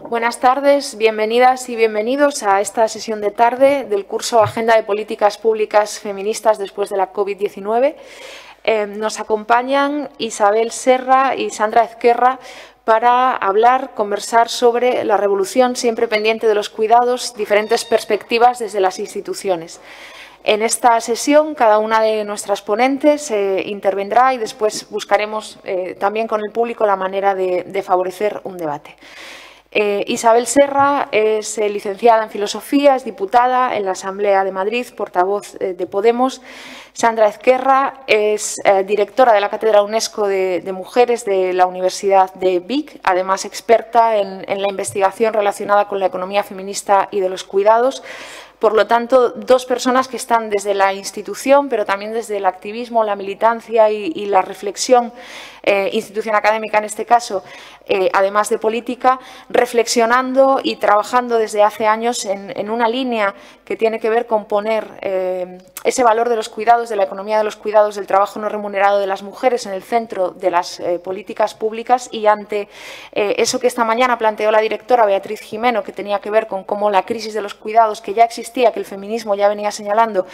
Buenas tardes, bienvenidas y bienvenidos a esta sesión de tarde del curso Agenda de Políticas Públicas Feministas después de la COVID-19. Eh, nos acompañan Isabel Serra y Sandra Ezquerra para hablar, conversar sobre la revolución siempre pendiente de los cuidados, diferentes perspectivas desde las instituciones. En esta sesión, cada una de nuestras ponentes eh, intervendrá y después buscaremos eh, también con el público la manera de favorecer un debate. Eh, Isabel Serra es eh, licenciada en Filosofía, es diputada en la Asamblea de Madrid, portavoz eh, de Podemos. Sandra Ezquerra es directora de la Cátedra UNESCO de, Mujeres de la Universidad de Vic, además experta en la investigación relacionada con la economía feminista y de los cuidados. Por lo tanto, dos personas que están desde la institución, pero también desde el activismo, la militancia y, la reflexión, eh, institución académica en este caso, eh, además de política, reflexionando y trabajando desde hace años en, una línea que tiene que ver con poner eh, ese valor de los cuidados, de la economía de los cuidados, del trabajo no remunerado de las mujeres en el centro de las políticas públicas y ante eso que esta mañana planteó la directora Beatriz Jimeno, que tenía que ver con cómo la crisis de los cuidados que ya existe que el feminismo ya venía señalando,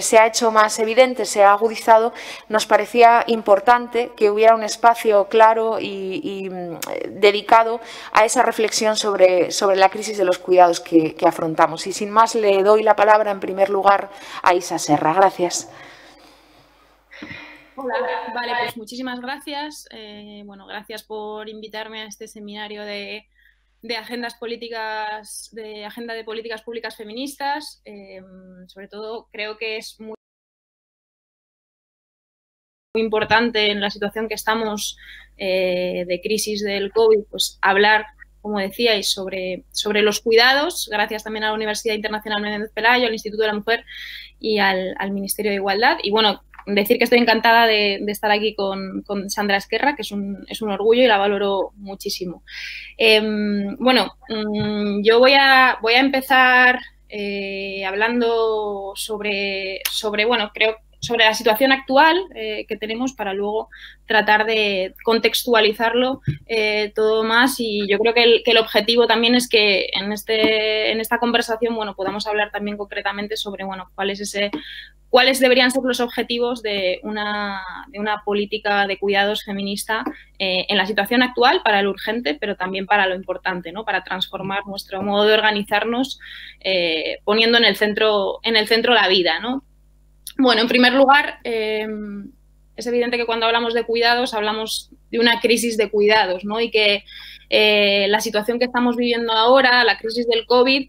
se ha hecho más evidente, se ha agudizado, nos parecía importante que hubiera un espacio claro y, mm, dedicado a esa reflexión sobre, sobre, la crisis de los cuidados que, afrontamos. Y sin más, le doy la palabra en primer lugar a Isa Serra. Gracias. Hola, vale, pues muchísimas gracias. Eh, bueno, gracias por invitarme a este seminario de de agendas políticas, de agenda de políticas públicas feministas. Em, sobre todo, creo que es muy muy importante en la situación que estamos eh, de crisis del COVID, pues hablar, como decíais, sobre, sobre los cuidados, gracias también a la Universidad Internacional Menéndez Pelayo, al Instituto de la Mujer y al, Ministerio de Igualdad. Y bueno, decir que estoy encantada de, estar aquí con, Sandra Esquerra, que es un, es un, orgullo y la valoro muchísimo. Em, bueno, mm, yo voy a, voy a empezar eh, hablando sobre, sobre, bueno, creo sobre la situación actual eh, que tenemos para luego tratar de contextualizarlo eh, todo más y yo creo que el, que el, objetivo también es que en, este, en esta conversación bueno, podamos hablar también concretamente sobre bueno, cuál es ese cuáles deberían ser los objetivos de una, de una política de cuidados feminista eh, en la situación actual para lo urgente, pero también para lo importante, ¿no? para transformar nuestro modo de organizarnos eh, poniendo en el, centro, en el centro la vida. ¿no? Bueno, en primer lugar, eh, es evidente que cuando hablamos de cuidados hablamos de una crisis de cuidados ¿no? y que la situación que estamos viviendo ahora, la crisis del COVID,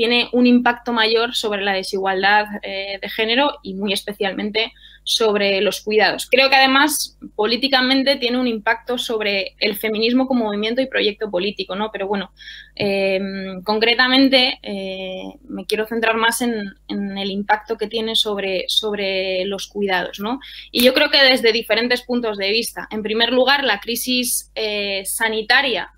tiene un impacto mayor sobre la desigualdad eh, de género y muy especialmente sobre los cuidados. Creo que además políticamente tiene un impacto sobre el feminismo como movimiento y proyecto político, ¿no? Pero bueno, em, concretamente eh, me quiero centrar más en, el impacto que tiene sobre, sobre los cuidados, ¿no? Y yo creo que desde diferentes puntos de vista. En primer lugar, la crisis eh, sanitaria,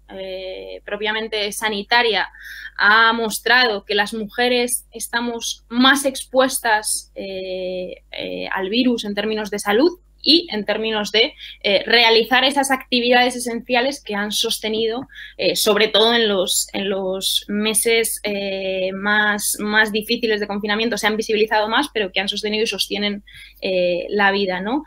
propiamente sanitaria, ha mostrado que las mujeres estamos más expuestas eh, eh, al virus en términos de salud y en términos de eh, realizar esas actividades esenciales que han sostenido, sobre todo en los, en los meses más, más difíciles de confinamiento, se han visibilizado más, pero que han sostenido y sostienen la vida, ¿no?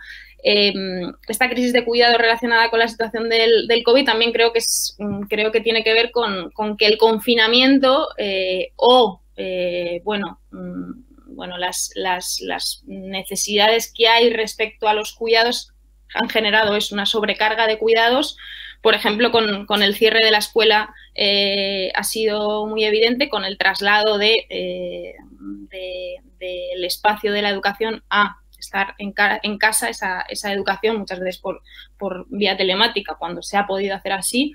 Em, esta crisis de cuidado relacionada con la situación del, COVID también creo que, es, mm, creo que tiene que ver con, que el confinamiento eh, o, eh, bueno, mm, bueno las, las, necesidades que hay respecto a los cuidados han generado es una sobrecarga de cuidados. Por ejemplo, con, el cierre de la escuela eh, ha sido muy evidente con el traslado del espacio de la educación a estar en, en casa esa, esa, educación, muchas veces por, por vía telemática, cuando se ha podido hacer así,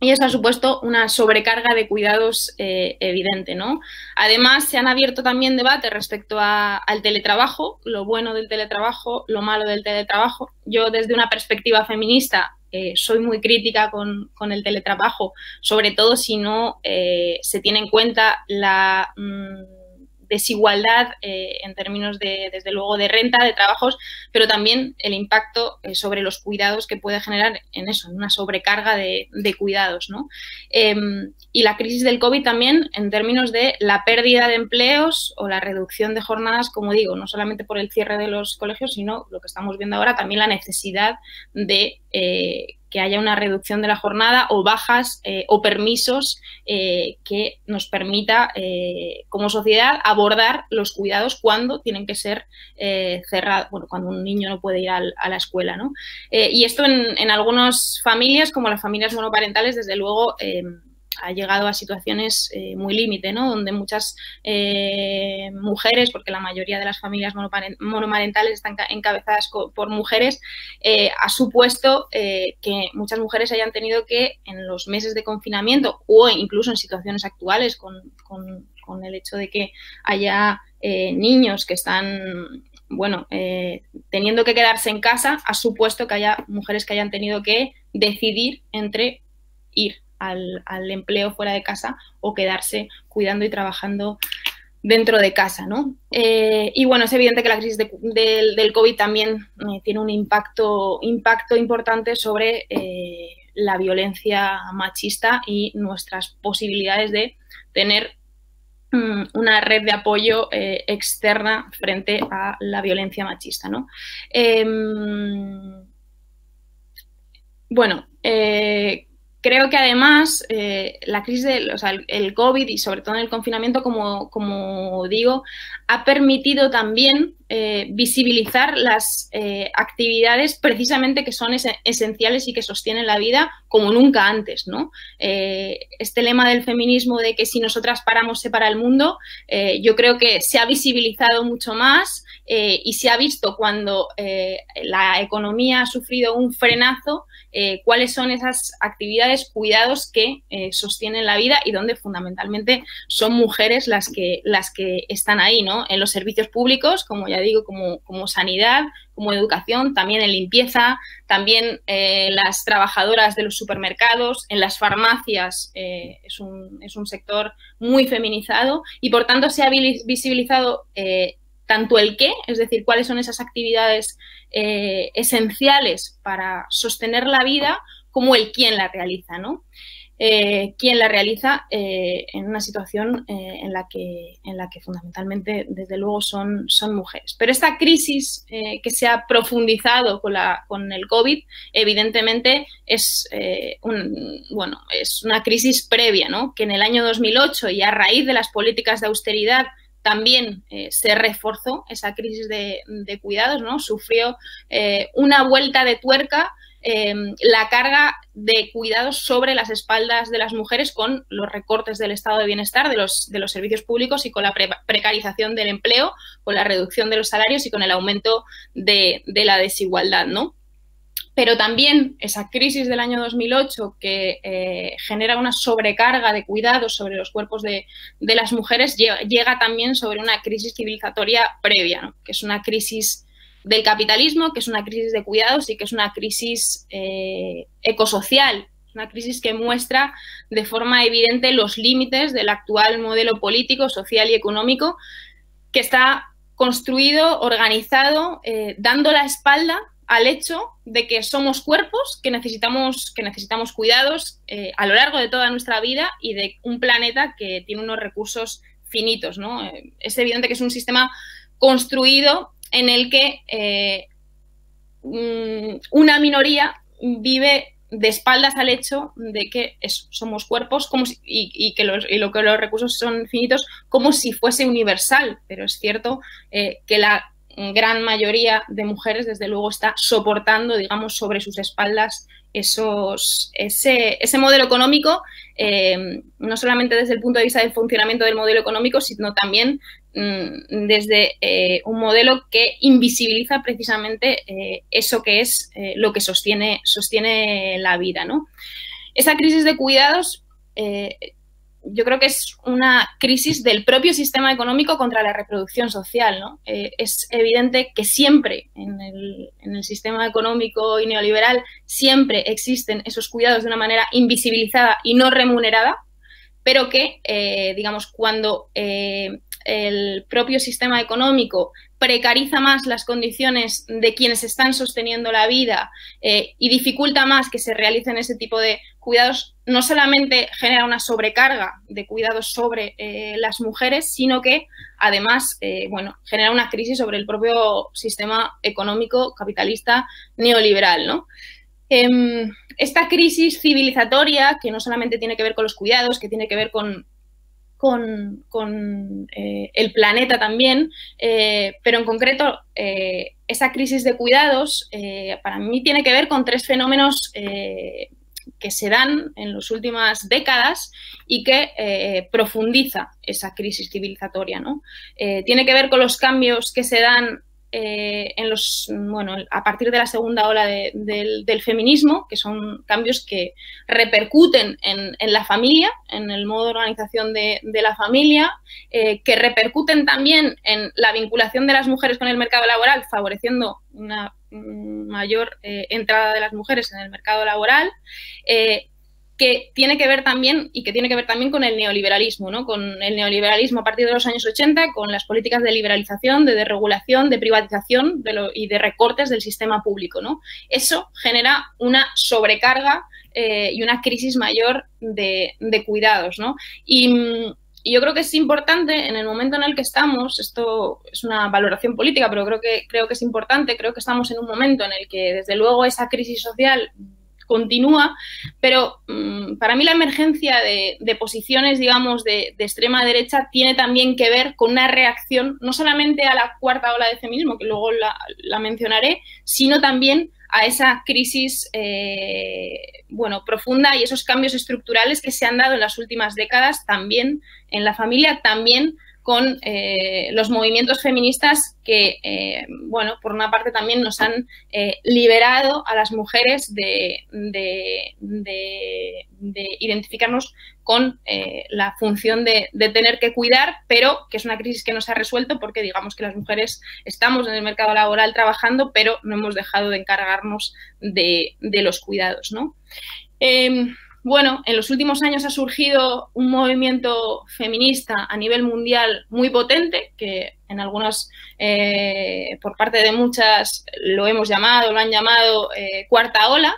y eso ha supuesto una sobrecarga de cuidados eh, evidente, ¿no? Además, se han abierto también debates respecto al teletrabajo, lo bueno del teletrabajo, lo malo del teletrabajo. Yo, desde una perspectiva feminista, eh, soy muy crítica con, con, el teletrabajo, sobre todo si no eh, se tiene en cuenta la... Mm, desigualdad en términos de, desde luego, de renta, de trabajos, pero también el impacto sobre los cuidados que puede generar en eso, en una sobrecarga de, cuidados. ¿no? Em, y la crisis del COVID también en términos de la pérdida de empleos o la reducción de jornadas, como digo, no solamente por el cierre de los colegios, sino lo que estamos viendo ahora, también la necesidad de eh, que haya una reducción de la jornada o bajas eh, o permisos eh, que nos permita como sociedad abordar los cuidados cuando tienen que ser cerrados, bueno, cuando un niño no puede ir a la escuela. ¿no? y esto en, en algunas familias, como las familias monoparentales, desde luego ha llegado a situaciones eh, muy límite, ¿no? Donde muchas eh, mujeres, porque la mayoría de las familias monomarentales están encabezadas por mujeres, eh, ha supuesto que muchas mujeres hayan tenido que, en los meses de confinamiento o incluso en situaciones actuales, con, el hecho de que haya niños que están bueno, teniendo que quedarse en casa, ha supuesto que haya mujeres que hayan tenido que decidir entre ir al, empleo fuera de casa o quedarse cuidando y trabajando dentro de casa, ¿no? Eh, y bueno, es evidente que la crisis del, COVID también eh, tiene un impacto, impacto importante sobre eh, la violencia machista y nuestras posibilidades de tener mm, una red de apoyo externa frente a la violencia machista, ¿no? Em, bueno, Creo que además eh, la crisis del el, COVID y sobre todo en el confinamiento, como, como digo, ha permitido también eh, visibilizar las eh, actividades precisamente que son esenciales y que sostienen la vida como nunca antes. ¿no? este lema del feminismo de que si nosotras paramos se para el mundo, yo creo que se ha visibilizado mucho más y se ha visto cuando la economía ha sufrido un frenazo eh, cuáles son esas actividades, cuidados que eh, sostienen la vida y donde fundamentalmente son mujeres las que, las que están ahí, ¿no? En los servicios públicos, como ya digo, como, como sanidad, como educación, también en limpieza, también eh, las trabajadoras de los supermercados, en las farmacias, es un, es, un, sector muy feminizado y por tanto se ha visibilizado tanto el qué, es decir, cuáles son esas actividades eh, esenciales para sostener la vida, como el quién la realiza, ¿no? Eh, quién la realiza eh, en una situación en, la que, en la que fundamentalmente, desde luego, son, son mujeres. Pero esta crisis que se ha profundizado con, la, con el COVID, evidentemente es, un, bueno, es una crisis previa, ¿no? que en el año 2008 y a raíz de las políticas de austeridad también eh, se reforzó esa crisis de, cuidados, ¿no? Sufrió eh, una vuelta de tuerca em, la carga de cuidados sobre las espaldas de las mujeres con los recortes del estado de bienestar de los, de los servicios públicos y con la precarización del empleo, con la reducción de los salarios y con el aumento de, de la desigualdad, ¿no? Pero también esa crisis del año 2008 que eh, genera una sobrecarga de cuidados sobre los cuerpos de, las mujeres llega, también sobre una crisis civilizatoria previa, que es una crisis del capitalismo, que es una crisis de cuidados y que es una crisis eh, ecosocial, una crisis que muestra de forma evidente los límites del actual modelo político, social y económico que está construido, organizado, eh, dando la espalda al hecho de que somos cuerpos que necesitamos, que necesitamos cuidados eh, a lo largo de toda nuestra vida y de un planeta que tiene unos recursos finitos. ¿no? Eh, es evidente que es un sistema construido en el que eh, mm, una minoría vive de espaldas al hecho de que somos cuerpos como y, que los, y lo que los recursos son finitos como si fuese universal, pero es cierto que la gran mayoría de mujeres, desde luego, está soportando, digamos, sobre sus espaldas esos, ese, ese modelo económico, eh, no solamente desde el punto de vista del funcionamiento del modelo económico, sino también mm, desde eh, un modelo que invisibiliza precisamente eh, eso que es lo que sostiene, sostiene la vida. ¿no? Esa crisis de cuidados yo creo que es una crisis del propio sistema económico contra la reproducción social. ¿no? Eh, es evidente que siempre en el, sistema económico y neoliberal siempre existen esos cuidados de una manera invisibilizada y no remunerada, pero que, eh, digamos, cuando eh, el propio sistema económico precariza más las condiciones de quienes están sosteniendo la vida eh, y dificulta más que se realicen ese tipo de cuidados, no solamente genera una sobrecarga de cuidados sobre eh, las mujeres, sino que además eh, bueno, genera una crisis sobre el propio sistema económico capitalista neoliberal. ¿no? Em, esta crisis civilizatoria, que no solamente tiene que ver con los cuidados, que tiene que ver con con, eh, el planeta también, eh, pero en concreto eh, esa crisis de cuidados para mí tiene que ver con tres fenómenos que se dan en las últimas décadas y que profundiza esa crisis civilizatoria. ¿no? tiene que ver con los cambios que se dan eh, a partir de la segunda ola del, feminismo, que son cambios que repercuten en, la familia, en el modo de organización de, la familia, eh, que repercuten también en la vinculación de las mujeres con el mercado laboral, favoreciendo una mayor eh, entrada de las mujeres en el mercado laboral, que tiene que ver también y que tiene que ver también con el neoliberalismo, ¿no? Con el neoliberalismo a partir de los años 80, con las políticas de liberalización, de desregulación, de privatización y de recortes del sistema público, ¿no? Eso genera una sobrecarga eh, y una crisis mayor de, cuidados, ¿no? Y, yo creo que es importante en el momento en el que estamos, esto es una valoración política, pero creo que, creo que es importante, creo que estamos en un momento en el que desde luego esa crisis social continúa, pero mm, para mí la emergencia de, posiciones, digamos, de, extrema derecha tiene también que ver con una reacción no solamente a la cuarta ola de feminismo, que luego la, mencionaré, sino también a esa crisis eh, bueno, profunda y esos cambios estructurales que se han dado en las últimas décadas también en la familia, también con eh, los movimientos feministas que, eh, bueno, por una parte también nos han eh, liberado a las mujeres de, identificarnos con la función de, tener que cuidar, pero que es una crisis que no se ha resuelto porque digamos que las mujeres estamos en el mercado laboral trabajando, pero no hemos dejado de encargarnos de, los cuidados, ¿no? Bueno, en los últimos años ha surgido un movimiento feminista a nivel mundial muy potente, que en algunas, eh, por parte de muchas, lo hemos llamado, lo han llamado eh, cuarta ola.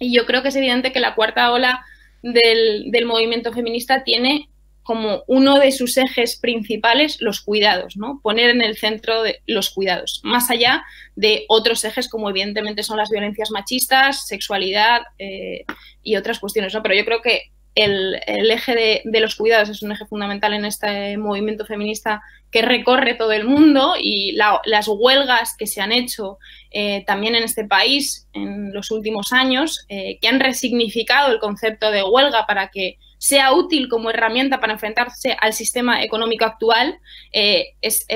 Y yo creo que es evidente que la cuarta ola del movimiento feminista tiene como uno de sus ejes principales los cuidados, ¿no? Poner en el centro de los cuidados, más allá de otros ejes como evidentemente son las violencias machistas, sexualidad eh, y otras cuestiones, ¿no? Pero yo creo que el, eje de, los cuidados es un eje fundamental en este movimiento feminista que recorre todo el mundo y las huelgas que se han hecho eh, también en este país en los últimos años, eh, que han resignificado el concepto de huelga para que sea útil como herramienta para enfrentarse al sistema económico actual, eh, es,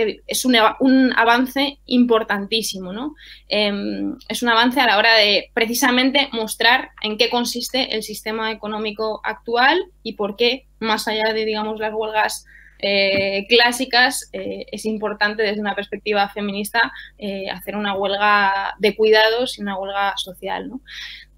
un, avance importantísimo. ¿no? Em, es un avance a la hora de precisamente mostrar en qué consiste el sistema económico actual y por qué, más allá de digamos, las huelgas eh, clásicas, eh, es importante desde una perspectiva feminista hacer una huelga de cuidados y una huelga social. ¿no?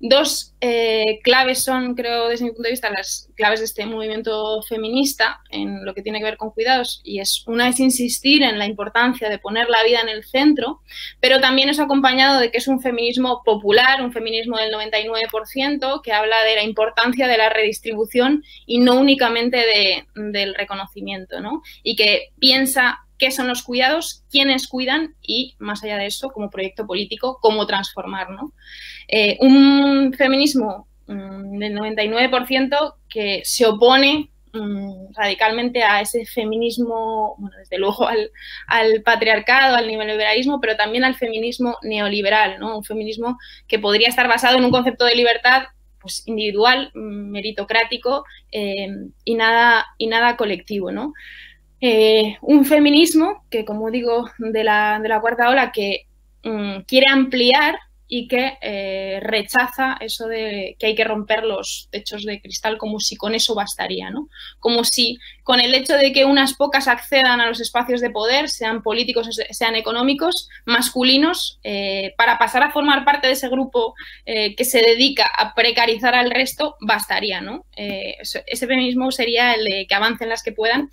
Dos eh, claves son, creo, desde mi punto de vista, las claves de este movimiento feminista en lo que tiene que ver con cuidados. Y es una es insistir en la importancia de poner la vida en el centro, pero también es acompañado de que es un feminismo popular, un feminismo del 99%, que habla de la importancia de la redistribución y no únicamente de, del reconocimiento, ¿no? Y que piensa qué son los cuidados, quiénes cuidan y, más allá de eso, como proyecto político, cómo transformar. Eh, un feminismo mm, del 99% que se opone mm, radicalmente a ese feminismo, bueno, desde luego al, patriarcado, al neoliberalismo, pero también al feminismo neoliberal, ¿no? Un feminismo que podría estar basado en un concepto de libertad pues, individual, meritocrático eh, y, nada, y nada colectivo, ¿no? Eh, un feminismo que, como digo, de la, de la cuarta ola, que mm, quiere ampliar y que eh, rechaza eso de que hay que romper los techos de cristal como si con eso bastaría, ¿no? Como si con el hecho de que unas pocas accedan a los espacios de poder, sean políticos, sean económicos, masculinos, eh, para pasar a formar parte de ese grupo que se dedica a precarizar al resto, bastaría, ¿no? ese feminismo sería el de que avancen las que puedan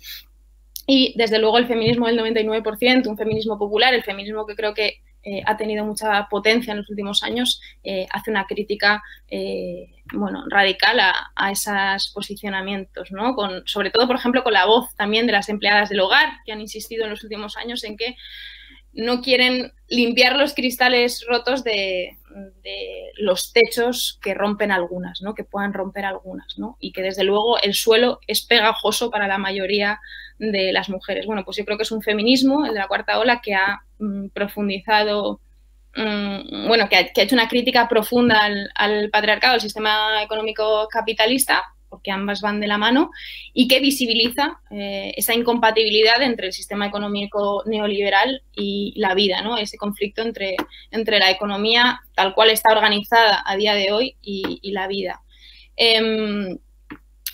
Y desde luego el feminismo del 99%, un feminismo popular, el feminismo que creo que eh, ha tenido mucha potencia en los últimos años, eh, hace una crítica eh, bueno, radical a, esos posicionamientos, ¿no? Con, sobre todo, por ejemplo, con la voz también de las empleadas del hogar, que han insistido en los últimos años en que no quieren limpiar los cristales rotos de, los techos que rompen algunas, ¿no? que puedan romper algunas, ¿no? y que desde luego el suelo es pegajoso para la mayoría de las mujeres. Bueno, pues yo creo que es un feminismo, el de la cuarta ola, que ha mm, profundizado, mm, bueno, que ha, hecho una crítica profunda al, al patriarcado, al sistema económico capitalista, porque ambas van de la mano, y que visibiliza eh, esa incompatibilidad entre el sistema económico neoliberal y la vida, ¿no? ese conflicto entre, entre la economía tal cual está organizada a día de hoy y, la vida. Em,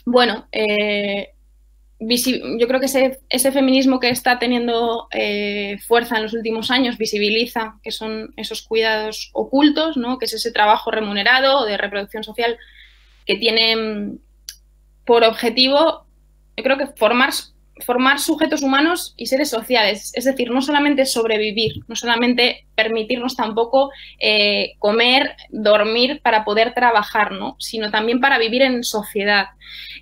bueno, eh, yo creo que ese, feminismo que está teniendo eh, fuerza en los últimos años visibiliza que son esos cuidados ocultos, ¿no? que es ese trabajo remunerado de reproducción social que tiene por objetivo, yo creo que formar, formar sujetos humanos y seres sociales. Es decir, no solamente sobrevivir, no solamente permitirnos tampoco eh, comer, dormir para poder trabajar, ¿no? sino también para vivir en sociedad.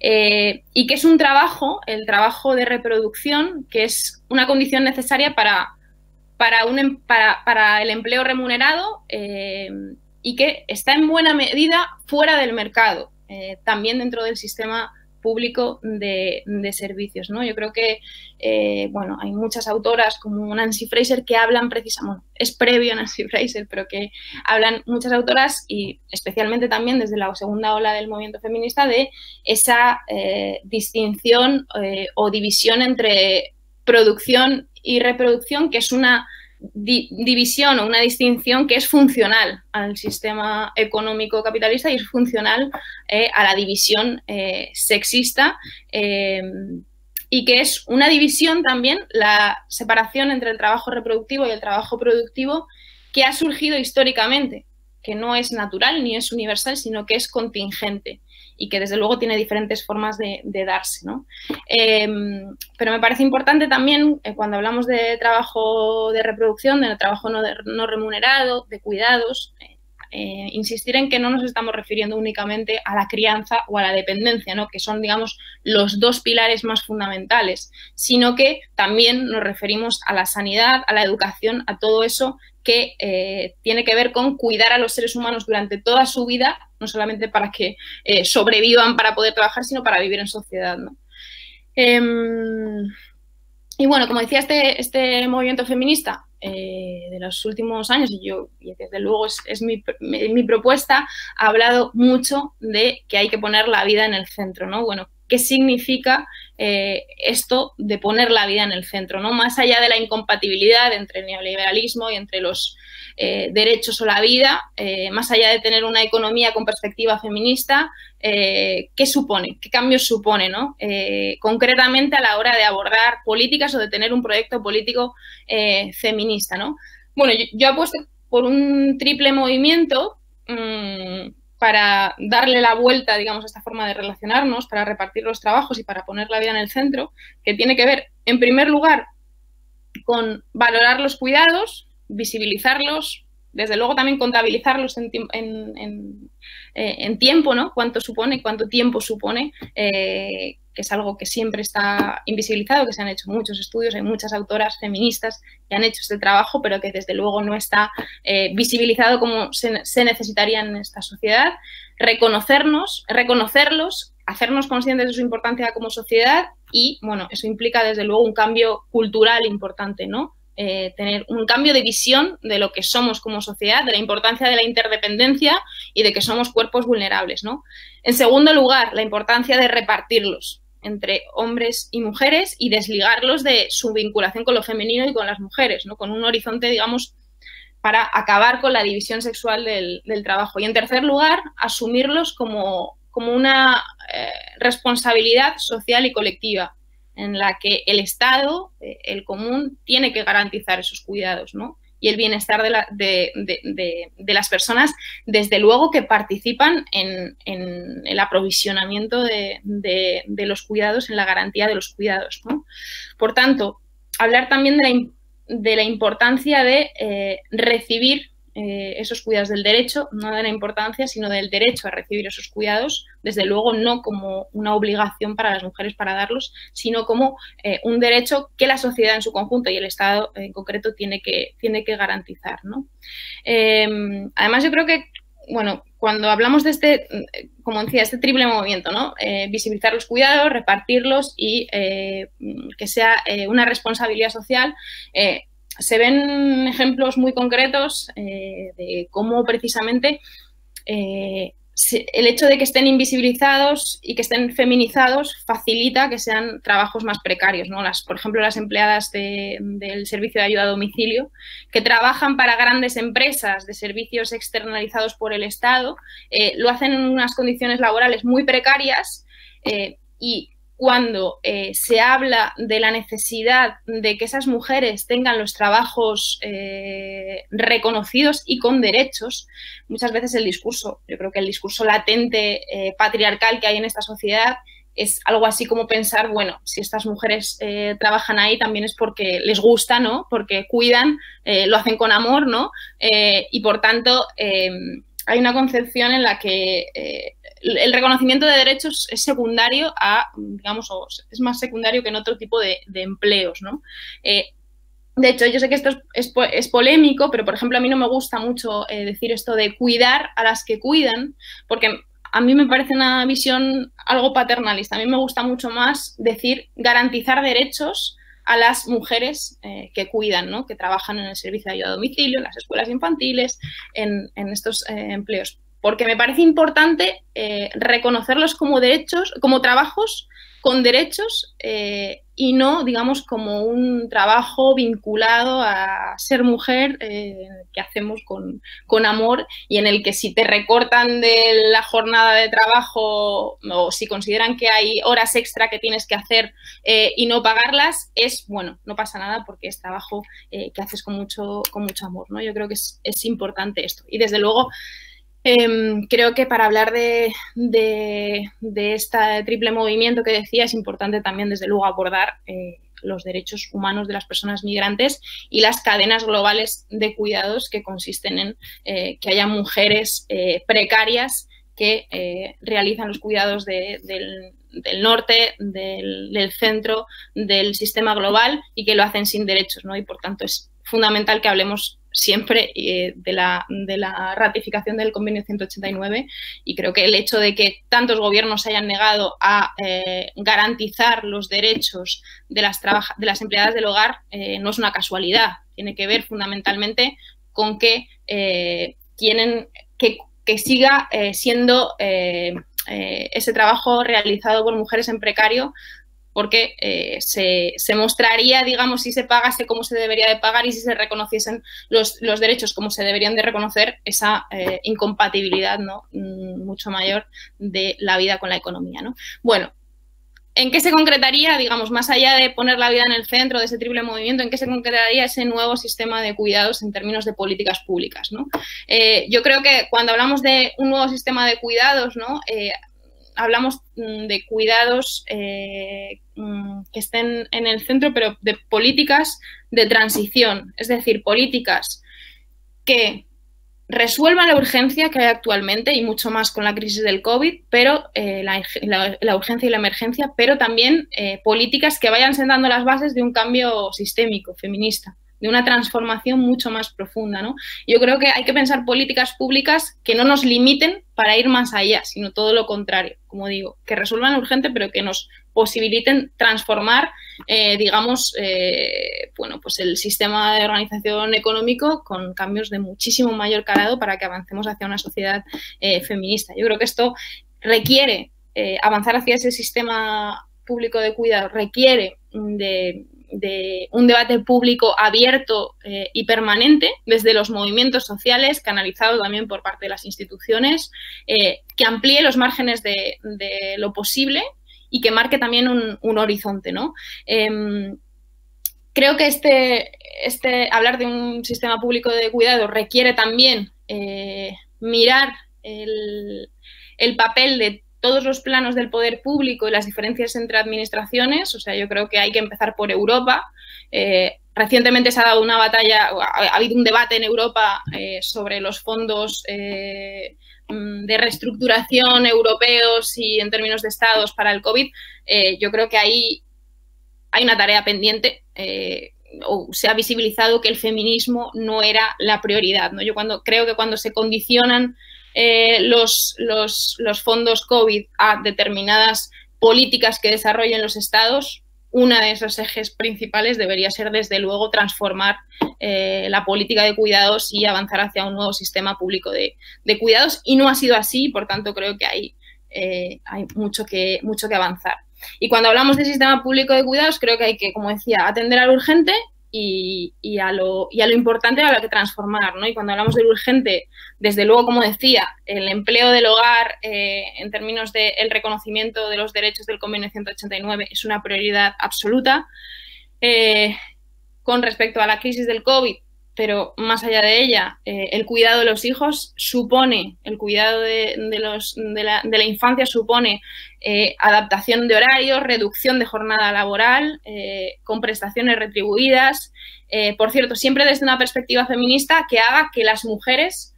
Eh, y que es un trabajo, el trabajo de reproducción, que es una condición necesaria para, para, un, em, para, el empleo remunerado eh, y que está en buena medida fuera del mercado. Eh, también dentro del sistema público de, servicios. ¿no? Yo creo que eh, bueno, hay muchas autoras como Nancy Fraser que hablan precisamente, es previo Nancy Fraser, pero que hablan muchas autoras y especialmente también desde la segunda ola del movimiento feminista de esa eh, distinción o división entre producción y reproducción, que es una división o una distinción que es funcional al sistema económico capitalista y es funcional eh, a la división eh, sexista eh, y que es una división también la separación entre el trabajo reproductivo y el trabajo productivo que ha surgido históricamente, que no es natural ni es universal, sino que es contingente y que desde luego tiene diferentes formas de, darse. ¿no? Em, pero me parece importante también eh, cuando hablamos de trabajo de reproducción, de trabajo no, no remunerado, de cuidados, eh, insistir en que no nos estamos refiriendo únicamente a la crianza o a la dependencia, ¿no? que son, digamos, los dos pilares más fundamentales, sino que también nos referimos a la sanidad, a la educación, a todo eso que eh, tiene que ver con cuidar a los seres humanos durante toda su vida, no solamente para que eh, sobrevivan para poder trabajar, sino para vivir en sociedad. Em, y bueno, como decía este, este movimiento feminista eh, de los últimos años, y yo, y desde luego es, mi, mi, propuesta, ha hablado mucho de que hay que poner la vida en el centro, ¿no? Bueno, qué significa eh, esto de poner la vida en el centro, ¿no? Más allá de la incompatibilidad entre el neoliberalismo y entre los eh, derechos o la vida, eh, más allá de tener una economía con perspectiva feminista, ¿qué supone? ¿Qué cambios supone, ¿no? concretamente a la hora de abordar políticas o de tener un proyecto político feminista, ¿no? Bueno, yo, apuesto por un triple movimiento. Mmm, para darle la vuelta, digamos, a esta forma de relacionarnos, para repartir los trabajos y para poner la vida en el centro, que tiene que ver, en primer lugar, con valorar los cuidados, visibilizarlos, desde luego también contabilizarlos en, eh, tiempo, ¿no? Cuánto supone, cuánto tiempo supone eh, que es algo que siempre está invisibilizado, que se han hecho muchos estudios, hay muchas autoras feministas que han hecho este trabajo, pero que desde luego no está eh, visibilizado como se, necesitaría en esta sociedad. Reconocernos, reconocerlos, hacernos conscientes de su importancia como sociedad y, bueno, eso implica desde luego un cambio cultural importante, ¿no? Eh, tener un cambio de visión de lo que somos como sociedad, de la importancia de la interdependencia y de que somos cuerpos vulnerables. ¿no? En segundo lugar, la importancia de repartirlos entre hombres y mujeres y desligarlos de su vinculación con lo femenino y con las mujeres, ¿no? con un horizonte, digamos, para acabar con la división sexual del, trabajo. Y en tercer lugar, asumirlos como, como una eh, responsabilidad social y colectiva, en la que el Estado, eh, el común, tiene que garantizar esos cuidados, ¿no? Y el bienestar de, las personas, desde luego que participan en, el aprovisionamiento de, los cuidados, en la garantía de los cuidados. Por tanto, hablar también de la, importancia de eh, recibir eh, esos cuidados del derecho, no de la importancia, sino del derecho a recibir esos cuidados, desde luego no como una obligación para las mujeres para darlos, sino como eh, un derecho que la sociedad en su conjunto y el Estado en concreto tiene que, tiene que garantizar. Em, además, yo creo que, bueno, cuando hablamos de este, como decía, este triple movimiento, ¿no? Eh, visibilizar los cuidados, repartirlos y que sea una responsabilidad social, se ven ejemplos muy concretos eh, de cómo precisamente eh, el hecho de que estén invisibilizados y que estén feminizados facilita que sean trabajos más precarios. ¿no? Las, por ejemplo, las empleadas del servicio de ayuda a domicilio que trabajan para grandes empresas de servicios externalizados por el Estado, eh, lo hacen en unas condiciones laborales muy precarias y cuando eh, se habla de la necesidad de que esas mujeres tengan los trabajos eh, reconocidos y con derechos, muchas veces el discurso, yo creo que el discurso latente eh, patriarcal que hay en esta sociedad es algo así como pensar, bueno, si estas mujeres trabajan ahí también es porque les gusta, ¿no? Porque cuidan, lo hacen con amor, ¿no? y por tanto hay una concepción en la que el reconocimiento de derechos es secundario a, digamos, es más secundario que en otro tipo de, empleos, ¿no? Eh, de hecho, yo sé que esto es, polémico, pero por ejemplo a mí no me gusta mucho eh, decir esto de cuidar a las que cuidan, porque a mí me parece una visión algo paternalista. A mí me gusta mucho más decir garantizar derechos a las mujeres eh, que cuidan, ¿no? que trabajan en el servicio de ayuda a domicilio, en las escuelas infantiles, en, estos empleos porque me parece importante eh, reconocerlos como derechos, como trabajos con derechos eh, y no, digamos, como un trabajo vinculado a ser mujer eh, que hacemos con, con, amor y en el que si te recortan de la jornada de trabajo o si consideran que hay horas extra que tienes que hacer y no pagarlas, es, bueno, no pasa nada porque es trabajo que haces con mucho, con mucho amor, ¿no? Yo creo que es, es importante esto. Y desde luego, Em, creo que para hablar de, este triple movimiento que decía es importante también, desde luego, abordar eh, los derechos humanos de las personas migrantes y las cadenas globales de cuidados que consisten en eh, que haya mujeres eh, precarias que realizan los cuidados del, norte, del, del, centro, del sistema global y que lo hacen sin derechos, ¿no? Y por tanto es fundamental que hablemos siempre eh, de, la, de, la, ratificación del convenio 189 y creo que el hecho de que tantos gobiernos se hayan negado a eh, garantizar los derechos de las, de las empleadas del hogar eh, no es una casualidad, tiene que ver fundamentalmente con que tienen que, que siga siendo ese trabajo realizado por mujeres en precario porque eh, se, mostraría, digamos, si se pagase como se debería de pagar y si se reconociesen los, derechos como se deberían de reconocer, esa eh, incompatibilidad ¿no? Mm, mucho mayor de la vida con la economía. ¿no? Bueno, ¿en qué se concretaría, digamos, más allá de poner la vida en el centro de ese triple movimiento, en qué se concretaría ese nuevo sistema de cuidados en términos de políticas públicas? ¿no? Eh, yo creo que cuando hablamos de un nuevo sistema de cuidados, ¿no? Hablamos mm, de cuidados eh, mm, que estén en el centro, pero de políticas de transición, es decir, políticas que resuelvan la urgencia que hay actualmente y mucho más con la crisis del COVID, pero eh, la, urgencia y la emergencia, pero también eh, políticas que vayan sentando las bases de un cambio sistémico, feminista de una transformación mucho más profunda. ¿no? Yo creo que hay que pensar políticas públicas que no nos limiten para ir más allá, sino todo lo contrario, como digo, que resuelvan urgente, pero que nos posibiliten transformar, eh, digamos, eh, bueno, pues el sistema de organización económico con cambios de muchísimo mayor calado para que avancemos hacia una sociedad eh, feminista. Yo creo que esto requiere avanzar hacia ese sistema público de cuidado, requiere de de un debate público abierto eh, y permanente desde los movimientos sociales, canalizado también por parte de las instituciones, eh, que amplíe los márgenes de, lo posible y que marque también un, horizonte. ¿no? Em, creo que este, este, hablar de un sistema público de cuidado requiere también eh, mirar el, papel de todos los planos del poder público y las diferencias entre administraciones. O sea, yo creo que hay que empezar por Europa. Eh, recientemente se ha dado una batalla, ha, habido un debate en Europa eh, sobre los fondos mm, de reestructuración europeos y en términos de estados para el COVID. yo creo que ahí hay una tarea pendiente o se ha visibilizado que el feminismo no era la prioridad. ¿no? Yo cuando creo que cuando se condicionan eh, los, los, fondos COVID a determinadas políticas que desarrollen los estados, uno de esos ejes principales debería ser, desde luego, transformar eh, la política de cuidados y avanzar hacia un nuevo sistema público de, cuidados. Y no ha sido así, por tanto, creo que hay, eh, hay mucho, que, mucho que avanzar. Y cuando hablamos de sistema público de cuidados, creo que hay que, como decía, atender al urgente y, a, lo, importante a lo que transformar. ¿no? Y cuando hablamos del urgente, desde luego, como decía, el empleo del hogar eh, en términos del reconocimiento de los derechos del convenio 189 es una prioridad absoluta. Eh, con respecto a la crisis del COVID, pero más allá de ella, eh, el cuidado de los hijos supone, el cuidado de, los, de, la, de la, infancia supone eh, adaptación de horarios, reducción de jornada laboral, eh, con prestaciones retribuidas. por cierto, siempre desde una perspectiva feminista que haga que las mujeres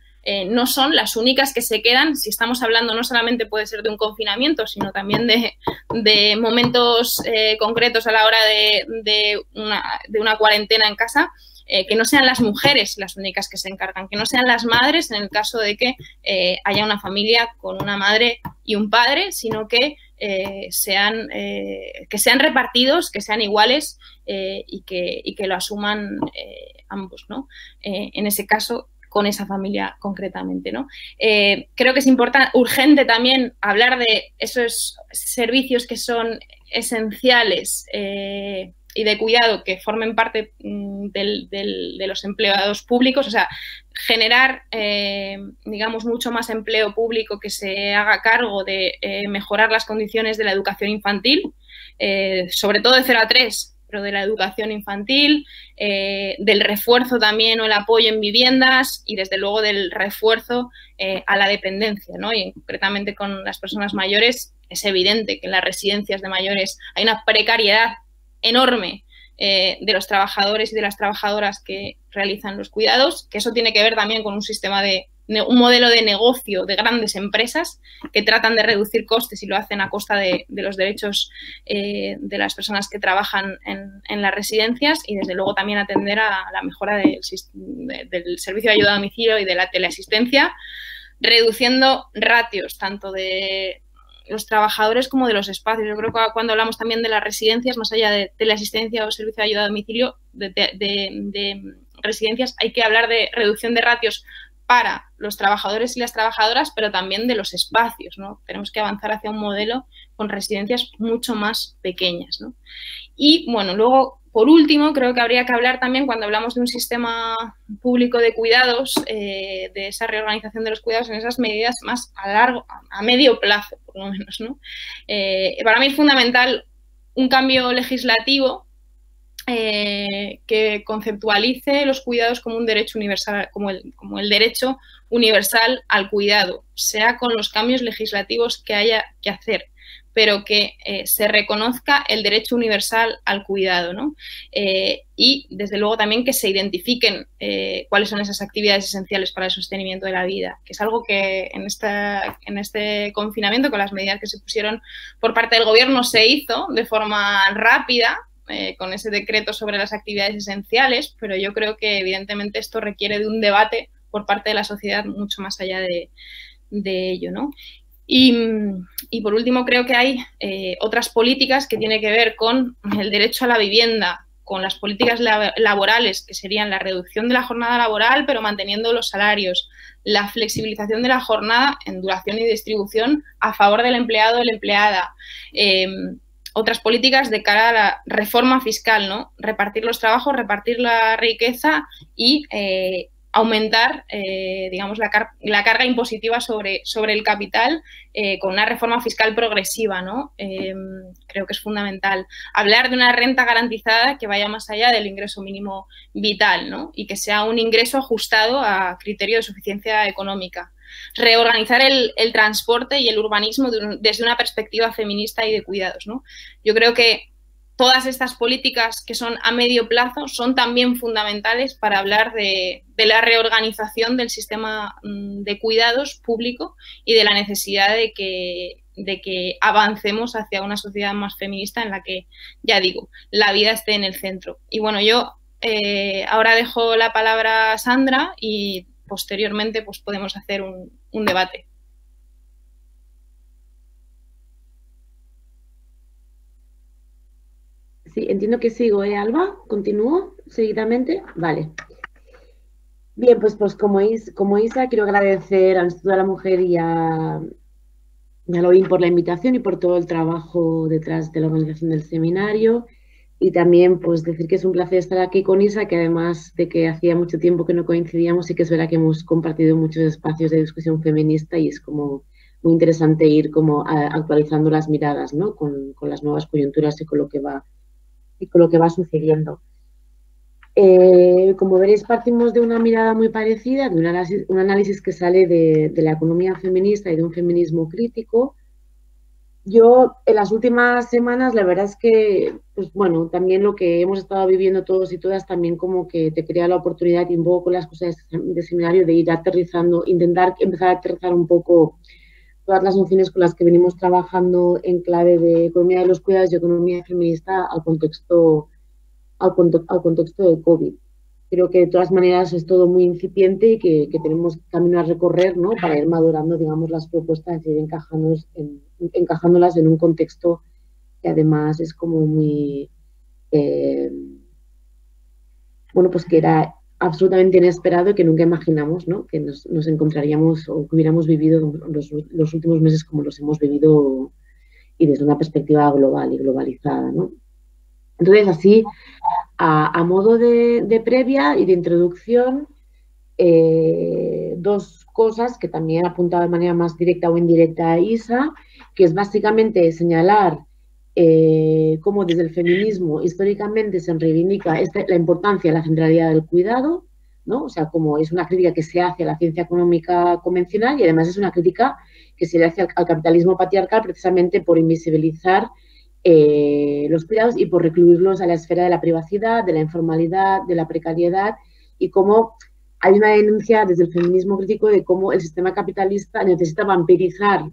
no son las únicas que se quedan, si estamos hablando no solamente puede ser de un confinamiento, sino también de, de momentos concretos a la hora de, de, una, de una cuarentena en casa, eh, que no sean las mujeres las únicas que se encargan, que no sean las madres en el caso de que eh, haya una familia con una madre y un padre, sino que eh, sean que sean repartidos, que sean iguales y que, y, que, lo asuman ambos, ¿no? en ese caso con esa familia concretamente, ¿no? creo que es importante, urgente también hablar de esos servicios que son esenciales y de cuidado que formen parte mm, de los empleados públicos, o sea, generar, eh, digamos, mucho más empleo público que se haga cargo de eh, mejorar las condiciones de la educación infantil, eh, sobre todo de 0 a 3, pero de la educación infantil, del refuerzo también o el apoyo en viviendas y desde luego del refuerzo a la dependencia, ¿no? Y concretamente con las personas mayores es evidente que en las residencias de mayores hay una precariedad enorme eh, de los trabajadores y de las trabajadoras que realizan los cuidados, que eso tiene que ver también con un sistema de un modelo de negocio de grandes empresas que tratan de reducir costes y lo hacen a costa de, los derechos eh, de las personas que trabajan en, las residencias y desde luego también atender a la mejora del, del servicio de ayuda a domicilio y de la teleasistencia, reduciendo ratios tanto de los trabajadores como de los espacios. Yo creo que cuando hablamos también de las residencias, más allá de, la asistencia o servicio de ayuda a domicilio, de, residencias, hay que hablar de reducción de ratios para los trabajadores y las trabajadoras, pero también de los espacios, ¿no? Tenemos que avanzar hacia un modelo con residencias mucho más pequeñas, ¿no? Y, bueno, luego por último, creo que habría que hablar también cuando hablamos de un sistema público de cuidados, eh, de esa reorganización de los cuidados en esas medidas más a largo, a medio plazo, por lo menos. ¿no? Eh, para mí es fundamental un cambio legislativo eh, que conceptualice los cuidados como un derecho universal, como el, como el derecho universal al cuidado, sea con los cambios legislativos que haya que hacer pero que eh, se reconozca el derecho universal al cuidado, ¿no? Eh, y desde luego también que se identifiquen eh, cuáles son esas actividades esenciales para el sostenimiento de la vida, que es algo que en, esta, en este confinamiento, con las medidas que se pusieron por parte del gobierno, se hizo de forma rápida, con ese decreto sobre las actividades esenciales, pero yo creo que evidentemente esto requiere de un debate por parte de la sociedad mucho más allá de, de ello, ¿no? Y, por último, creo que hay eh, otras políticas que tienen que ver con el derecho a la vivienda, con las políticas laborales, que serían la reducción de la jornada laboral, pero manteniendo los salarios, la flexibilización de la jornada en duración y distribución a favor del empleado o la empleada. Em, otras políticas de cara a la reforma fiscal, ¿no? Repartir los trabajos, repartir la riqueza y eh, aumentar, eh, digamos, la, carga impositiva sobre, el capital eh, con una reforma fiscal progresiva, ¿no? Em, creo que es fundamental. Hablar de una renta garantizada que vaya más allá del ingreso mínimo vital, ¿no? Y que sea un ingreso ajustado a criterio de suficiencia económica. Reorganizar el, transporte y el urbanismo desde una perspectiva feminista y de cuidados, ¿no? Yo creo que todas estas políticas que son a medio plazo son también fundamentales para hablar de, la reorganización del sistema mm, de cuidados público y de la necesidad de que, de que avancemos hacia una sociedad más feminista en la que, ya digo, la vida esté en el centro. Y bueno, yo eh, ahora dejo la palabra a Sandra y posteriormente pues, podemos hacer un debate. Sí, entiendo que sigo, ¿eh, Alba? ¿Continúo seguidamente? Vale. Bien, pues, pues como, como Isa, quiero agradecer al Instituto de la Mujer y a, a por la invitación y por todo el trabajo detrás de la organización del seminario. Y también pues decir que es un placer estar aquí con Isa, que además de que hacía mucho tiempo que no coincidíamos, sí que es verdad que hemos compartido muchos espacios de discusión feminista y es como muy interesante ir como actualizando las miradas ¿no? con, con las nuevas coyunturas y con lo que va y con lo que va sucediendo. Eh, como veréis, partimos de una mirada muy parecida, de un análisis, que sale de, la economía feminista y de un feminismo crítico. Yo, en las últimas semanas, la verdad es que, pues bueno, también lo que hemos estado viviendo todos y todas, también como que te crea la oportunidad y un poco con las cosas de seminario de ir aterrizando, intentar empezar a aterrizar un poco todas las nociones con las que venimos trabajando en clave de economía de los cuidados y economía feminista al contexto, al, contexto de COVID. Creo que de todas maneras es todo muy incipiente y que, tenemos camino a recorrer ¿no? para ir madurando digamos, las propuestas y ir encajándolas en, encajándolas en un contexto que además es como muy... Eh, bueno, pues que era absolutamente inesperado y que nunca imaginamos ¿no? que nos, encontraríamos o que hubiéramos vivido los, últimos meses como los hemos vivido y desde una perspectiva global y globalizada. ¿no? Entonces, así, a, modo de, previa y de introducción, eh, dos cosas que también ha apuntado de manera más directa o indirecta a Isa, que es básicamente señalar eh, cómo desde el feminismo históricamente se reivindica la importancia de la centralidad del cuidado, ¿no? O sea, como es una crítica que se hace a la ciencia económica convencional y además es una crítica que se le hace al, capitalismo patriarcal precisamente por invisibilizar eh, los cuidados y por recluirlos a la esfera de la privacidad, de la informalidad, de la precariedad y cómo hay una denuncia desde el feminismo crítico de cómo el sistema capitalista necesita vampirizar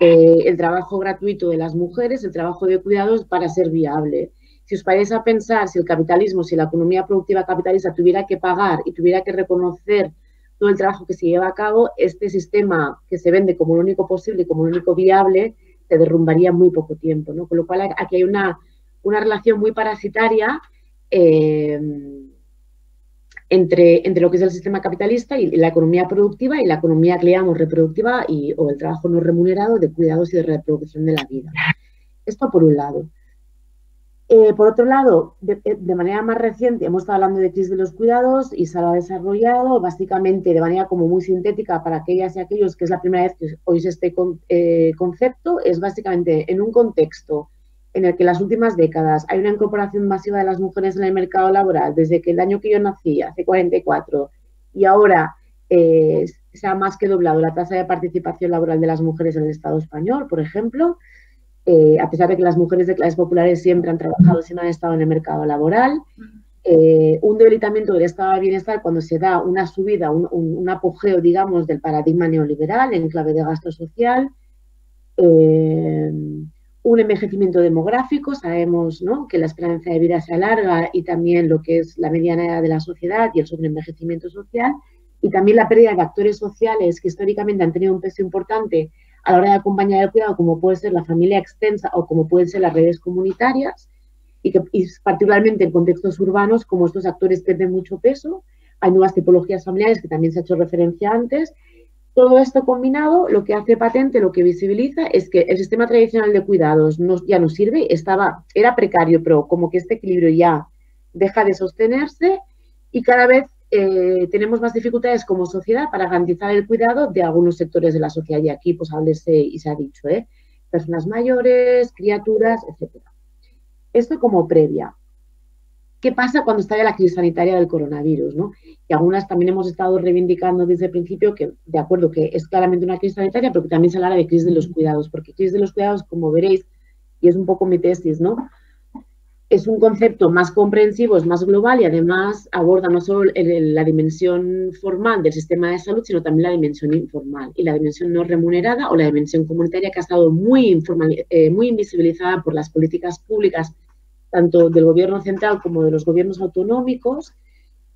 eh, el trabajo gratuito de las mujeres, el trabajo de cuidados para ser viable. Si os parece a pensar, si el capitalismo, si la economía productiva capitalista tuviera que pagar y tuviera que reconocer todo el trabajo que se lleva a cabo, este sistema que se vende como lo único posible y como lo único viable, se derrumbaría en muy poco tiempo. ¿no? Con lo cual aquí hay una, una relación muy parasitaria eh, entre, entre lo que es el sistema capitalista y la economía productiva y la economía que le llamamos reproductiva y, o el trabajo no remunerado de cuidados y de reproducción de la vida. Esto por un lado. Eh, por otro lado, de, manera más reciente, hemos estado hablando de crisis de los cuidados y se lo ha desarrollado básicamente de manera como muy sintética para aquellas y aquellos que es la primera vez que oís este eh, concepto, es básicamente en un contexto en el que en las últimas décadas hay una incorporación masiva de las mujeres en el mercado laboral, desde que el año que yo nací, hace 44, y ahora eh, se ha más que doblado la tasa de participación laboral de las mujeres en el Estado español, por ejemplo, eh, a pesar de que las mujeres de clases populares siempre han trabajado, siempre han estado en el mercado laboral, eh, un debilitamiento del estado de bienestar cuando se da una subida, un, un apogeo, digamos, del paradigma neoliberal en clave de gasto social, un envejecimiento demográfico, sabemos que la esperanza de vida se alarga y también lo que es la mediana edad de la sociedad y el sobreenvejecimiento social, y también la pérdida de actores sociales que históricamente han tenido un peso importante a la hora de acompañar el cuidado, como puede ser la familia extensa o como pueden ser las redes comunitarias, y que particularmente en contextos urbanos, como estos actores pierden mucho peso, hay nuevas tipologías familiares que también se ha hecho referencia antes, todo esto combinado lo que hace patente, lo que visibiliza es que el sistema tradicional de cuidados ya no sirve, estaba, era precario, pero como que este equilibrio ya deja de sostenerse y cada vez eh, tenemos más dificultades como sociedad para garantizar el cuidado de algunos sectores de la sociedad. Y aquí, pues, háblese y se ha dicho, ¿eh? personas mayores, criaturas, etc. Esto como previa. ¿Qué pasa cuando estalla la crisis sanitaria del coronavirus? ¿no? Y algunas también hemos estado reivindicando desde el principio que, de acuerdo, que es claramente una crisis sanitaria, pero que también se habla de crisis de los cuidados, porque crisis de los cuidados, como veréis, y es un poco mi tesis, ¿no? Es un concepto más comprensivo, es más global y además aborda no solo la dimensión formal del sistema de salud, sino también la dimensión informal y la dimensión no remunerada o la dimensión comunitaria que ha estado muy, eh, muy invisibilizada por las políticas públicas tanto del gobierno central como de los gobiernos autonómicos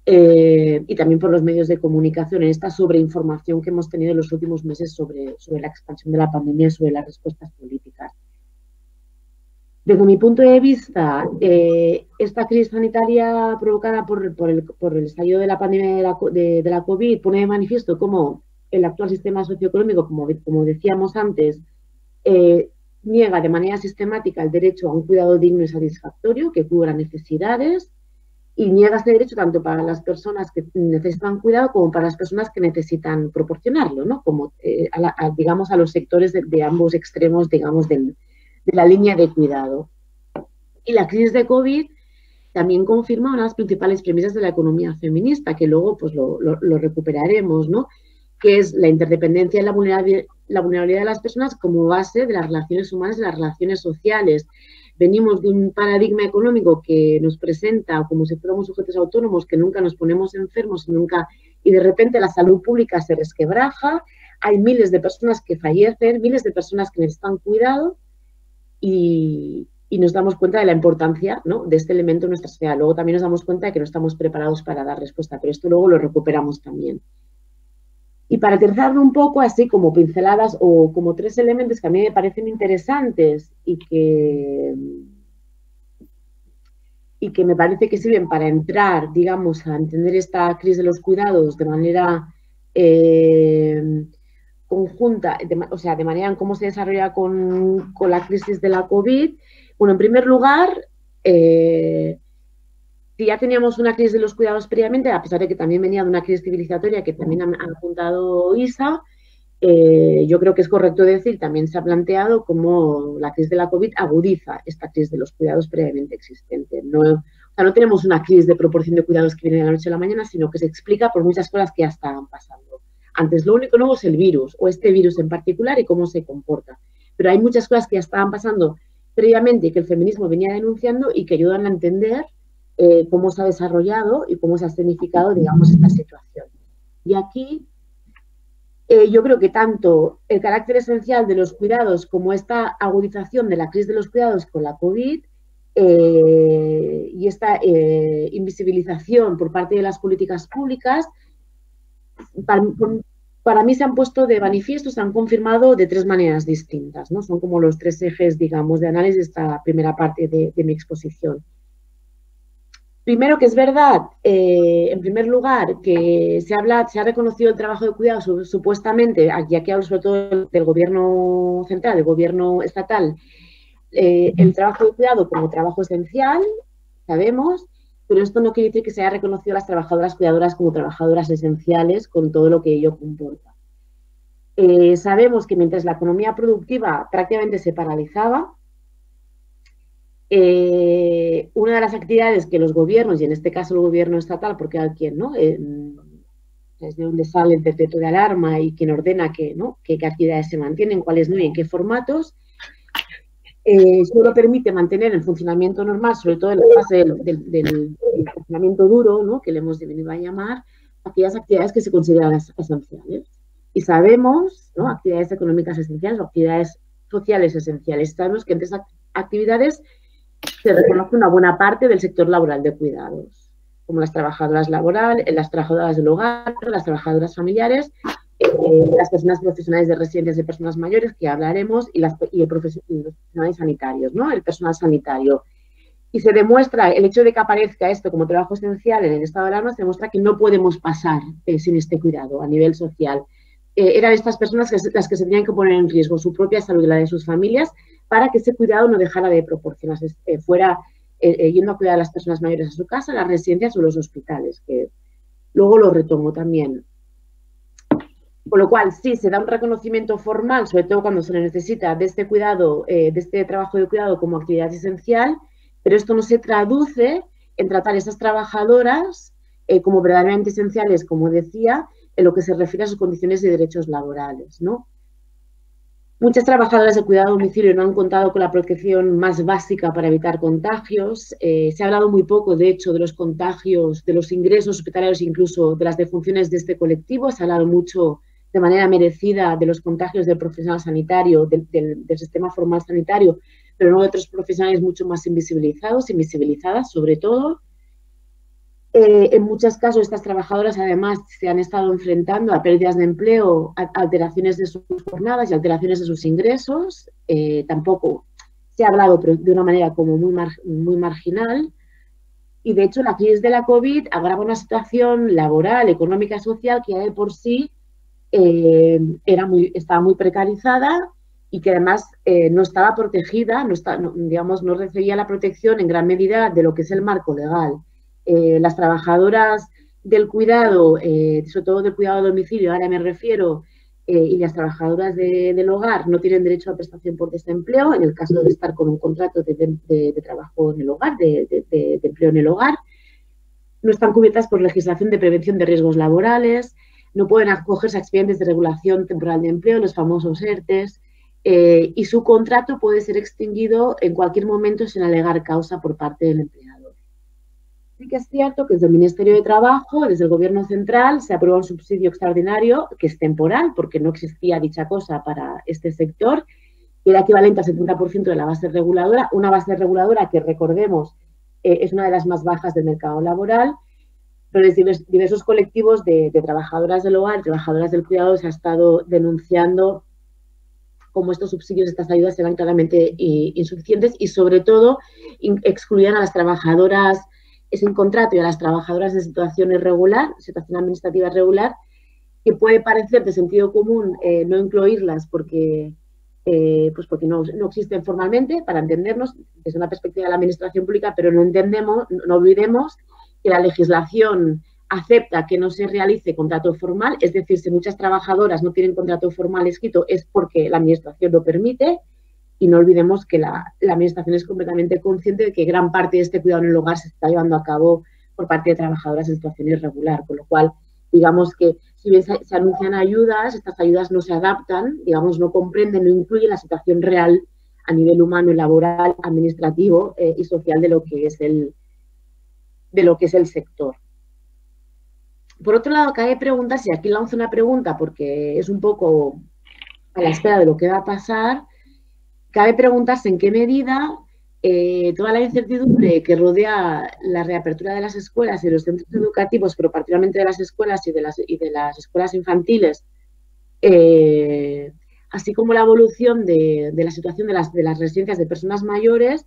eh, y también por los medios de comunicación en esta sobreinformación que hemos tenido en los últimos meses sobre, sobre la expansión de la pandemia y sobre las respuestas políticas. Desde mi punto de vista, eh, esta crisis sanitaria provocada por, el, por, el, estallido de la pandemia de la, de, la, COVID pone de manifiesto cómo el actual sistema socioeconómico, como, como decíamos antes, eh, niega de manera sistemática el derecho a un cuidado digno y satisfactorio que cubra necesidades y niega este derecho tanto para las personas que necesitan cuidado como para las personas que necesitan proporcionarlo, ¿no? Como, eh, digamos, a los sectores de, ambos extremos, digamos, de la línea de cuidado. Y la crisis de COVID también confirma una de las principales premisas de la economía feminista, que luego pues lo, lo recuperaremos, ¿no? que es la interdependencia y la vulnerabilidad, de las personas como base de las relaciones humanas y las relaciones sociales. Venimos de un paradigma económico que nos presenta como si fuéramos sujetos autónomos, que nunca nos ponemos enfermos, nunca, y de repente la salud pública se resquebraja, hay miles de personas que fallecen, miles de personas que necesitan cuidado y, y nos damos cuenta de la importancia ¿no? de este elemento en nuestra sociedad. Luego también nos damos cuenta de que no estamos preparados para dar respuesta, pero esto luego lo recuperamos también. Y para aterrizarlo un poco, así como pinceladas o como tres elementos que a mí me parecen interesantes y que, y que me parece que sirven para entrar, digamos, a entender esta crisis de los cuidados de manera eh, conjunta, o sea, de manera en cómo se desarrolla con, con, la crisis de la COVID. Bueno, en primer lugar, eh, si ya teníamos una crisis de los cuidados previamente, a pesar de que también venía de una crisis civilizatoria que también ha, apuntado Isa, eh, yo creo que es correcto decir, también se ha planteado cómo la crisis de la COVID agudiza esta crisis de los cuidados previamente existente. No, o sea, no tenemos una crisis de proporción de cuidados que viene de la noche a la mañana, sino que se explica por muchas cosas que ya estaban pasando. Antes, lo único nuevo es el virus, o este virus en particular, y cómo se comporta. Pero hay muchas cosas que ya estaban pasando previamente y que el feminismo venía denunciando y que ayudan a entender eh, cómo se ha desarrollado y cómo se ha significado, digamos, esta situación. Y aquí eh, yo creo que tanto el carácter esencial de los cuidados como esta agudización de la crisis de los cuidados con la COVID eh, y esta invisibilización por parte de las políticas públicas, para, mí se han puesto de manifiesto, se han confirmado de tres maneras distintas. ¿no? Son como los tres ejes, digamos, de análisis de esta primera parte de mi exposición. Primero que es verdad, eh, en primer lugar, que se ha reconocido el trabajo de cuidado supuestamente, ya que hablo sobre todo del gobierno central, del gobierno estatal, eh, el trabajo de cuidado como trabajo esencial, sabemos, pero esto no quiere decir que se haya reconocido a las trabajadoras cuidadoras como trabajadoras esenciales con todo lo que ello comporta. Eh, sabemos que mientras la economía productiva prácticamente se paralizaba, eh, una de las actividades que los gobiernos, y en este caso el gobierno estatal, porque hay quien, ¿no? Eh, desde donde sale el decreto de alarma y quien ordena que, ¿no? qué actividades se mantienen, cuáles no y en qué formatos, eh, solo permite mantener el funcionamiento normal, sobre todo en la fase del, funcionamiento duro, ¿no? que le hemos venido a llamar, aquellas actividades que se consideran esenciales. Y sabemos, ¿no? actividades económicas esenciales o actividades sociales esenciales. Sabemos que entre esas actividades se reconoce una buena parte del sector laboral de cuidados, como las trabajadoras laborales, las trabajadoras del hogar, las trabajadoras familiares, eh, las personas profesionales de residencias de personas mayores, que hablaremos, y, las, y los profesionales sanitarios, ¿no? El personal sanitario. Y se demuestra, el hecho de que aparezca esto como trabajo esencial en el estado de alarma, se demuestra que no podemos pasar eh, sin este cuidado a nivel social. Eh, eran estas personas las que se tenían que poner en riesgo su propia salud y la de sus familias para que ese cuidado no dejara de proporcionarse, eh, fuera eh, eh, yendo a cuidar a las personas mayores a su casa, las residencias o los hospitales, que luego lo retomo también. Con lo cual, sí, se da un reconocimiento formal, sobre todo cuando se necesita, de este cuidado, de este trabajo de cuidado como actividad esencial, pero esto no se traduce en tratar a esas trabajadoras como verdaderamente esenciales, como decía, en lo que se refiere a sus condiciones de derechos laborales, ¿no? Muchas trabajadoras de cuidado a domicilio no han contado con la protección más básica para evitar contagios. Eh, se ha hablado muy poco, de hecho, de los contagios, de los ingresos hospitalarios, incluso de las defunciones de este colectivo. Se ha hablado mucho de manera merecida de los contagios del profesional sanitario, del, del sistema formal sanitario, pero no de otros profesionales mucho más invisibilizados, invisibilizadas sobre todo. Eh, en muchos casos, estas trabajadoras además se han estado enfrentando a pérdidas de empleo, a alteraciones de sus jornadas y alteraciones de sus ingresos. Eh, tampoco se ha hablado, de una manera como muy, marginal. Y de hecho, la crisis de la COVID agrava una situación laboral, económica y social que ya de por sí eh, era muy, estaba muy precarizada y que además no estaba protegida, no, está, digamos, no recibía la protección en gran medida de lo que es el marco legal. Eh, las trabajadoras del cuidado, eh, sobre todo del cuidado a domicilio, ahora me refiero, eh, y las trabajadoras del hogar no tienen derecho a prestación por desempleo en el caso de estar con un contrato de, trabajo en el hogar, de, empleo en el hogar. No están cubiertas por legislación de prevención de riesgos laborales, no pueden acogerse a expedientes de regulación temporal de empleo, los famosos ERTES, y su contrato puede ser extinguido en cualquier momento sin alegar causa por parte del empleado. Sí que es cierto que desde el Ministerio de Trabajo, desde el Gobierno Central, se aprueba un subsidio extraordinario que es temporal, porque no existía dicha cosa para este sector, que era equivalente al 70% de la base reguladora, una base reguladora que, recordemos, eh, es una de las más bajas del mercado laboral, pero desde diversos colectivos de, trabajadoras del hogar, trabajadoras del cuidado, se ha estado denunciando cómo estos subsidios, estas ayudas eran claramente eh, insuficientes y, sobre todo, excluían a las trabajadoras ese contrato y a las trabajadoras de situación irregular, situación administrativa irregular, que puede parecer de sentido común eh, no incluirlas porque, eh, pues porque no, existen formalmente, para entendernos desde una perspectiva de la administración pública, pero no entendemos, no olvidemos que la legislación acepta que no se realice contrato formal, es decir, si muchas trabajadoras no tienen contrato formal escrito es porque la administración lo permite y no olvidemos que la, Administración es completamente consciente de que gran parte de este cuidado en el hogar se está llevando a cabo por parte de trabajadoras en situación irregular, con lo cual, digamos que si bien se, anuncian ayudas, estas ayudas no se adaptan, digamos, no comprenden, no incluyen la situación real a nivel humano, laboral, administrativo eh, y social de lo que es el de lo que es el sector. Por otro lado, cabe preguntas, y aquí lanzo una pregunta porque es un poco a la espera de lo que va a pasar, Cabe preguntarse en qué medida eh, toda la incertidumbre que rodea la reapertura de las escuelas y los centros educativos, pero particularmente de las escuelas y de las, escuelas infantiles, eh, así como la evolución de, la situación de las, de las residencias de personas mayores,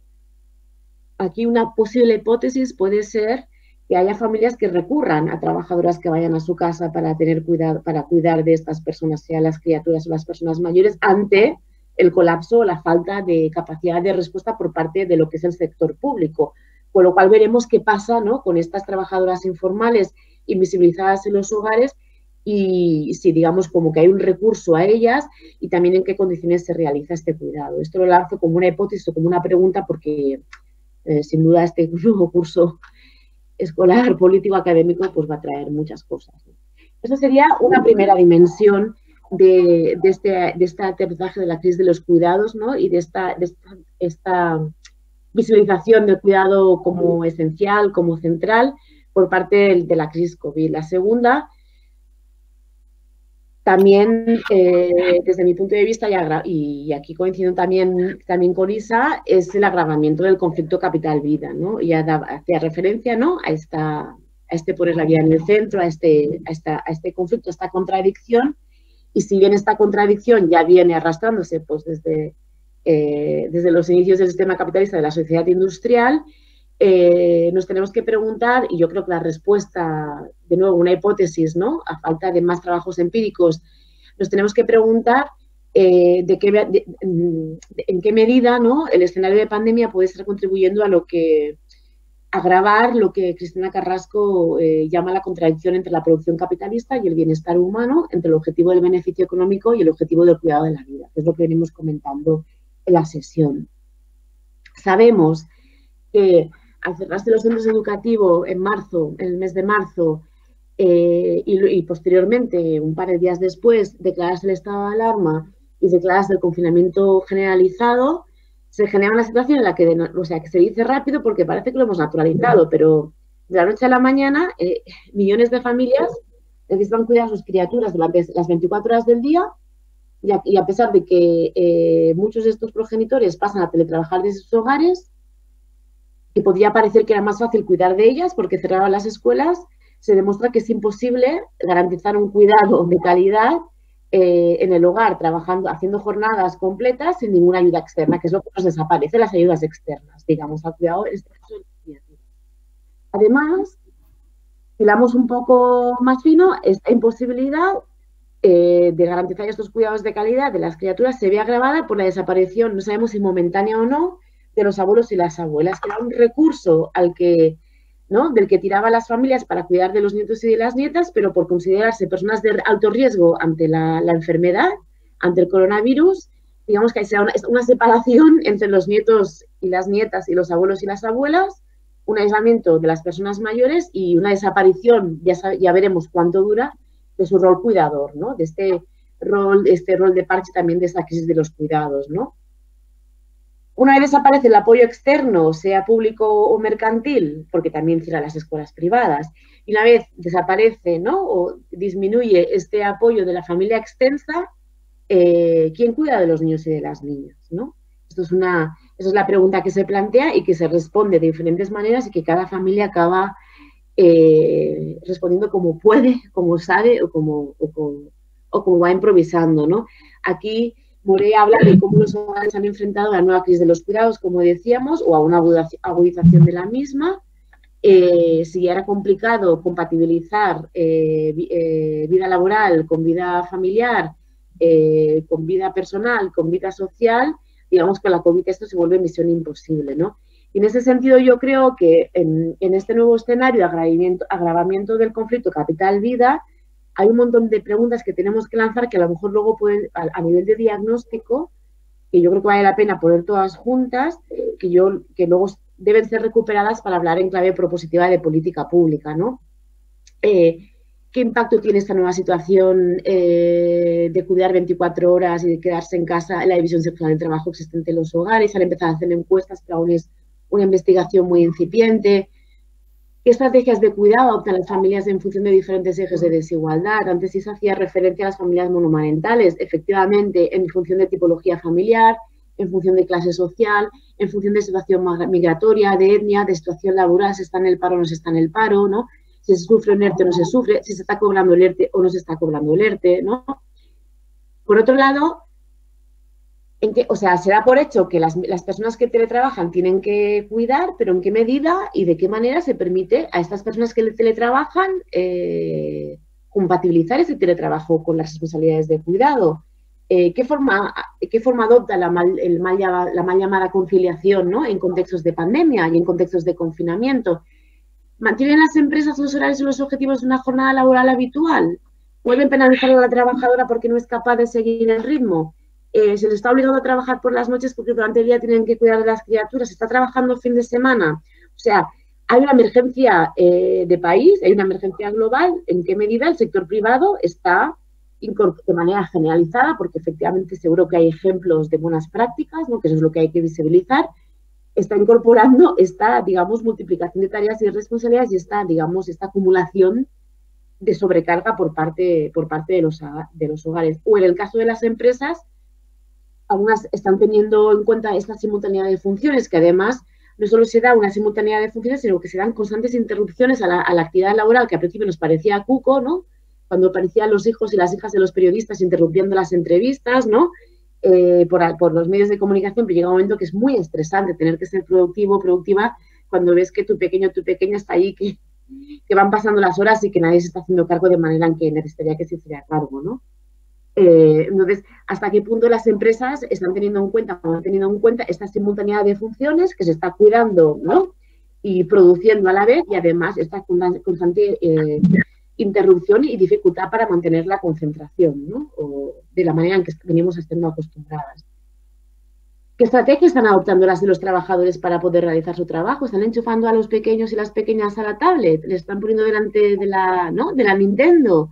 aquí una posible hipótesis puede ser que haya familias que recurran a trabajadoras que vayan a su casa para tener cuidado, para cuidar de estas personas, sean las criaturas o las personas mayores, ante el colapso o la falta de capacidad de respuesta por parte de lo que es el sector público. Con lo cual veremos qué pasa ¿no? con estas trabajadoras informales invisibilizadas en los hogares y si digamos como que hay un recurso a ellas y también en qué condiciones se realiza este cuidado. Esto lo lanzo como una hipótesis o como una pregunta porque eh, sin duda este nuevo curso escolar, político, académico, pues va a traer muchas cosas. Eso sería una primera dimensión de, este, de este aterrizaje de la crisis de los cuidados ¿no? y de esta, esta, visualización del cuidado como esencial, como central por parte de, la crisis COVID. La segunda, también también desde mi punto de vista, y, aquí coincido también, también con Isa, es el agravamiento del conflicto capital-vida, ¿no? Ya hacía referencia, ¿no? A, esta, a este poner la vida en el centro, a este, a, esta, a este conflicto, a esta contradicción, y si bien esta contradicción ya viene arrastrándose pues, desde, eh, desde los inicios del sistema capitalista de la sociedad industrial, eh, nos tenemos que preguntar, y yo creo que la respuesta, de nuevo, una hipótesis, ¿no? A falta de más trabajos empíricos, nos tenemos que preguntar eh, de qué, en qué medida ¿no? el escenario de pandemia puede estar contribuyendo a lo que agravar lo que Cristina Carrasco eh, llama la contradicción entre la producción capitalista y el bienestar humano, entre el objetivo del beneficio económico y el objetivo del cuidado de la vida, que es lo que venimos comentando en la sesión. Sabemos que al cerrarse los centros educativos en marzo, en el mes de marzo, eh, y, posteriormente, un par de días después, declararse el estado de alarma y declararse el confinamiento generalizado, se genera una situación en la que, o sea, que se dice rápido porque parece que lo hemos naturalizado, pero de la noche a la mañana eh, millones de familias necesitan cuidar a sus criaturas durante las 24 horas del día y a, pesar de que eh, muchos de estos progenitores pasan a teletrabajar desde sus hogares, y podría parecer que era más fácil cuidar de ellas porque cerraban las escuelas, se demuestra que es imposible garantizar un cuidado de calidad eh, en el hogar, trabajando, haciendo jornadas completas sin ninguna ayuda externa, que es lo que nos desaparece, las ayudas externas, digamos, al cuidado, en este caso, Además, si damos un poco más fino, esta imposibilidad eh, de garantizar estos cuidados de calidad de las criaturas se ve agravada por la desaparición, no sabemos si momentánea o no, de los abuelos y las abuelas, que era un recurso al que del que tiraban las familias para cuidar de los nietos y de las nietas, pero por considerarse personas de alto riesgo ante la, enfermedad, ante el coronavirus, digamos que hay una, una, separación entre los nietos y las nietas y los abuelos y las abuelas, un aislamiento de las personas mayores y una desaparición, ya, ya veremos cuánto dura, de su rol cuidador, ¿no? De este rol, este rol de parche también de esta crisis de los cuidados, ¿no? Una vez desaparece el apoyo externo, sea público o mercantil, porque también cierran las escuelas privadas, y una vez desaparece ¿no? o disminuye este apoyo de la familia extensa, eh, ¿quién cuida de los niños y de las niñas? ¿no? Esto es una, esa es la pregunta que se plantea y que se responde de diferentes maneras y que cada familia acaba eh, respondiendo como puede, como sabe o como, o como, va improvisando. ¿no? Aquí More habla de cómo los hogares han enfrentado a la nueva crisis de los cuidados, como decíamos, o a una agudización de la misma. Eh, si era complicado compatibilizar eh, eh, vida laboral con vida familiar, con vida personal, con vida social, digamos que la COVID esto se vuelve misión imposible, ¿no? Y en ese sentido yo creo que en, este nuevo escenario de agravamiento del conflicto capital-vida, hay un montón de preguntas que tenemos que lanzar que a lo mejor luego pueden, a, nivel de diagnóstico, que yo creo que vale la pena poner todas juntas, que, yo, que luego deben ser recuperadas para hablar en clave propositiva de política pública, ¿no? Eh, ¿Qué impacto tiene esta nueva situación eh, de cuidar 24 horas y de quedarse en casa en la división sexual del trabajo existente en los hogares? Han empezado a hacer encuestas, pero aún es una investigación muy incipiente. ¿Qué estrategias de cuidado adoptan las familias en función de diferentes ejes de desigualdad? Antes sí se hacía referencia a las familias monomarentales, efectivamente, en función de tipología familiar, en función de clase social, en función de situación migratoria, de etnia, de situación laboral, si está en el paro o no se está en el paro, ¿no? Si se sufre un ERTE o no se sufre, si se está cobrando el ERTE o no se está cobrando el ERTE, ¿no? Por otro lado, o sea, se da por hecho que las, personas que teletrabajan tienen que cuidar, pero en qué medida y de qué manera se permite a estas personas que teletrabajan eh, compatibilizar ese teletrabajo con las responsabilidades de cuidado. Eh, ¿qué, forma, ¿Qué forma adopta la mal, la mal llamada conciliación ¿no? en contextos de pandemia y en contextos de confinamiento? ¿Mantienen las empresas los horarios y los objetivos de una jornada laboral habitual? ¿Vuelven penalizar a la trabajadora porque no es capaz de seguir el ritmo? Eh, se les está obligado a trabajar por las noches porque durante el día tienen que cuidar de las criaturas, está trabajando fin de semana. O sea, hay una emergencia eh, de país, hay una emergencia global, en qué medida el sector privado está de manera generalizada, porque efectivamente seguro que hay ejemplos de buenas prácticas, ¿no? que eso es lo que hay que visibilizar, está incorporando esta, digamos, multiplicación de tareas y responsabilidades y esta, digamos, esta acumulación de sobrecarga por parte, por parte de, los, de los hogares. O en el caso de las empresas, algunas están teniendo en cuenta esta simultaneidad de funciones, que además no solo se da una simultaneidad de funciones, sino que se dan constantes interrupciones a la, actividad laboral, que al principio nos parecía cuco, ¿no? Cuando aparecían los hijos y las hijas de los periodistas interrumpiendo las entrevistas, ¿no? Eh, por, los medios de comunicación, pero llega un momento que es muy estresante tener que ser productivo, productiva, cuando ves que tu pequeño tu pequeña está ahí, que, que van pasando las horas y que nadie se está haciendo cargo de manera en que necesitaría que se hiciera cargo, ¿no? Eh, entonces, ¿hasta qué punto las empresas están teniendo en cuenta, o han tenido en cuenta esta simultaneidad de funciones que se está cuidando, y produciendo a la vez y además esta constante eh, interrupción y dificultad para mantener la concentración, ¿no? O de la manera en que venimos estando acostumbradas. ¿Qué estrategias están adoptando las de los trabajadores para poder realizar su trabajo? ¿Están enchufando a los pequeños y las pequeñas a la tablet? ¿Les están poniendo delante de la Nintendo?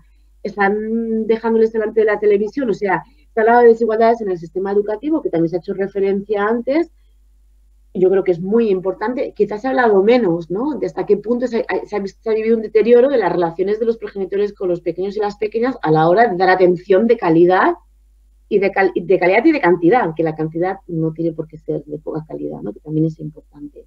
¿Están dejándoles delante de la televisión? O sea, se ha hablado de desigualdades en el sistema educativo, que también se ha hecho referencia antes, yo creo que es muy importante. Quizás se ha hablado menos, ¿no? De hasta qué punto se ha, vivido un deterioro de las relaciones de los progenitores con los pequeños y las pequeñas a la hora de dar atención de calidad y de, de calidad y de cantidad, que la cantidad no tiene por qué ser de poca calidad, ¿no? Que también es importante.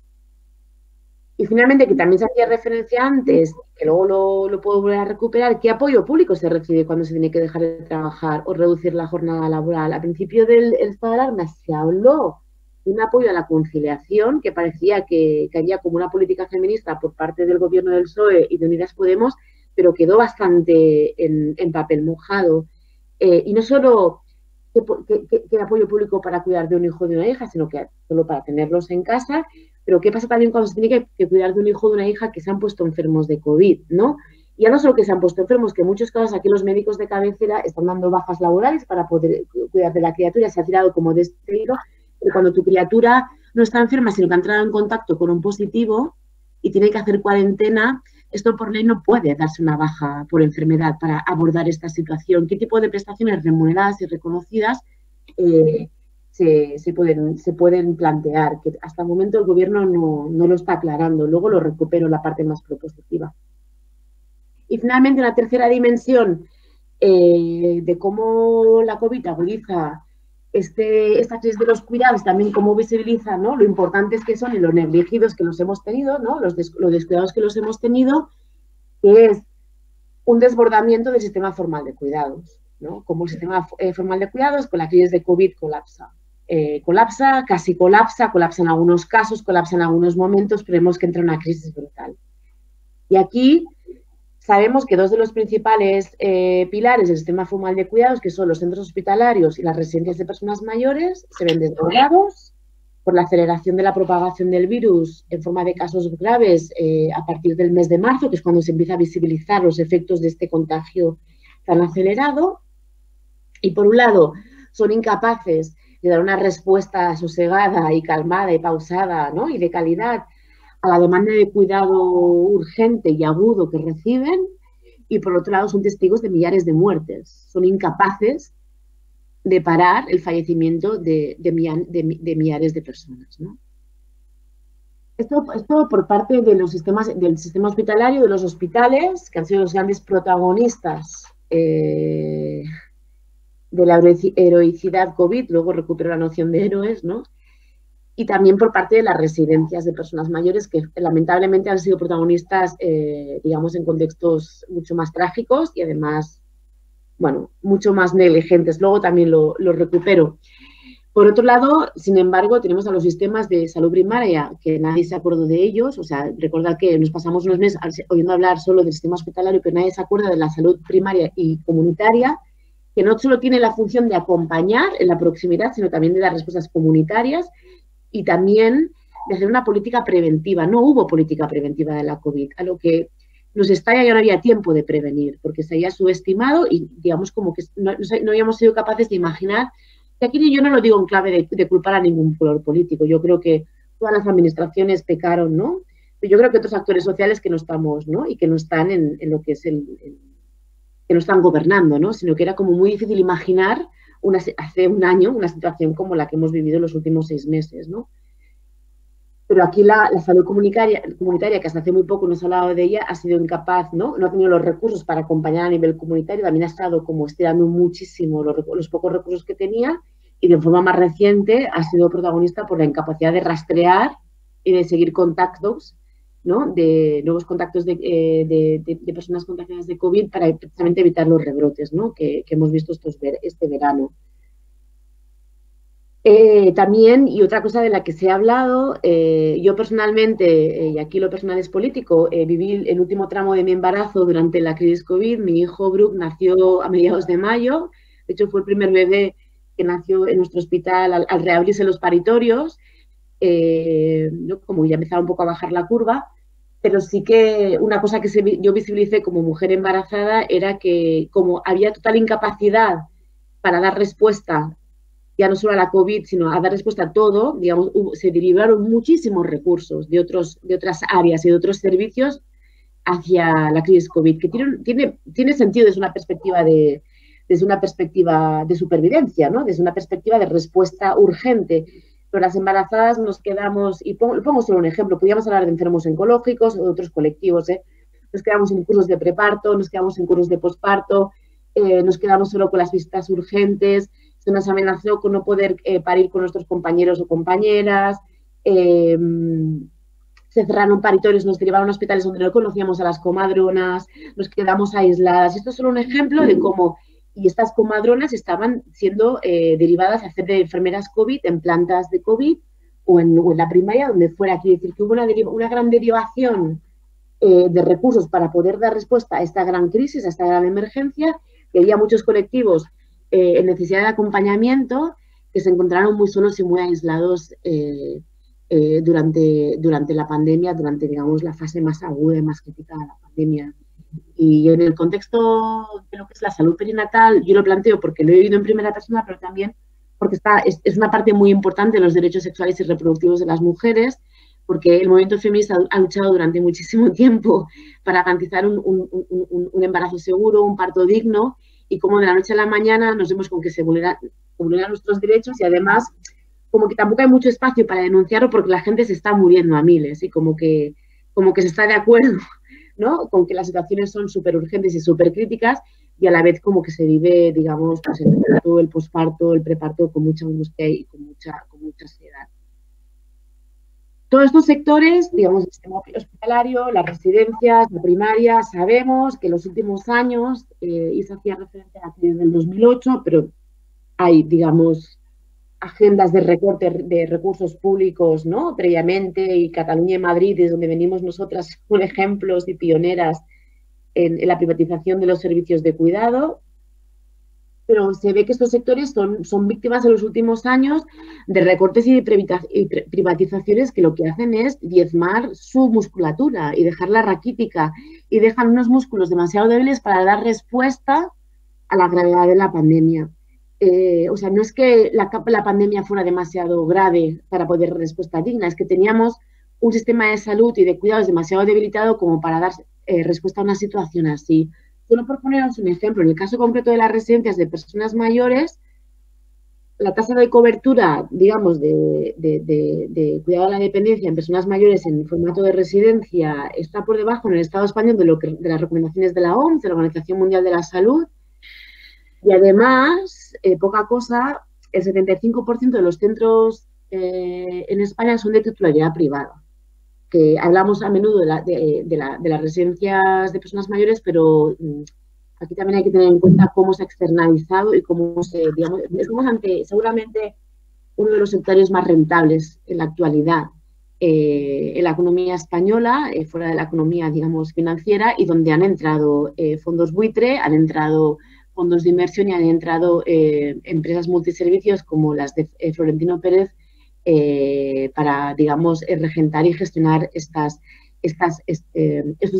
Y finalmente, que también se hacía referencia antes, que luego lo, lo, puedo volver a recuperar, ¿qué apoyo público se recibe cuando se tiene que dejar de trabajar o reducir la jornada laboral? Al principio del estado de alarma se habló un apoyo a la conciliación que parecía que, había como una política feminista por parte del gobierno del PSOE y de Unidas Podemos, pero quedó bastante en, papel mojado. Eh, y no solo que, apoyo público para cuidar de un hijo o de una hija, sino que solo para tenerlos en casa. Pero ¿qué pasa también cuando se tiene que, cuidar de un hijo o de una hija que se han puesto enfermos de COVID, ¿no? Y ya no solo que se han puesto enfermos, que en muchos casos aquí los médicos de cabecera están dando bajas laborales para poder cuidar de la criatura, se ha tirado como de este hilo, cuando tu criatura no está enferma, sino que ha entrado en contacto con un positivo y tiene que hacer cuarentena, esto por ley no puede darse una baja por enfermedad para abordar esta situación. ¿Qué tipo de prestaciones remuneradas y reconocidas eh, se, pueden, plantear? Que hasta el momento el gobierno no, lo está aclarando. Luego lo recupero la parte más propositiva. Y finalmente, una tercera dimensión eh, de cómo la COVID agudiza este, esta crisis de los cuidados también cómo visibiliza ¿no? lo importantes que son y lo negligidos que los hemos tenido, ¿no? los, descuidados que los hemos tenido, que es un desbordamiento del sistema formal de cuidados. ¿no? Como el sistema eh, formal de cuidados con la crisis de COVID colapsa. Eh, colapsa, casi colapsa, colapsa en algunos casos, colapsa en algunos momentos, pero vemos que entra en una crisis brutal. Y aquí Sabemos que dos de los principales eh, pilares del sistema formal de cuidados, que son los centros hospitalarios y las residencias de personas mayores, se ven desbordados por la aceleración de la propagación del virus en forma de casos graves eh, a partir del mes de marzo, que es cuando se empieza a visibilizar los efectos de este contagio tan acelerado. Y por un lado, son incapaces de dar una respuesta sosegada y calmada y pausada ¿no? y de calidad a la demanda de cuidado urgente y agudo que reciben y por otro lado son testigos de millares de muertes. Son incapaces de parar el fallecimiento de, de, millares de personas. Esto, esto, por parte de los del sistema hospitalario, de los hospitales, que han sido los grandes protagonistas eh, de la heroicidad COVID, luego recupero la noción de héroes, ¿no? y también por parte de las residencias de personas mayores que lamentablemente han sido protagonistas, eh, digamos, en contextos mucho más trágicos y además, bueno, mucho más negligentes. Luego también lo, recupero. Por otro lado, sin embargo, tenemos a los sistemas de salud primaria, que nadie se acuerda de ellos. O sea, recordad que nos pasamos unos meses oyendo hablar solo del sistema hospitalario, pero nadie se acuerda de la salud primaria y comunitaria, que no solo tiene la función de acompañar en la proximidad, sino también de dar respuestas comunitarias y también de hacer una política preventiva. No hubo política preventiva de la COVID, a lo que nos estalla ya no había tiempo de prevenir, porque se había subestimado y digamos como que no, habíamos sido capaces de imaginar, que aquí yo no lo digo en clave de, culpar a ningún color político, yo creo que todas las administraciones pecaron, ¿no? Pero yo creo que otros actores sociales que no estamos, ¿no? Y que no están en, lo que es el, que no están gobernando, ¿no? Sino que era como muy difícil imaginar hace un año una situación como la que hemos vivido en los últimos seis meses, ¿no? Pero aquí la, salud comunitaria, que hasta hace muy poco nos ha hablado de ella, ha sido incapaz, ¿no? No ha tenido los recursos para acompañar a nivel comunitario, también ha estado como estirando muchísimo los, los pocos recursos que tenía y de forma más reciente ha sido protagonista por la incapacidad de rastrear y de seguir contactos ¿no? de nuevos contactos de, eh, personas contagiadas de COVID para precisamente evitar los rebrotes que, hemos visto estos este verano. Eh, también, y otra cosa de la que se ha hablado, eh, yo personalmente, y aquí lo personal es político, viví el último tramo de mi embarazo durante la crisis COVID. Mi hijo Brooke nació a mediados de mayo, de hecho fue el primer bebé que nació en nuestro hospital al reabrirse los paritorios eh, como ya empezaba un poco a bajar la curva, pero sí que una cosa que yo visibilicé como mujer embarazada era que como había total incapacidad para dar respuesta ya no solo a la COVID, sino a dar respuesta a todo, digamos, se derivaron muchísimos recursos de, otros, de otras áreas y de otros servicios hacia la crisis COVID, que tiene, tiene, tiene sentido desde una perspectiva de, desde una perspectiva de supervivencia, ¿no? desde una perspectiva de respuesta urgente. Pero las embarazadas nos quedamos, y pongo, solo un ejemplo, podríamos hablar de enfermos oncológicos o de otros colectivos, ¿eh? nos quedamos en cursos de preparto, nos quedamos en cursos de posparto, eh, nos quedamos solo con las visitas urgentes, se nos amenazó con no poder eh, parir con nuestros compañeros o compañeras, em, se cerraron paritorios, nos derivaron a hospitales donde no conocíamos a las comadronas, nos quedamos aisladas. Esto es solo un ejemplo de cómo, y estas comadronas estaban siendo eh, derivadas a hacer de enfermeras COVID en plantas de COVID o en, la primaria, donde fuera. Quiere decir que hubo una, una gran derivación eh, de recursos para poder dar respuesta a esta gran crisis, a esta gran emergencia, que había muchos colectivos eh, en necesidad de acompañamiento que se encontraron muy solos y muy aislados eh, durante, durante la pandemia, durante, digamos, la fase más aguda y más crítica de la pandemia. Y en el contexto de lo que es la salud perinatal, yo lo planteo porque lo he vivido en primera persona, pero también porque está, es, es una parte muy importante de los derechos sexuales y reproductivos de las mujeres, porque el movimiento feminista ha luchado durante muchísimo tiempo para garantizar un, un, un, un, embarazo seguro, un parto digno, y como de la noche a la mañana nos vemos con que se vulneran, vulneran nuestros derechos y además como que tampoco hay mucho espacio para denunciarlo porque la gente se está muriendo a miles y como que, como que se está de acuerdo con que las situaciones son súper urgentes y súper críticas y a la vez como que se vive, digamos, pues el parto, el posparto, el preparto con mucha angustia y con mucha, mucha ansiedad. Todos estos sectores, digamos, el sistema hospitalario, las residencias, la primaria, sabemos que en los últimos años, eh, y se hacía referencia a la crisis del 2008, pero hay, digamos, agendas de recorte de recursos públicos, ¿no? Previamente, y Cataluña y Madrid, es donde venimos nosotras con ejemplos y pioneras en, la privatización de los servicios de cuidado. Pero se ve que estos sectores son, son víctimas en los últimos años de recortes y privatizaciones que lo que hacen es diezmar su musculatura y dejarla raquítica y dejan unos músculos demasiado débiles para dar respuesta a la gravedad de la pandemia. Eh, o sea, no es que la, pandemia fuera demasiado grave para poder dar respuesta digna, es que teníamos un sistema de salud y de cuidados demasiado debilitado como para dar eh, respuesta a una situación así. Solo por poneros un ejemplo, en el caso concreto de las residencias de personas mayores, la tasa de cobertura, digamos, de, de, cuidado de la dependencia en personas mayores en formato de residencia está por debajo en el Estado español de, lo que, de las recomendaciones de la OMS, de la Organización Mundial de la Salud, y además, eh, poca cosa, el 75% de los centros eh, en España son de titularidad privada. Que hablamos a menudo de, las residencias de personas mayores, pero mm, aquí también hay que tener en cuenta cómo se ha externalizado y cómo se, digamos, estamos ante seguramente uno de los sectores más rentables en la actualidad eh, en la economía española, fuera de la economía, digamos, financiera, y donde han entrado fondos buitre, han entrado fondos de inversión y han entrado eh, empresas multiservicios como las de eh, Florentino Pérez eh, para, digamos, regentar y gestionar estos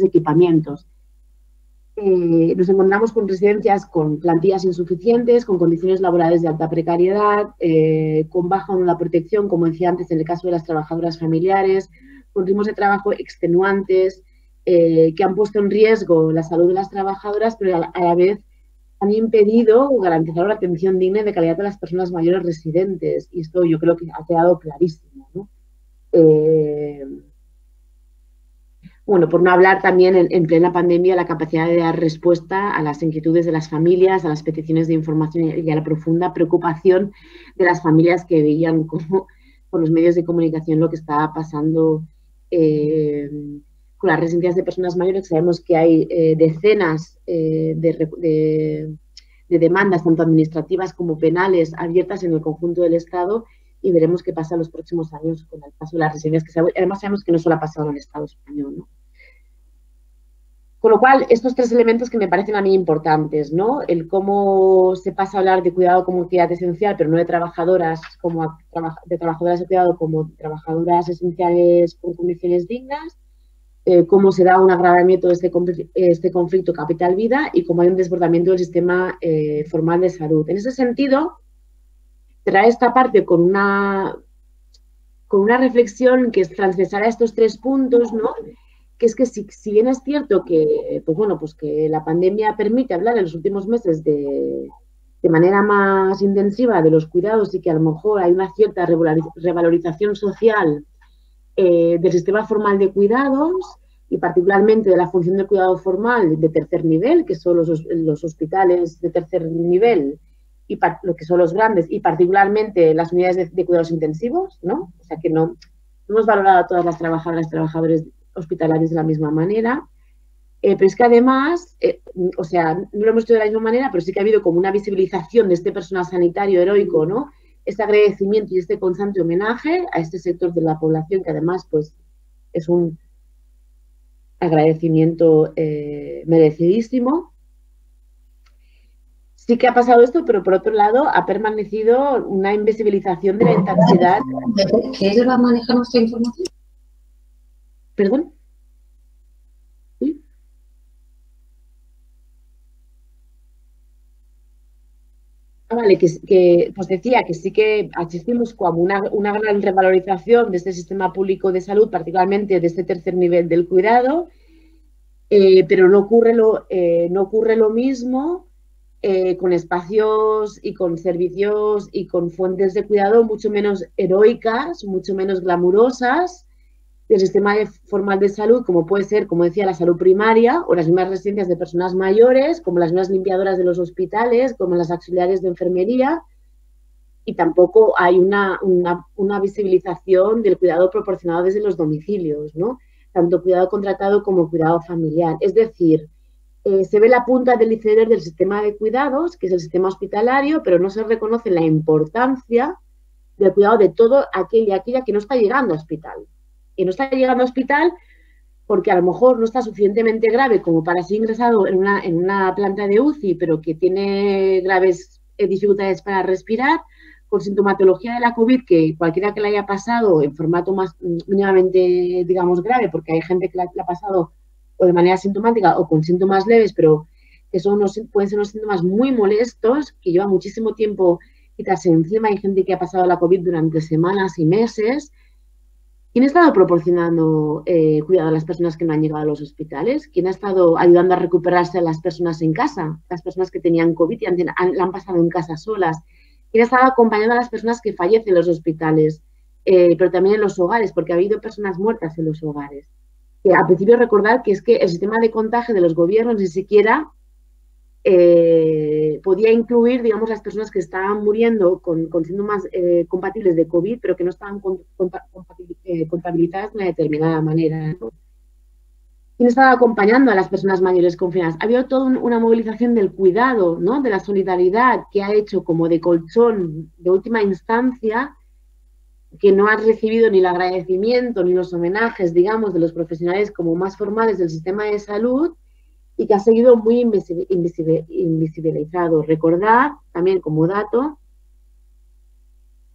equipamientos. nos encontramos con residencias con plantillas insuficientes, con condiciones laborales de alta precariedad, con baja la protección, como decía antes, en el caso de las trabajadoras familiares, con ritmos de trabajo extenuantes, que han puesto en riesgo la salud de las trabajadoras, pero a la vez han impedido garantizar una atención digna y de calidad a las personas mayores residentes. Y esto yo creo que ha quedado clarísimo. Eh, bueno, por no hablar también en, plena pandemia la capacidad de dar respuesta a las inquietudes de las familias, a las peticiones de información y a la profunda preocupación de las familias que veían como por los medios de comunicación lo que estaba pasando eh, con las residencias de personas mayores, sabemos que hay eh, decenas eh, de, demandas, tanto administrativas como penales, abiertas en el conjunto del Estado y veremos qué pasa en los próximos años con el caso de las residencias, que además sabemos que no solo ha pasado en el Estado español. Con lo cual, estos tres elementos que me parecen a mí importantes, ¿no? El cómo se pasa a hablar de cuidado como actividad esencial, pero no de trabajadoras como de trabajadoras de cuidado como trabajadoras esenciales con condiciones dignas, eh, cómo se da un agravamiento de este, este conflicto capital-vida y cómo hay un desbordamiento del sistema eh, formal de salud. En ese sentido, trae esta parte con una, con una reflexión que es transversal a estos tres puntos, ¿no? que es que si, bien es cierto que, pues bueno, pues que la pandemia permite hablar en los últimos meses de, manera más intensiva de los cuidados y que a lo mejor hay una cierta revalorización social eh, del sistema formal de cuidados y particularmente de la función del cuidado formal de tercer nivel, que son los, hospitales de tercer nivel y lo que son los grandes y particularmente las unidades de, cuidados intensivos, ¿no? O sea que no, hemos valorado a todas las trabajadoras y trabajadores hospitalarios de la misma manera. Eh, pero es que además, eh, o sea, no lo hemos hecho de la misma manera, pero sí que ha habido como una visibilización de este personal sanitario heroico, ¿no? Este agradecimiento y este constante homenaje a este sector de la población que además, pues, es un agradecimiento eh, merecidísimo. Sí que ha pasado esto, pero por otro lado ha permanecido una invisibilización de la intensidad. ¿Qué va a manejar nuestra información? ¿Perdón? Vale, que, pues decía que sí que asistimos como una, gran revalorización de este sistema público de salud, particularmente de este tercer nivel del cuidado, eh, pero no ocurre lo, eh, no ocurre lo mismo eh, con espacios y con servicios y con fuentes de cuidado mucho menos heroicas, mucho menos glamurosas, del sistema formal de salud, como puede ser, como decía, la salud primaria o las mismas residencias de personas mayores, como las mismas limpiadoras de los hospitales, como las auxiliares de enfermería. Y tampoco hay una, visibilización del cuidado proporcionado desde los domicilios, ¿no? Tanto cuidado contratado como cuidado familiar. Es decir, eh, se ve la punta del iceberg del sistema de cuidados, que es el sistema hospitalario, pero no se reconoce la importancia del cuidado de todo aquel y aquella que no está llegando al hospital y no está llegando al hospital porque a lo mejor no está suficientemente grave como para ser ingresado en una, en una planta de UCI, pero que tiene graves eh, dificultades para respirar, con sintomatología de la COVID, que cualquiera que la haya pasado en formato más mínimamente, digamos, grave, porque hay gente que la, ha pasado o de manera sintomática o con síntomas leves, pero que son pueden ser unos síntomas muy molestos, que lleva muchísimo tiempo quitarse encima. Hay gente que ha pasado la COVID durante semanas y meses ¿Quién ha estado proporcionando eh, cuidado a las personas que no han llegado a los hospitales? ¿Quién ha estado ayudando a recuperarse a las personas en casa? Las personas que tenían COVID y han, han pasado en casa solas. ¿Quién ha estado acompañando a las personas que fallecen en los hospitales? Eh, pero también en los hogares, porque ha habido personas muertas en los hogares. Que al principio recordar que es que el sistema de contagio de los gobiernos ni siquiera eh, podía incluir, digamos, las personas que estaban muriendo con, síntomas eh, compatibles de COVID, pero que no estaban eh, contabilizadas de una determinada manera. ¿Quién estaba acompañando a las personas mayores confinadas? Ha habido toda una movilización del cuidado, ¿no? de la solidaridad que ha hecho como de colchón de última instancia, que no ha recibido ni el agradecimiento ni los homenajes, digamos, de los profesionales como más formales del sistema de salud, y que ha seguido muy invisibilizado. Recordar también como dato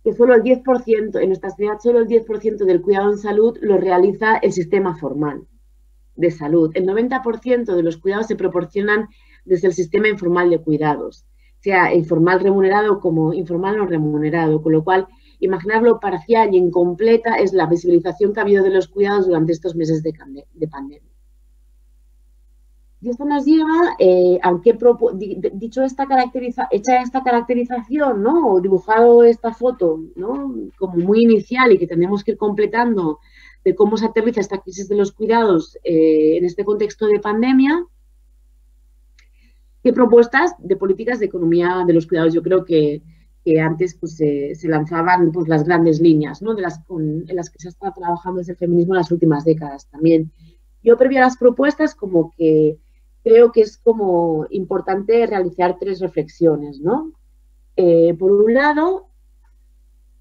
que solo el 10%, en nuestra sociedad solo el 10% del cuidado en salud lo realiza el sistema formal de salud. El 90% de los cuidados se proporcionan desde el sistema informal de cuidados, sea informal remunerado como informal no remunerado, con lo cual imaginarlo parcial y incompleta es la visibilización que ha habido de los cuidados durante estos meses de pandemia. Y esto nos lleva, eh, aunque dicho esta caracteriza hecha esta caracterización, ¿no? O dibujado esta foto, ¿no? Como muy inicial y que tenemos que ir completando de cómo se aterriza esta crisis de los cuidados eh, en este contexto de pandemia, ¿qué propuestas de políticas de economía de los cuidados? Yo creo que, antes pues, se, lanzaban pues, las grandes líneas, ¿no? De las, en las que se ha estado trabajando desde el feminismo en las últimas décadas también. Yo previo a las propuestas como que creo que es como importante realizar tres reflexiones, ¿no? Eh, por un lado,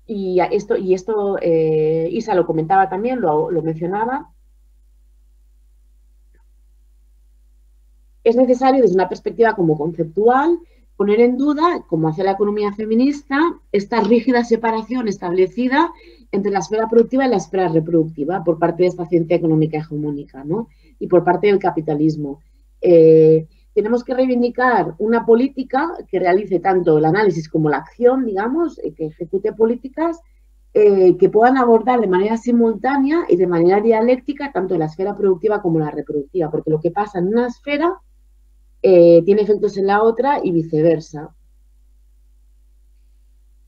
y esto, eh, Isa lo comentaba también, lo, mencionaba, es necesario desde una perspectiva como conceptual poner en duda, como hace la economía feminista, esta rígida separación establecida entre la esfera productiva y la esfera reproductiva por parte de esta ciencia económica hegemónica ¿no? y por parte del capitalismo. Eh, tenemos que reivindicar una política que realice tanto el análisis como la acción, digamos, eh, que ejecute políticas eh, que puedan abordar de manera simultánea y de manera dialéctica tanto la esfera productiva como la reproductiva, porque lo que pasa en una esfera tiene efectos en la otra y viceversa.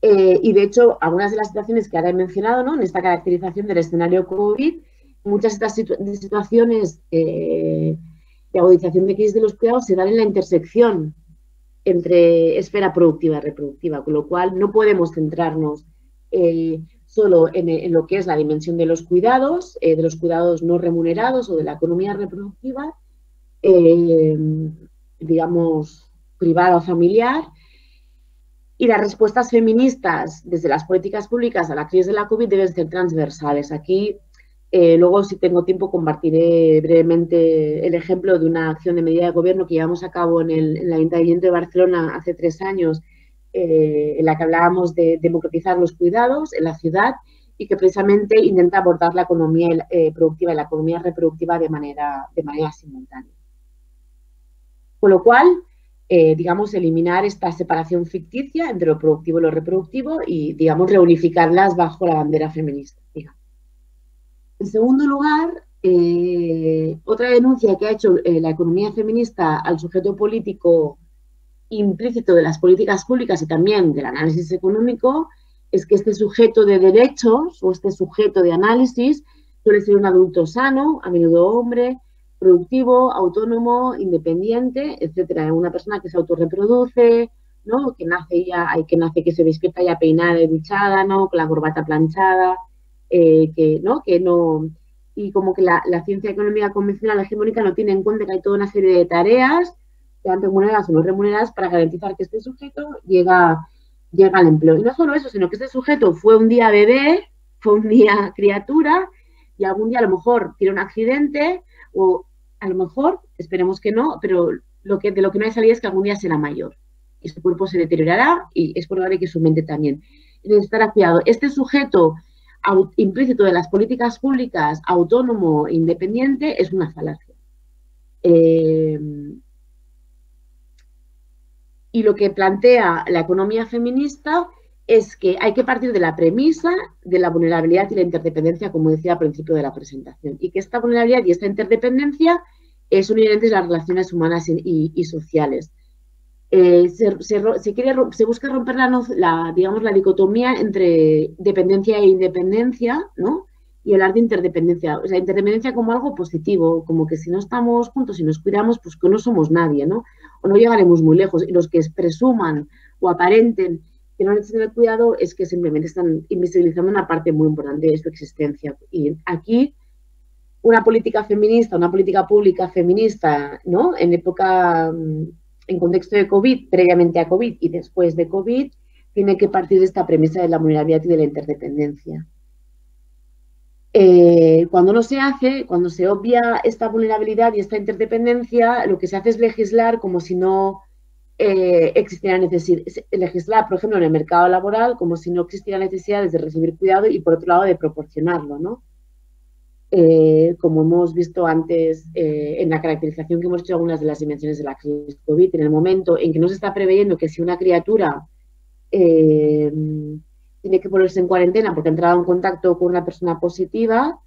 y de hecho, algunas de las situaciones que ahora he mencionado, ¿no? en esta caracterización del escenario COVID, muchas de estas situaciones de agudización de crisis de los cuidados se dan en la intersección entre esfera productiva y reproductiva, con lo cual no podemos centrarnos eh, solo en, lo que es la dimensión de los cuidados, eh, de los cuidados no remunerados o de la economía reproductiva, eh, digamos, privada o familiar, y las respuestas feministas desde las políticas públicas a la crisis de la COVID deben ser transversales. Aquí eh, luego, si tengo tiempo, compartiré brevemente el ejemplo de una acción de medida de gobierno que llevamos a cabo en el, Ayuntamiento de Barcelona hace tres años, eh, en la que hablábamos de democratizar los cuidados en la ciudad y que precisamente intenta abordar la economía eh, productiva y la economía reproductiva de manera simultánea. Con lo cual, digamos, eliminar esta separación ficticia entre lo productivo y lo reproductivo y, digamos, reunificarlas bajo la bandera feminista. En segundo lugar, eh, otra denuncia que ha hecho eh, la economía feminista al sujeto político implícito de las políticas públicas y también del análisis económico es que este sujeto de derechos o este sujeto de análisis suele ser un adulto sano, a menudo hombre, productivo, autónomo, independiente, etcétera. Una persona que se autorreproduce, ¿no? Que nace ya, que nace que se despierta ya peinada y duchada, ¿no? Con la corbata planchada, eh, que, ¿no? que no, y como que la, ciencia económica convencional hegemónica no tiene en cuenta que hay toda una serie de tareas, sean remuneradas o no remuneradas, para garantizar que este sujeto llega, llega al empleo. Y no solo eso, sino que este sujeto fue un día bebé, fue un día criatura, y algún día a lo mejor tiene un accidente, o a lo mejor, esperemos que no, pero lo que, de lo que no hay salida es que algún día será mayor. Y su cuerpo se deteriorará y es probable que su mente también. Necesitará cuidado. Este sujeto implícito de las políticas públicas autónomo e independiente es una falacia. Eh, y lo que plantea la economía feminista es que hay que partir de la premisa de la vulnerabilidad y la interdependencia, como decía al principio de la presentación, y que esta vulnerabilidad y esta interdependencia son inherentes a las relaciones humanas y sociales. Eh, se, busca romper la, digamos, la dicotomía entre dependencia e independencia, ¿no? Y hablar de interdependencia. O sea, interdependencia como algo positivo, como que si no estamos juntos y nos cuidamos, pues que no somos nadie, ¿no? O no llegaremos muy lejos. Y los que presuman o aparenten que no necesitan el cuidado es que simplemente están invisibilizando una parte muy importante de su existencia. Y aquí una política feminista, una política pública feminista, ¿no? En época mm, en contexto de COVID, previamente a COVID y después de COVID, tiene que partir de esta premisa de la vulnerabilidad y de la interdependencia. Eh, cuando no se hace, cuando se obvia esta vulnerabilidad y esta interdependencia, lo que se hace es legislar como si no eh, existiera necesidad, legislar, por ejemplo, en el mercado laboral, como si no existiera necesidad de recibir cuidado y, por otro lado, de proporcionarlo, ¿no? Eh, como hemos visto antes eh, en la caracterización que hemos hecho algunas de las dimensiones de la crisis COVID, en el momento en que no se está preveyendo que si una criatura eh, tiene que ponerse en cuarentena porque ha entrado en contacto con una persona positiva,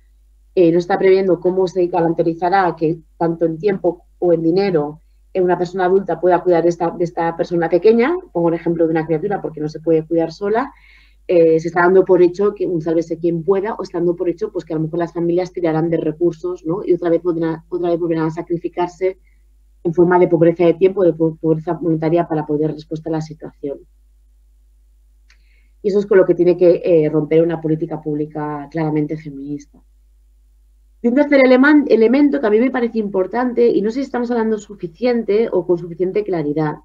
no está previendo cómo se calendarizará que tanto en tiempo o en dinero una persona adulta pueda cuidar esta, de esta persona pequeña, pongo el ejemplo de una criatura porque no se puede cuidar sola, eh, se está dando por hecho que un sálvese quien pueda o está dando por hecho pues que a lo mejor las familias tirarán de recursos ¿no? y otra vez, podrán, otra vez volverán a sacrificarse en forma de pobreza de tiempo, de pobreza monetaria para poder respuesta a la situación. Y eso es con lo que tiene que eh, romper una política pública claramente feminista. Y un tercer elemento que a mí me parece importante, y no sé si estamos hablando suficiente o con suficiente claridad,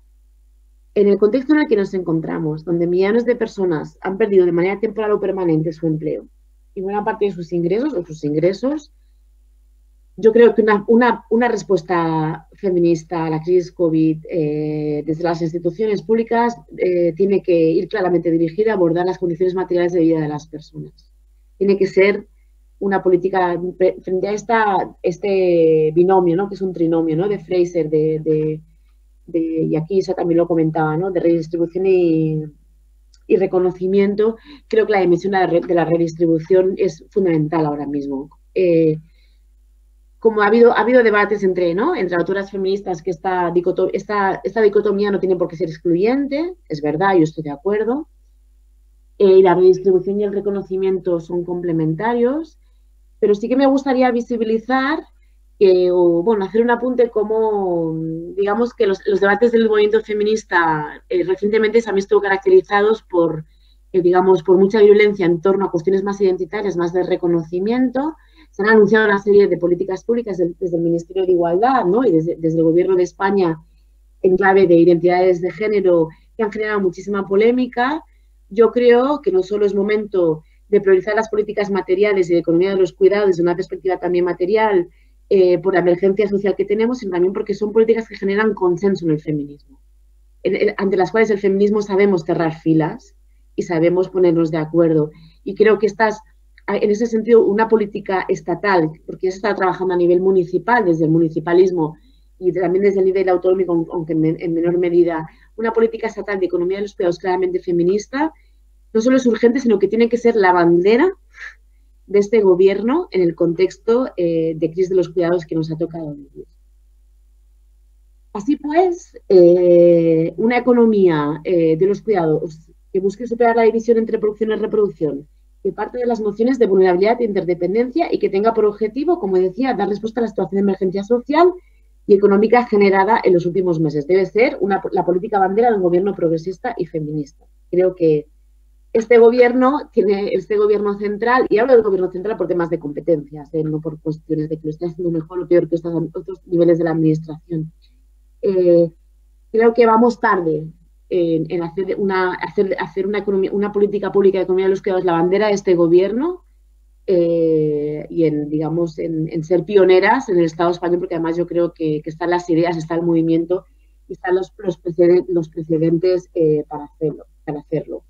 en el contexto en el que nos encontramos, donde millones de personas han perdido de manera temporal o permanente su empleo y buena parte de sus ingresos o sus ingresos, yo creo que una, respuesta feminista a la crisis COVID eh, desde las instituciones públicas eh, tiene que ir claramente dirigida a abordar las condiciones materiales de vida de las personas. Tiene que ser una política frente a esta, este binomio, ¿no? que es un trinomio ¿no? de Fraser, de, y aquí Isa también lo comentaba, ¿no? de redistribución y, reconocimiento. Creo que la dimensión de la redistribución es fundamental ahora mismo. Eh, como ha habido, ha habido debates entre, ¿no? entre autoras feministas que esta dicotomía no tiene por qué ser excluyente, es verdad, yo estoy de acuerdo, eh, y la redistribución y el reconocimiento son complementarios, pero sí que me gustaría visibilizar o, bueno, hacer un apunte como, digamos que los, debates del movimiento feminista eh, recientemente se han visto caracterizados por, eh, digamos, por mucha violencia en torno a cuestiones más identitarias, más de reconocimiento, se han anunciado una serie de políticas públicas desde el Ministerio de Igualdad ¿no? y desde, el Gobierno de España en clave de identidades de género que han generado muchísima polémica. Yo creo que no solo es momento de priorizar las políticas materiales y de economía de los cuidados desde una perspectiva también material eh, por la emergencia social que tenemos, sino también porque son políticas que generan consenso en el feminismo, ante las cuales el feminismo sabemos cerrar filas y sabemos ponernos de acuerdo. Y creo que estas en ese sentido, una política estatal, porque ya se está trabajando a nivel municipal, desde el municipalismo y también desde el nivel autonómico, aunque en, menor medida, una política estatal de economía de los cuidados claramente feminista, no solo es urgente, sino que tiene que ser la bandera de este gobierno en el contexto eh, de crisis de los cuidados que nos ha tocado vivir. Así pues, eh, una economía eh, de los cuidados que busque superar la división entre producción y reproducción, que parte de las nociones de vulnerabilidad e interdependencia y que tenga por objetivo, como decía, dar respuesta a la situación de emergencia social y económica generada en los últimos meses. Debe ser la política bandera de un gobierno progresista y feminista. Creo que este gobierno tiene, este gobierno central, y hablo del gobierno central por temas de competencias, ¿eh? no por cuestiones de que lo esté haciendo mejor o peor que otros niveles de la administración. Eh, creo que vamos tarde en, hacer, una, hacer, hacer una, economía, una política pública de economía de los cuidados la bandera de este gobierno eh, y en, digamos, en, ser pioneras en el Estado español, porque además yo creo que, están las ideas, está el movimiento y están los, los precedentes, los precedentes para, hacerlo, para hacerlo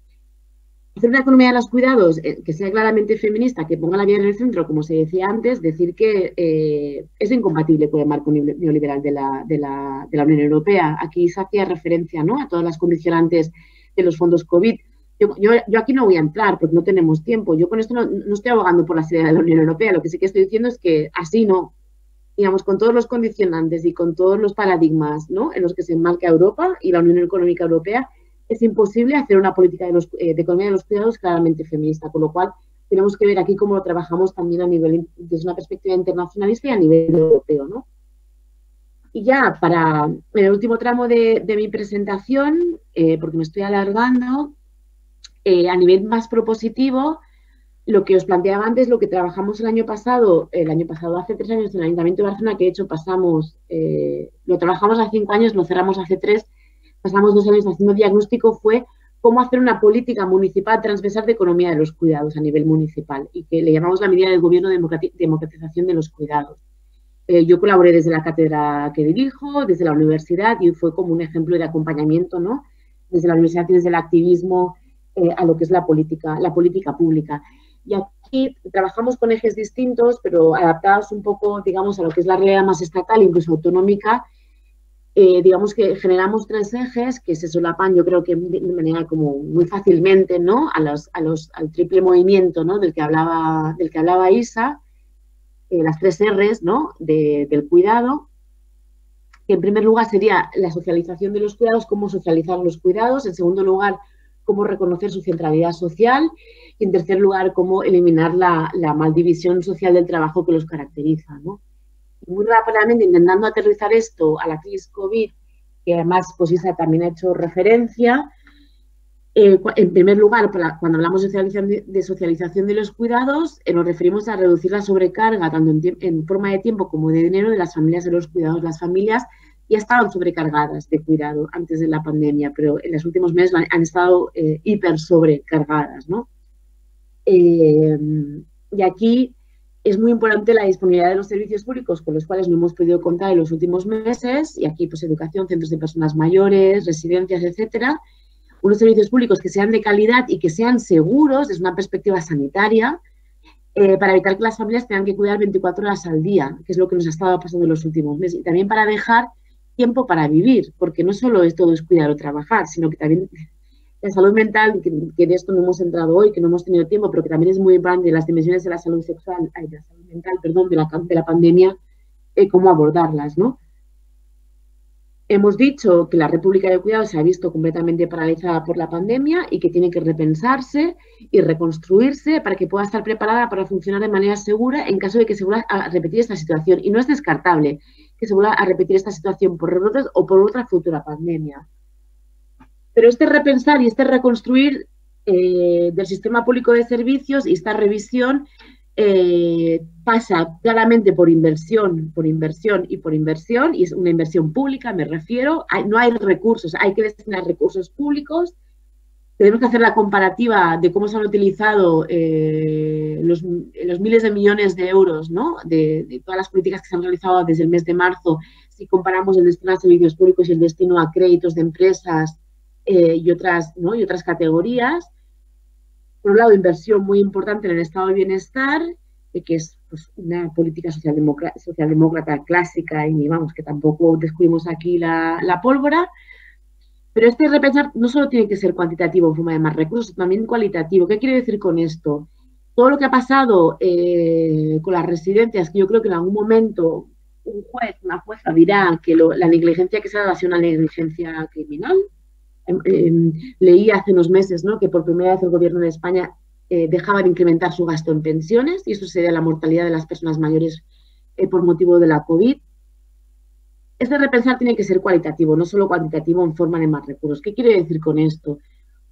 hacer una economía de los cuidados eh, que sea claramente feminista, que ponga la vida en el centro, como se decía antes, decir que eh, es incompatible con el marco neoliberal de la, Unión Europea. Aquí se hacía referencia ¿no? a todas las condicionantes de los fondos COVID. Yo, yo, aquí no voy a entrar porque no tenemos tiempo. Yo con esto no, no estoy abogando por la seriedad de la Unión Europea. Lo que sí que estoy diciendo es que así no, digamos, con todos los condicionantes y con todos los paradigmas ¿no? en los que se enmarca Europa y la Unión Económica Europea, es imposible hacer una política de, los, eh, de, economía de los cuidados claramente feminista, con lo cual tenemos que ver aquí cómo lo trabajamos también a nivel, desde una perspectiva internacionalista y a nivel europeo, ¿no? Y ya para el último tramo de, mi presentación, eh, porque me estoy alargando, eh, a nivel más propositivo, lo que os planteaba antes, lo que trabajamos el año pasado, el año pasado, hace tres años en el Ayuntamiento de Barcelona, que de hecho pasamos, lo trabajamos hace cinco años, lo cerramos hace tres, pasamos dos años haciendo diagnóstico fue cómo hacer una política municipal transversal de economía de los cuidados a nivel municipal y que le llamamos la medida del gobierno de democratización de los cuidados. Eh, yo colaboré desde la cátedra que dirijo, desde la universidad y fue como un ejemplo de acompañamiento, ¿no? Desde la universidad y desde el activismo eh, a lo que es la política, la política pública. Y aquí trabajamos con ejes distintos, pero adaptados un poco, digamos, a lo que es la realidad más estatal, incluso autonómica, eh, digamos que generamos tres ejes que se solapan, yo creo que de manera como muy fácilmente, ¿no? A los, a los, al triple movimiento, ¿no? Del que hablaba, del que hablaba Isa, eh, las tres R's, ¿no? del cuidado. Que en primer lugar sería la socialización de los cuidados, cómo socializar los cuidados. En segundo lugar, cómo reconocer su centralidad social. Y en tercer lugar, cómo eliminar la, la maldivisión social del trabajo que los caracteriza, ¿no? Muy rápidamente intentando aterrizar esto a la crisis COVID, que además pues también ha hecho referencia. Eh, en primer lugar, cuando hablamos de socialización de, los cuidados, eh, nos referimos a reducir la sobrecarga, tanto en, forma de tiempo como de dinero, de las familias de los cuidados. Las familias ya estaban sobrecargadas de cuidado antes de la pandemia, pero en los últimos meses han, estado eh, hiper sobrecargadas. ¿no? y aquí es muy importante la disponibilidad de los servicios públicos con los cuales no hemos podido contar en los últimos meses, y aquí pues educación, centros de personas mayores, residencias, etcétera, unos servicios públicos que sean de calidad y que sean seguros desde una perspectiva sanitaria, eh, para evitar que las familias tengan que cuidar 24 horas al día, que es lo que nos ha estado pasando en los últimos meses, y también para dejar tiempo para vivir, porque no solo es todo es cuidar o trabajar, sino que también la salud mental, que, de esto no hemos entrado hoy, que no hemos tenido tiempo, pero que también es muy importante, las dimensiones de la salud sexual, de la salud mental, perdón, de la, de la pandemia, eh, cómo abordarlas, ¿no? Hemos dicho que la República de Cuidado se ha visto completamente paralizada por la pandemia y que tiene que repensarse y reconstruirse para que pueda estar preparada para funcionar de manera segura en caso de que se vuelva a repetir esta situación. Y no es descartable que se vuelva a repetir esta situación por rebrotes o por otra futura pandemia. Pero este repensar y este reconstruir eh, del sistema público de servicios y esta revisión eh, pasa claramente por inversión, por inversión y por inversión, y es una inversión pública, me refiero, no hay recursos, hay que destinar recursos públicos, tenemos que hacer la comparativa de cómo se han utilizado eh, los, miles de millones de euros ¿no? de, todas las políticas que se han realizado desde el mes de marzo, si comparamos el destino a servicios públicos y el destino a créditos de empresas eh, y, otras, ¿no? y otras categorías. Por un lado, inversión muy importante en el estado de bienestar, eh, que es pues, una política socialdemócrata, socialdemócrata clásica y vamos, que tampoco descubrimos aquí la, la pólvora. Pero este repensar no solo tiene que ser cuantitativo en forma de más recursos, también cualitativo. ¿Qué quiere decir con esto? Todo lo que ha pasado eh, con las residencias, que yo creo que en algún momento un juez, una jueza dirá que la negligencia que se ha dado ha sido una negligencia criminal, leí hace unos meses ¿no? que por primera vez el gobierno de España eh, dejaba de incrementar su gasto en pensiones y eso sería la mortalidad de las personas mayores eh, por motivo de la COVID. Este repensar tiene que ser cualitativo, no solo cuantitativo en forma de más recursos. ¿Qué quiere decir con esto?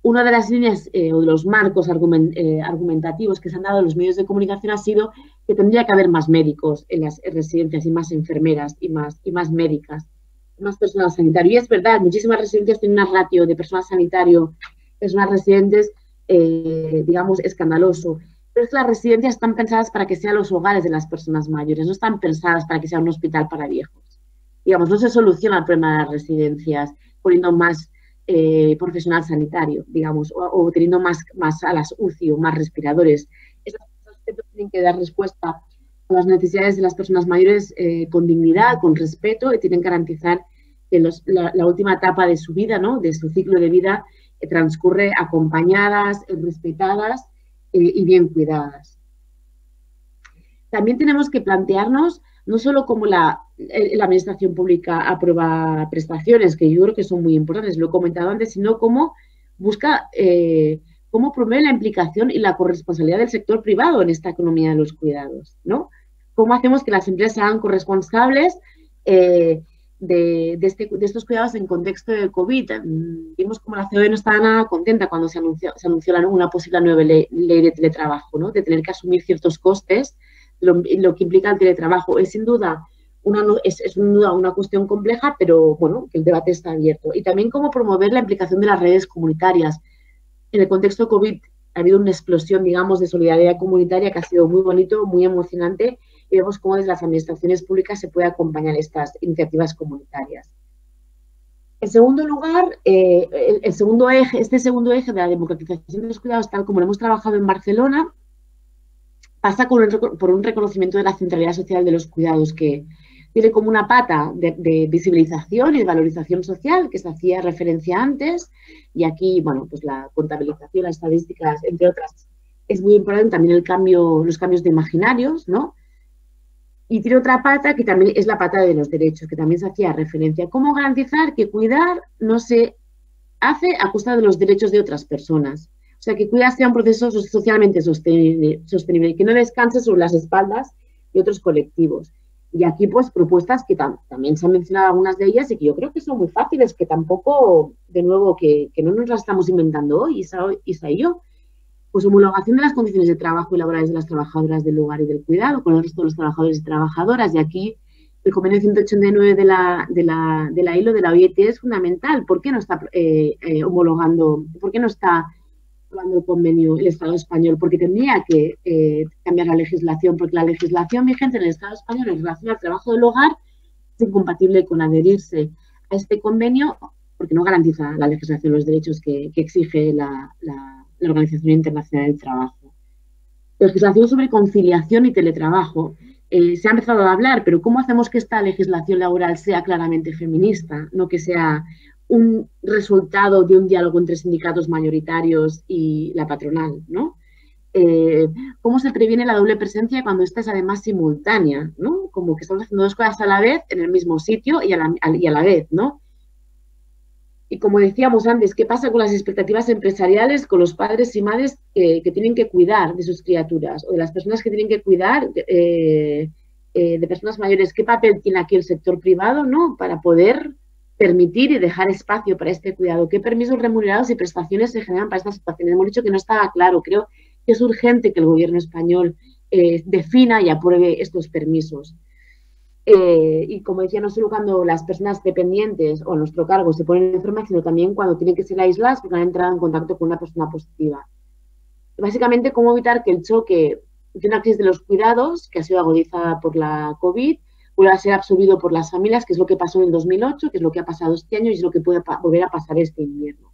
Una de las líneas eh, o de los marcos argumentativos que se han dado en los medios de comunicación ha sido que tendría que haber más médicos en las residencias y más enfermeras y más, y más médicas más personal sanitario. Y es verdad, muchísimas residencias tienen una ratio de personal sanitario, personas residentes, eh, digamos, escandaloso. Pero es que las residencias están pensadas para que sean los hogares de las personas mayores, no están pensadas para que sea un hospital para viejos. Digamos, no se soluciona el problema de las residencias poniendo más eh, profesional sanitario, digamos, o, teniendo más, más alas UCI o más respiradores. Esas cosas tienen que dar respuesta las necesidades de las personas mayores eh, con dignidad, con respeto y tienen que garantizar que la, última etapa de su vida, ¿no? de su ciclo de vida, eh, transcurre acompañadas, eh, respetadas y bien cuidadas. También tenemos que plantearnos no solo cómo la, la, administración pública aprueba prestaciones, que yo creo que son muy importantes, lo he comentado antes, sino cómo busca cómo promueve la implicación y la corresponsabilidad del sector privado en esta economía de los cuidados, ¿no? Cómo hacemos que las empresas sean corresponsables eh, de, este, de, estos cuidados en contexto de COVID. Mm, vimos como la COE no estaba nada contenta cuando se anunció, una posible nueva ley, de teletrabajo, ¿no? De tener que asumir ciertos costes, lo, lo que implica el teletrabajo. Es sin duda una, es, es duda una cuestión compleja, pero bueno, el debate está abierto. Y también cómo promover la implicación de las redes comunitarias en el contexto COVID ha habido una explosión, digamos, de solidaridad comunitaria que ha sido muy bonito, muy emocionante y vemos cómo desde las administraciones públicas se puede acompañar estas iniciativas comunitarias. En segundo lugar, eh, el, segundo eje, este segundo eje de la democratización de los cuidados, tal como lo hemos trabajado en Barcelona, pasa por un reconocimiento de la centralidad social de los cuidados que, tiene como una pata de, visibilización y de valorización social, que se hacía referencia antes, y aquí, bueno, pues la contabilización, las estadísticas, entre otras, es muy importante también el cambio, los cambios de imaginarios, ¿no? Y tiene otra pata que también es la pata de los derechos, que también se hacía referencia. ¿Cómo garantizar que cuidar no se hace a costa de los derechos de otras personas? O sea, que cuidar sea un proceso socialmente sostenible, sostenible que no descanse sobre las espaldas de otros colectivos. Y aquí, pues, propuestas que también se han mencionado algunas de ellas y que yo creo que son muy fáciles, que tampoco, de nuevo, que, no nos las estamos inventando hoy, Isa, Isa, y yo. Pues homologación de las condiciones de trabajo y laborales de las trabajadoras del lugar y del cuidado con el resto de los trabajadores y trabajadoras. Y aquí el convenio 189 de la, de la, de la ILO, de la OIT, es fundamental. ¿Por qué no está eh, eh, homologando, por qué no está el convenio el Estado español, porque tendría que eh, cambiar la legislación, porque la legislación vigente en el Estado español en relación al trabajo del hogar es incompatible con adherirse a este convenio, porque no garantiza la legislación los derechos que, exige la, Organización Internacional del Trabajo. Legislación sobre conciliación y teletrabajo. Eh, se ha empezado a hablar, pero ¿cómo hacemos que esta legislación laboral sea claramente feminista, no que sea un resultado de un diálogo entre sindicatos mayoritarios y la patronal, ¿no? Eh, ¿Cómo se previene la doble presencia cuando esta es además simultánea, ¿no? Como que estamos haciendo dos cosas a la vez en el mismo sitio y a la, y a la vez, ¿no? Y como decíamos antes, ¿qué pasa con las expectativas empresariales, con los padres y madres que tienen que cuidar de sus criaturas o de las personas que tienen que cuidar eh, eh, de personas mayores? ¿Qué papel tiene aquí el sector privado, ¿no? Para poder permitir y dejar espacio para este cuidado. ¿Qué permisos remunerados y prestaciones se generan para estas situaciones? Hemos dicho que no estaba claro. Creo que es urgente que el gobierno español eh, defina y apruebe estos permisos. Eh, y como decía, no solo cuando las personas dependientes o a nuestro cargo se ponen enfermas, sino también cuando tienen que ser aisladas porque han entrado en contacto con una persona positiva. Básicamente, cómo evitar que el choque de una crisis de los cuidados, que ha sido agudizada por la COVID, pueda ser absorbido por las familias, que es lo que pasó en 2008, que es lo que ha pasado este año y es lo que puede volver a pasar este invierno.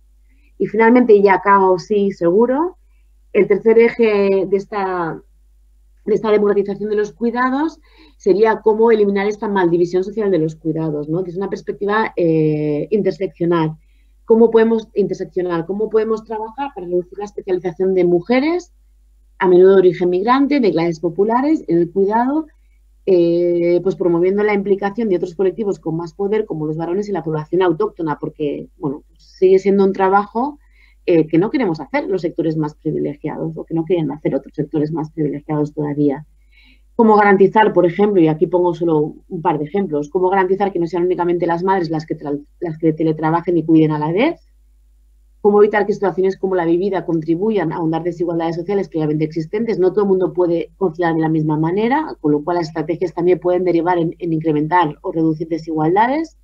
Y finalmente, ya acabo, sí, seguro, el tercer eje de esta, de esta democratización de los cuidados sería cómo eliminar esta maldivisión social de los cuidados, ¿no? es una perspectiva eh, interseccional. ¿Cómo podemos interseccionar? ¿Cómo podemos trabajar para reducir la especialización de mujeres, a menudo de origen migrante, de clases populares, en el cuidado eh, pues promoviendo la implicación de otros colectivos con más poder, como los varones y la población autóctona, porque bueno, sigue siendo un trabajo eh, que no queremos hacer los sectores más privilegiados o que no quieren hacer otros sectores más privilegiados todavía. Cómo garantizar, por ejemplo, y aquí pongo solo un par de ejemplos, cómo garantizar que no sean únicamente las madres las que, las que teletrabajen y cuiden a la vez, cómo evitar que situaciones como la vivida contribuyan a ahondar desigualdades sociales previamente existentes. No todo el mundo puede conciliar de la misma manera, con lo cual las estrategias también pueden derivar en, incrementar o reducir desigualdades.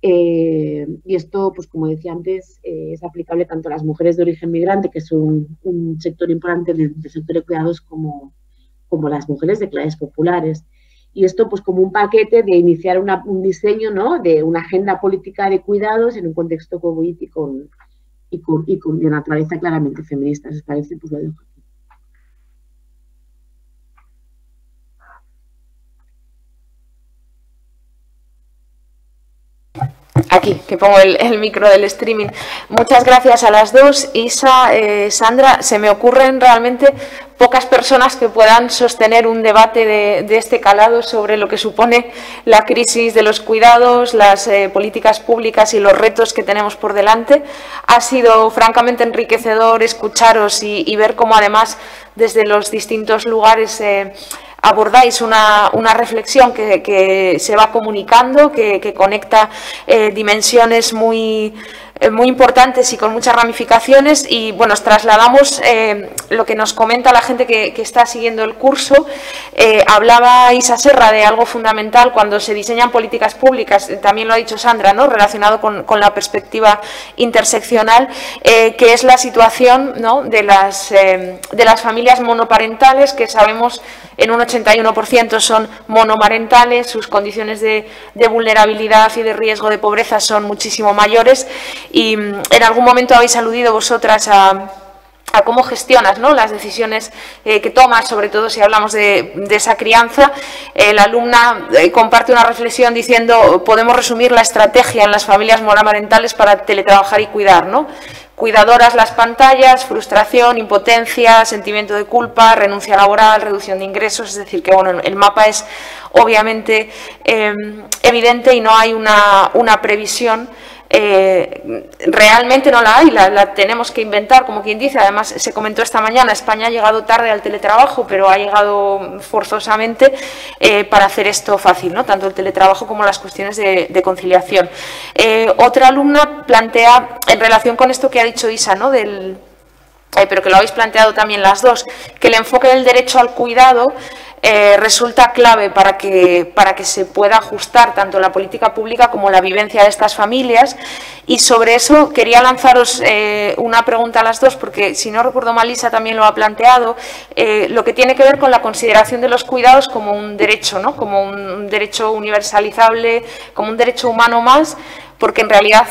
Eh, y esto, pues como decía antes, eh, es aplicable tanto a las mujeres de origen migrante, que es un, sector importante del, sector de cuidados, como, como las mujeres de clases populares y esto pues como un paquete de iniciar un diseño ¿no? de una agenda política de cuidados en un contexto COVID y con, y de naturaleza claramente feminista. ¿Os parece? Pues lo dejo aquí. Aquí, que pongo el, micro del streaming. Muchas gracias a las dos. Isa, eh, Sandra, se me ocurren realmente pocas personas que puedan sostener un debate de, este calado sobre lo que supone la crisis de los cuidados, las eh, políticas públicas y los retos que tenemos por delante. Ha sido francamente enriquecedor escucharos y, ver cómo además desde los distintos lugares eh, abordáis una, reflexión que, se va comunicando, que, conecta eh, dimensiones muy muy importantes y con muchas ramificaciones y bueno, trasladamos eh, lo que nos comenta la gente que, está siguiendo el curso. Eh, hablaba Isa Serra de algo fundamental cuando se diseñan políticas públicas, también lo ha dicho Sandra, ¿no? relacionado con, la perspectiva interseccional, que es la situación ¿no? de, las, de las familias monoparentales que sabemos en un 81% son monomarentales, sus condiciones de, vulnerabilidad y de riesgo de pobreza son muchísimo mayores y mm, en algún momento habéis aludido vosotras a cómo gestionas ¿no? las decisiones eh, que tomas, sobre todo si hablamos de, esa crianza. la alumna eh, comparte una reflexión diciendo podemos resumir la estrategia en las familias monomarentales para teletrabajar y cuidar. ¿no? cuidadoras las pantallas, frustración, impotencia, sentimiento de culpa, renuncia laboral, reducción de ingresos, es decir, que bueno, el mapa es obviamente eh, evidente y no hay una, una previsión eh, realmente no la hay, la, tenemos que inventar, como quien dice. Además, se comentó esta mañana, España ha llegado tarde al teletrabajo, pero ha llegado forzosamente eh, para hacer esto fácil, ¿no? tanto el teletrabajo como las cuestiones de, conciliación. Eh, otra alumna plantea, en relación con esto que ha dicho Isa, ¿no? del, pero que lo habéis planteado también las dos, que el enfoque del derecho al cuidado eh, resulta clave para que, para que se pueda ajustar tanto la política pública como la vivencia de estas familias. Y sobre eso quería lanzaros eh, una pregunta a las dos, porque si no recuerdo mal, Lisa también lo ha planteado, eh, lo que tiene que ver con la consideración de los cuidados como un derecho, ¿no? como un derecho universalizable, como un derecho humano más, porque en realidad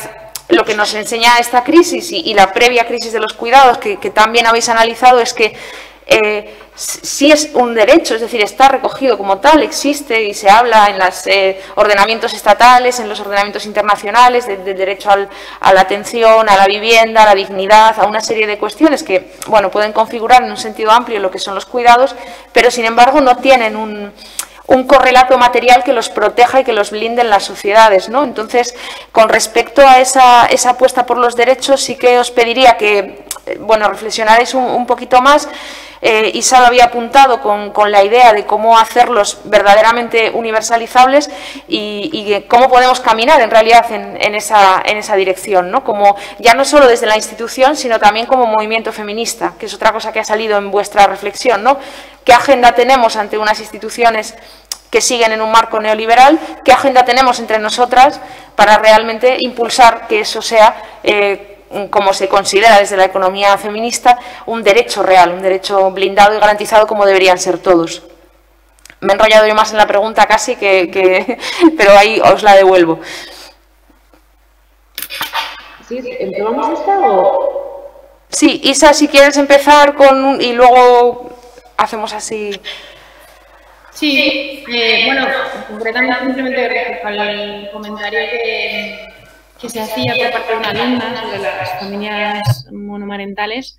lo que nos enseña esta crisis y, la previa crisis de los cuidados, que, que también habéis analizado, es que eh, si es un derecho, es decir, está recogido como tal, existe y se habla en los eh, ordenamientos estatales, en los ordenamientos internacionales, del de derecho a la atención, a la vivienda, a la dignidad, a una serie de cuestiones que, bueno, pueden configurar en un sentido amplio lo que son los cuidados, pero sin embargo no tienen un, correlato material que los proteja y que los blinde en las sociedades. ¿no? Entonces, con respecto a esa, esa apuesta por los derechos, sí que os pediría que eh, bueno, reflexionaréis un, poquito más. Eh, Isa lo había apuntado con, la idea de cómo hacerlos verdaderamente universalizables y, cómo podemos caminar en realidad en, esa, en esa dirección, ¿no? Como, ya no solo desde la institución, sino también como movimiento feminista, que es otra cosa que ha salido en vuestra reflexión. ¿no? ¿Qué agenda tenemos ante unas instituciones que siguen en un marco neoliberal, qué agenda tenemos entre nosotras para realmente impulsar que eso sea, eh, como se considera desde la economía feminista, un derecho real, un derecho blindado y garantizado como deberían ser todos. Me he enrollado yo más en la pregunta casi, que, pero ahí os la devuelvo. ¿Sí? ¿Empezamos esta o...? Sí, Isa, si quieres empezar con... y luego hacemos así... Sí, eh, bueno, concretamente simplemente respecto al comentario que, que, se hacía por parte de una alumna sobre las familias monomarentales.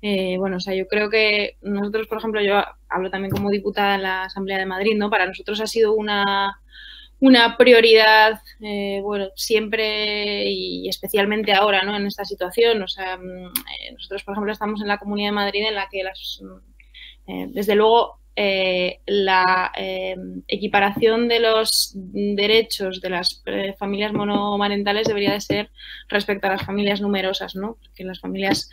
Eh, bueno, o sea, yo creo que nosotros, por ejemplo, yo hablo también como diputada en la Asamblea de Madrid, ¿no? Para nosotros ha sido una, una prioridad, eh, bueno, siempre y especialmente ahora, ¿no? En esta situación, o sea, mm, nosotros, por ejemplo, estamos en la Comunidad de Madrid en la que las, desde luego, eh, la eh, equiparación de los derechos de las eh, familias monomarentales debería de ser respecto a las familias numerosas, ¿no? Porque las familias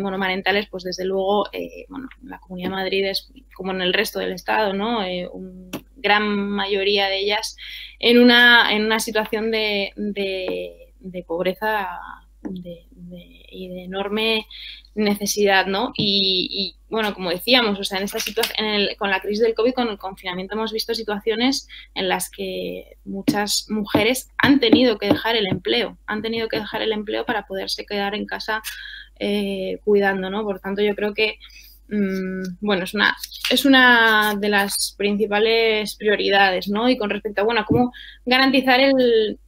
monomarentales, pues desde luego, bueno, la Comunidad de Madrid es como en el resto del Estado, ¿no? Un, gran mayoría de ellas en una, en una situación de, de, pobreza y de enorme necesidad, ¿no? Y, bueno, como decíamos, o sea, en esta situación, con la crisis del COVID, con el confinamiento, hemos visto situaciones en las que muchas mujeres han tenido que dejar el empleo, han tenido que dejar el empleo para poderse quedar en casa eh, cuidando, ¿no? Por tanto, yo creo que mm, bueno, es una, es una de las principales prioridades, ¿no? Y con respecto a, bueno, cómo garantizar el,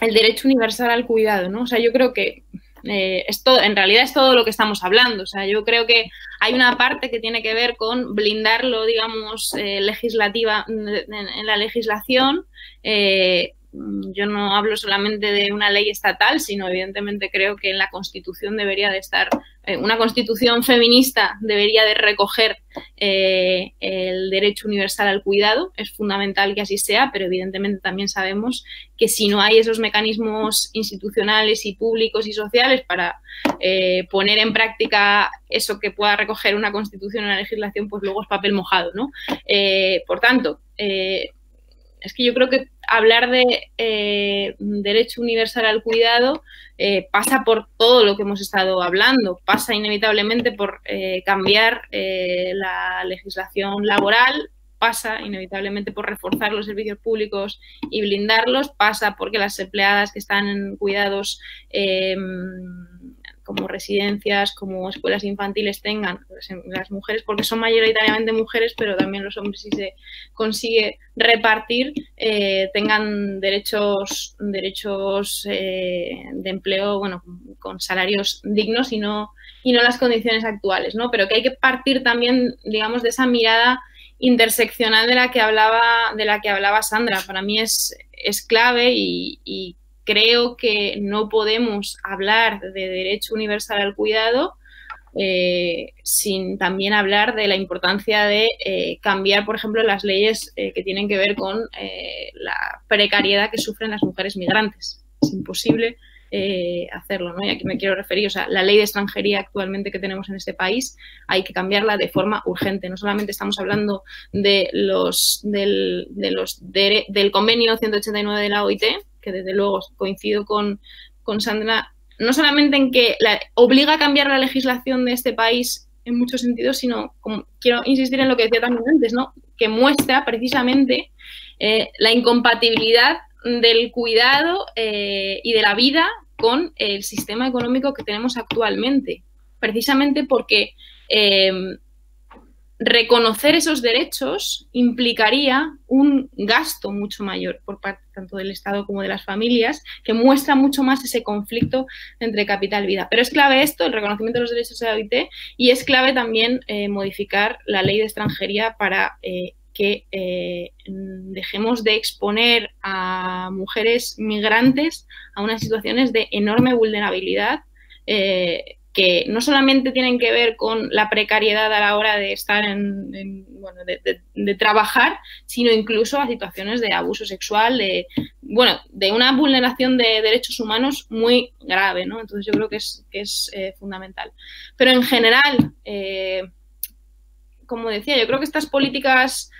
el derecho universal al cuidado, ¿no? O sea, yo creo que eh, en realidad es todo lo que estamos hablando. O sea, yo creo que hay una parte que tiene que ver con blindarlo, digamos, eh, legislativa, en, la legislación. Eh, yo no hablo solamente de una ley estatal, sino evidentemente creo que en la Constitución debería de estar, eh, una Constitución feminista debería de recoger eh, el derecho universal al cuidado. Es fundamental que así sea, pero evidentemente también sabemos que si no hay esos mecanismos institucionales y públicos y sociales para eh, poner en práctica eso que pueda recoger una Constitución o una legislación, pues luego es papel mojado, ¿no? por tanto, es que yo creo que hablar de eh, derecho universal al cuidado eh, pasa por todo lo que hemos estado hablando, pasa inevitablemente por eh, cambiar la legislación laboral, pasa inevitablemente por reforzar los servicios públicos y blindarlos, pasa porque las empleadas que están en cuidados como residencias, como escuelas infantiles tengan pues, las mujeres, porque son mayoritariamente mujeres, pero también los hombres si se consigue repartir, eh, tengan derechos, derechos eh, de empleo, bueno, con salarios dignos y no, y no las condiciones actuales, ¿no? Pero que hay que partir también, digamos, de esa mirada interseccional de la que hablaba, de la que hablaba Sandra. Para mí es, es clave y, y creo que no podemos hablar de derecho universal al cuidado eh, sin también hablar de la importancia de eh, cambiar, por ejemplo, las leyes eh, que tienen que ver con la precariedad que sufren las mujeres migrantes. Es imposible hacerlo, ¿no? Y aquí me quiero referir, o sea, la ley de extranjería actualmente que tenemos en este país hay que cambiarla de forma urgente. No solamente estamos hablando de los, del, de los del convenio 189 de la OIT, que desde luego coincido con, con Sandra, no solamente en que obliga a cambiar la legislación de este país en muchos sentidos, sino como quiero insistir en lo que decía también antes, ¿no? que muestra precisamente eh, la incompatibilidad del cuidado eh, y de la vida con el sistema económico que tenemos actualmente, precisamente porque eh, reconocer esos derechos implicaría un gasto mucho mayor por parte tanto del Estado como de las familias, que muestra mucho más ese conflicto entre capital y vida. Pero es clave esto, el reconocimiento de los derechos de la OIT, y es clave también eh, modificar la ley de extranjería para eh, que eh, dejemos de exponer a mujeres migrantes a unas situaciones de enorme vulnerabilidad que no solamente tienen que ver con la precariedad a la hora de estar en, bueno, de, trabajar, sino incluso a situaciones de abuso sexual, de bueno, de una vulneración de derechos humanos muy grave, ¿no? Entonces yo creo que es, eh, fundamental. Pero en general, eh, como decía, yo creo que estas políticas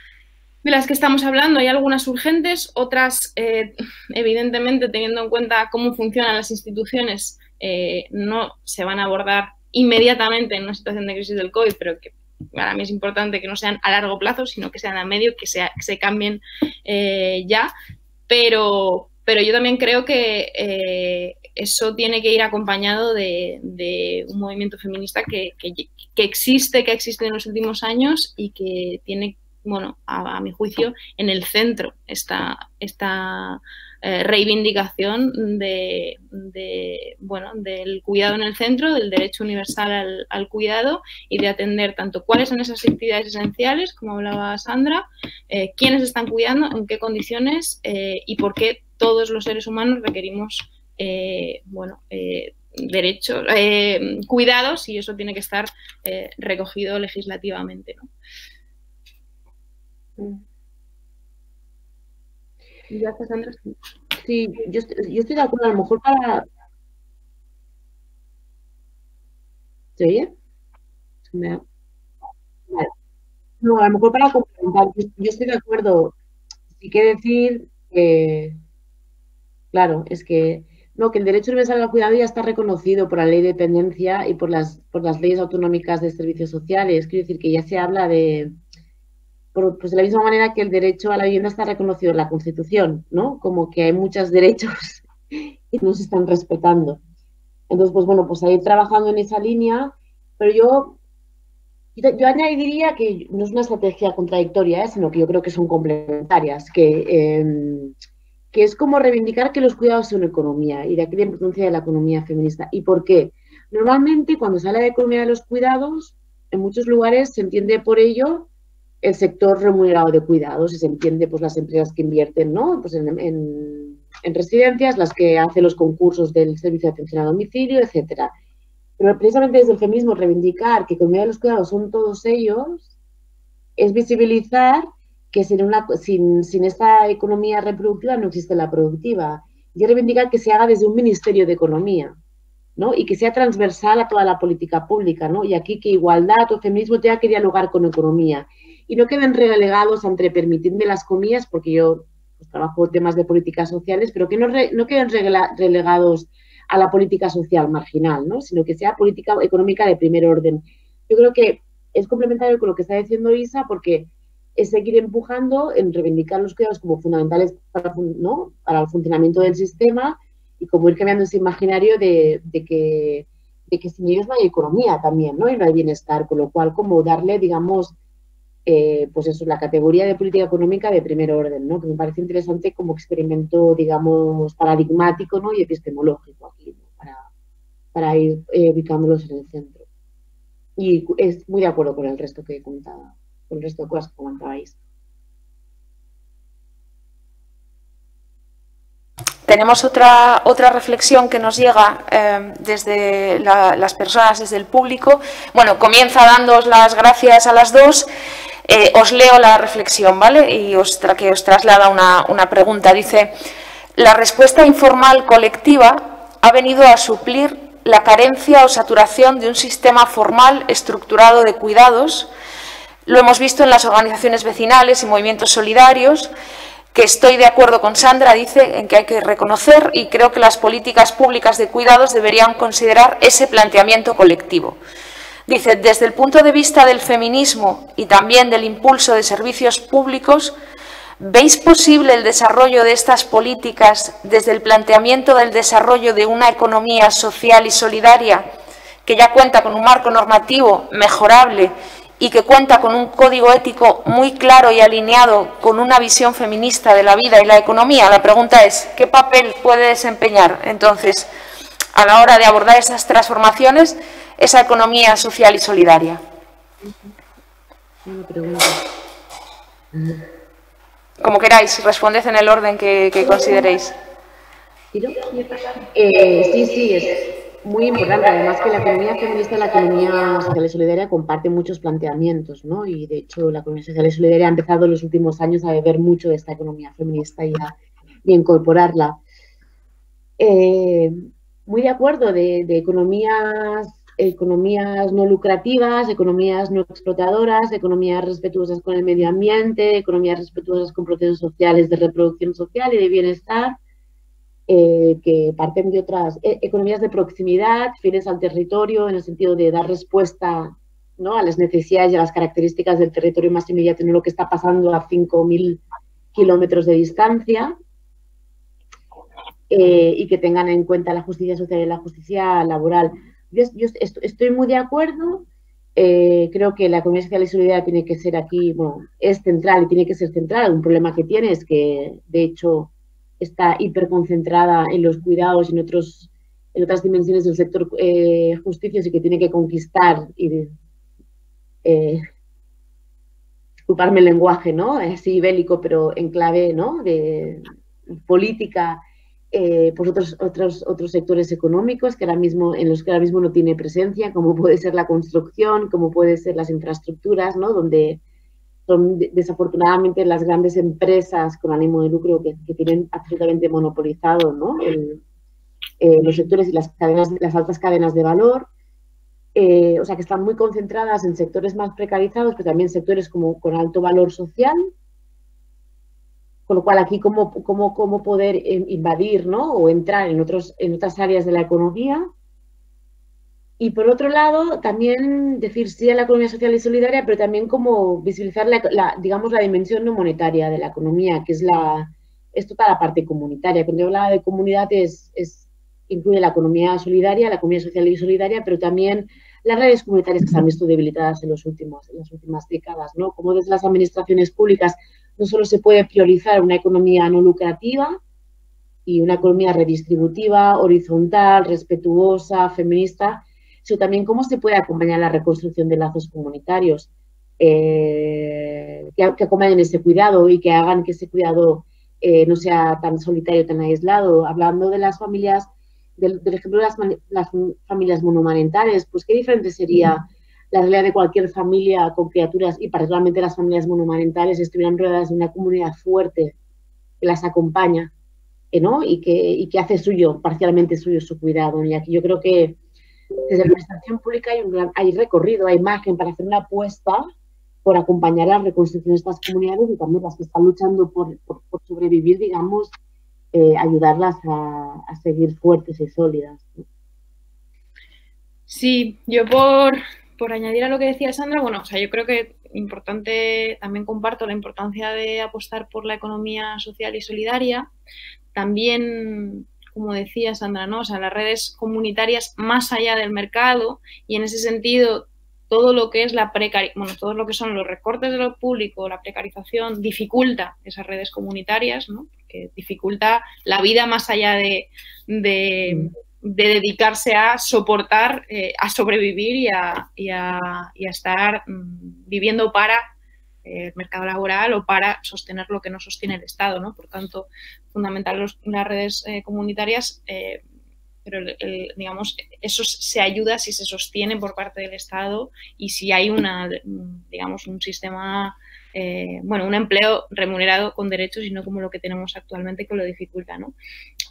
de las que estamos hablando hay algunas urgentes, otras, eh, evidentemente, teniendo en cuenta cómo funcionan las instituciones, eh, no se van a abordar inmediatamente en una situación de crisis del COVID, pero que para mí es importante que no sean a largo plazo, sino que sean a medio, que, se cambien eh, ya. Pero, pero yo también creo que eh, eso tiene que ir acompañado de, un movimiento feminista que, existe, que ha existido en los últimos años y que tiene, bueno, a, mi juicio, en el centro esta eh, reivindicación de, bueno, del cuidado en el centro, del derecho universal al, cuidado y de atender tanto cuáles son esas actividades esenciales, como hablaba Sandra, eh, quiénes están cuidando, en qué condiciones eh, y por qué todos los seres humanos requerimos bueno, derechos, cuidados y eso tiene que estar recogido legislativamente. ¿no? Mm. Sí, yo, estoy de acuerdo, a lo mejor para... ¿Se oye? No, a lo mejor para complementar, yo, estoy de acuerdo. Sí que decir que, claro, es que no, que el derecho universal al cuidado ya está reconocido por la ley de dependencia y por las, por las leyes autonómicas de servicios sociales. Quiero decir que ya se habla de, pues de la misma manera que el derecho a la vivienda está reconocido en la Constitución, ¿no? Como que hay muchos derechos y no se están respetando. Entonces, pues bueno, pues a ir trabajando en esa línea, pero yo, yo añadiría que no es una estrategia contradictoria, ¿eh? sino que yo creo que son complementarias, que, em, que es como reivindicar que los cuidados son economía y de aquí la importancia de la economía feminista. ¿Y por qué? Normalmente cuando se habla de economía de los cuidados, en muchos lugares se entiende por ello el sector remunerado de cuidados, y se entiende pues las empresas que invierten ¿no? pues en, residencias, las que hacen los concursos del servicio de atención a domicilio, etcétera. Pero precisamente desde el feminismo reivindicar que economía de los cuidados son todos ellos es visibilizar que sin, una, sin, sin esta economía reproductiva no existe la productiva. Y reivindicar que se haga desde un Ministerio de Economía, ¿no? Y que sea transversal a toda la política pública, ¿no? Y aquí que igualdad o feminismo tenga que dialogar con economía y no queden relegados entre, permitirme las comillas, porque yo pues, trabajo temas de políticas sociales, pero que no, no queden relegados a la política social marginal, ¿no? sino que sea política económica de primer orden. Yo creo que es complementario con lo que está diciendo Isa, porque es seguir empujando en reivindicar los cuidados como fundamentales para, ¿no? para el funcionamiento del sistema y como ir cambiando ese imaginario de, de, que, de que sin ellos no hay economía también, ¿no? Y no hay bienestar, con lo cual como darle, digamos, eh, pues eso, la categoría de política económica de primer orden, ¿no? Que me parece interesante como experimento, digamos, paradigmático, ¿no? Y epistemológico aquí, para, ir eh, ubicándolos en el centro. Y es muy de acuerdo con el resto que comentaba, con el resto de cosas que comentabais. Tenemos otra, otra reflexión que nos llega eh, desde las personas, desde el público. Bueno, comienza dándoos las gracias a las dos eh, os leo la reflexión, ¿vale? Y os que os traslada una, pregunta. Dice, la respuesta informal colectiva ha venido a suplir la carencia o saturación de un sistema formal estructurado de cuidados. Lo hemos visto en las organizaciones vecinales y movimientos solidarios, que estoy de acuerdo con Sandra, dice en que hay que reconocer y creo que las políticas públicas de cuidados deberían considerar ese planteamiento colectivo. Dice, desde el punto de vista del feminismo y también del impulso de servicios públicos, ¿veis posible el desarrollo de estas políticas desde el planteamiento del desarrollo de una economía social y solidaria que ya cuenta con un marco normativo mejorable y que cuenta con un código ético muy claro y alineado con una visión feminista de la vida y la economía. La pregunta es, ¿qué papel puede desempeñar entonces a la hora de abordar esas transformaciones esa economía social y solidaria? Como queráis, responded en el orden que, consideréis. Eh, sí, sí, es muy importante. Además que la economía feminista y la economía social y solidaria comparten muchos planteamientos, ¿no? Y de hecho la economía social y solidaria ha empezado en los últimos años a beber mucho de esta economía feminista y a, incorporarla. Eh, muy de acuerdo de, economías economías no lucrativas, economías no explotadoras, economías respetuosas con el medio ambiente, economías respetuosas con procesos sociales de reproducción social y de bienestar, eh, que parten de otras eh, economías de proximidad, fines al territorio, en el sentido de dar respuesta ¿no? a las necesidades y a las características del territorio más inmediato, no lo que está pasando a 5.000 kilómetros de distancia, eh, y que tengan en cuenta la justicia social y la justicia laboral. Yo, estoy muy de acuerdo. creo que la economía social y solidaria tiene que ser aquí, bueno, es central y tiene que ser central. Un problema que tiene es que, de hecho, está hiperconcentrada en los cuidados y en, otros, en otras dimensiones del sector eh, justicia y que tiene que conquistar y eh, el lenguaje, ¿no? Así bélico, pero en clave, ¿no? De política, eh, pues otros, otros, otros sectores económicos que ahora mismo, en los que ahora mismo no tiene presencia, como puede ser la construcción, como puede ser las infraestructuras, ¿no? Donde son desafortunadamente las grandes empresas con ánimo de lucro que, tienen absolutamente monopolizado ¿no? Eh, los sectores y las, cadenas, las altas cadenas de valor. Eh, o sea, que están muy concentradas en sectores más precarizados, pero también sectores como con alto valor social. Con lo cual, aquí, cómo, cómo, cómo poder eh, invadir ¿no? o entrar en, otros, en otras áreas de la economía y por otro lado, también decir sí a la economía social y solidaria, pero también como visibilizar la, digamos, la dimensión no monetaria de la economía, que es, la, es toda la parte comunitaria. Cuando yo hablaba de comunidades, es, incluye la economía solidaria, la economía social y solidaria, pero también las redes comunitarias que se han visto debilitadas en, los últimos, en las últimas décadas, ¿no? Como desde las administraciones públicas no solo se puede priorizar una economía no lucrativa y una economía redistributiva, horizontal, respetuosa, feminista, sino también cómo se puede acompañar la reconstrucción de lazos comunitarios eh, que, acompañen ese cuidado y que hagan que ese cuidado eh, no sea tan solitario, tan aislado. Hablando de las familias, del, ejemplo de las, familias monomarentales, pues qué diferente sería la realidad de cualquier familia con criaturas y particularmente las familias monomarentales estuvieran rodeadas de una comunidad fuerte que las acompaña ¿no? y, que, y que hace suyo, parcialmente suyo su cuidado. Y aquí yo creo que desde la administración pública hay, un hay recorrido, hay margen para hacer una apuesta por acompañar la reconstrucción de estas comunidades y también las que están luchando por, sobrevivir, digamos, eh, ayudarlas a, seguir fuertes y sólidas. Sí, yo por, por añadir a lo que decía Sandra, bueno, o sea, yo creo que importante, también comparto la importancia de apostar por la economía social y solidaria. También como decía Sandra, ¿no? O sea, las redes comunitarias más allá del mercado y en ese sentido todo lo que es la bueno, todo lo que son los recortes de lo público, la precarización, dificulta esas redes comunitarias, ¿no? Que dificulta la vida más allá de, de, dedicarse a soportar, eh, a sobrevivir y a, y a, estar mm, viviendo para el mercado laboral o para sostener lo que no sostiene el Estado, ¿no? Por tanto, fundamental las redes eh, comunitarias, eh, pero digamos, eso se ayuda si se sostiene por parte del Estado y si hay una, digamos, un sistema, eh, bueno, un empleo remunerado con derechos y no como lo que tenemos actualmente que lo dificulta, ¿no?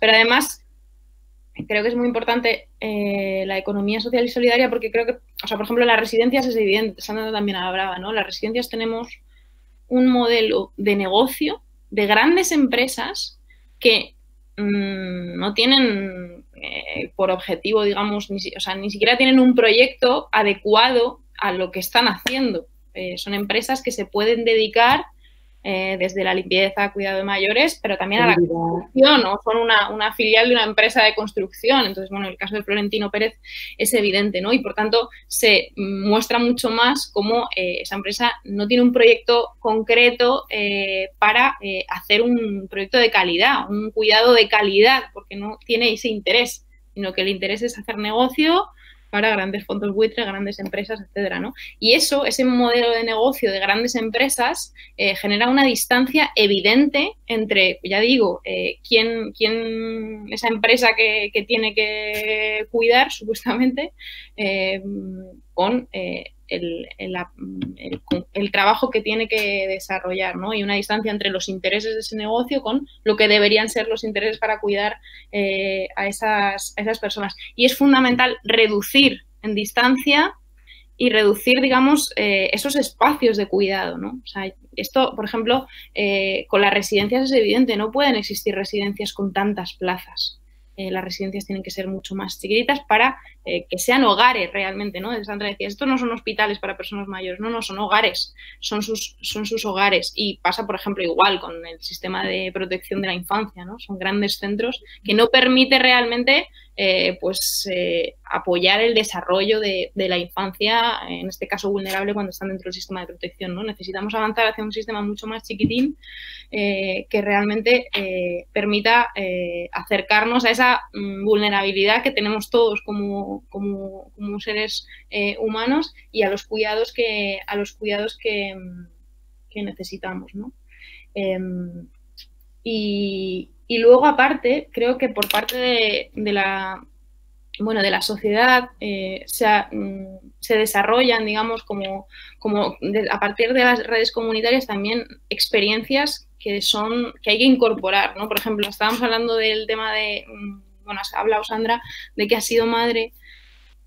Pero además, creo que es muy importante eh, la economía social y solidaria porque creo que, o sea, por ejemplo, las residencias es evidente, Sandra también hablaba, ¿no? Las residencias tenemos un modelo de negocio de grandes empresas que mm, no tienen eh, por objetivo, digamos, ni, o sea, ni siquiera tienen un proyecto adecuado a lo que están haciendo. Eh, son empresas que se pueden dedicar eh, desde la limpieza, cuidado de mayores, pero también a la construcción, ¿no? Son una, filial de una empresa de construcción. Entonces, bueno, el caso de Florentino Pérez es evidente, ¿no? Y por tanto, se muestra mucho más cómo eh, esa empresa no tiene un proyecto concreto eh, para hacer un proyecto de calidad, un cuidado de calidad, porque no tiene ese interés, sino que el interés es hacer negocio, para grandes fondos buitres, grandes empresas, etcétera, ¿no? Y eso, ese modelo de negocio de grandes empresas, eh, genera una distancia evidente entre, ya digo, eh, quién, quién, esa empresa que, tiene que cuidar, supuestamente, eh, con el, el, trabajo que tiene que desarrollar, ¿no? Y una distancia entre los intereses de ese negocio con lo que deberían ser los intereses para cuidar eh, a, esas, esas personas. Y es fundamental reducir en distancia y reducir, digamos, eh, esos espacios de cuidado, ¿no? O sea, esto, por ejemplo, eh, con las residencias es evidente, no pueden existir residencias con tantas plazas. las residencias tienen que ser mucho más chiquititas para eh, que sean hogares realmente, ¿no? Sandra decía, estos no son hospitales para personas mayores, no, no, son hogares, son sus, son sus hogares. Y pasa, por ejemplo, igual con el sistema de protección de la infancia, ¿no? Son grandes centros que no permite realmente eh, pues eh, apoyar el desarrollo de, la infancia, en este caso vulnerable, cuando están dentro del sistema de protección. ¿no? Necesitamos avanzar hacia un sistema mucho más chiquitín que realmente permita acercarnos a esa mm, vulnerabilidad que tenemos todos como, como, seres eh, humanos y a los cuidados que, a los cuidados que, necesitamos. Em, y, luego, aparte, creo que por parte de, la bueno, de la sociedad eh, mm, se, desarrollan, digamos, como, como a partir de las redes comunitarias también experiencias que son que hay que incorporar, ¿no? Por ejemplo, estábamos hablando del tema de, mm, bueno, ha hablado Sandra de que ha sido madre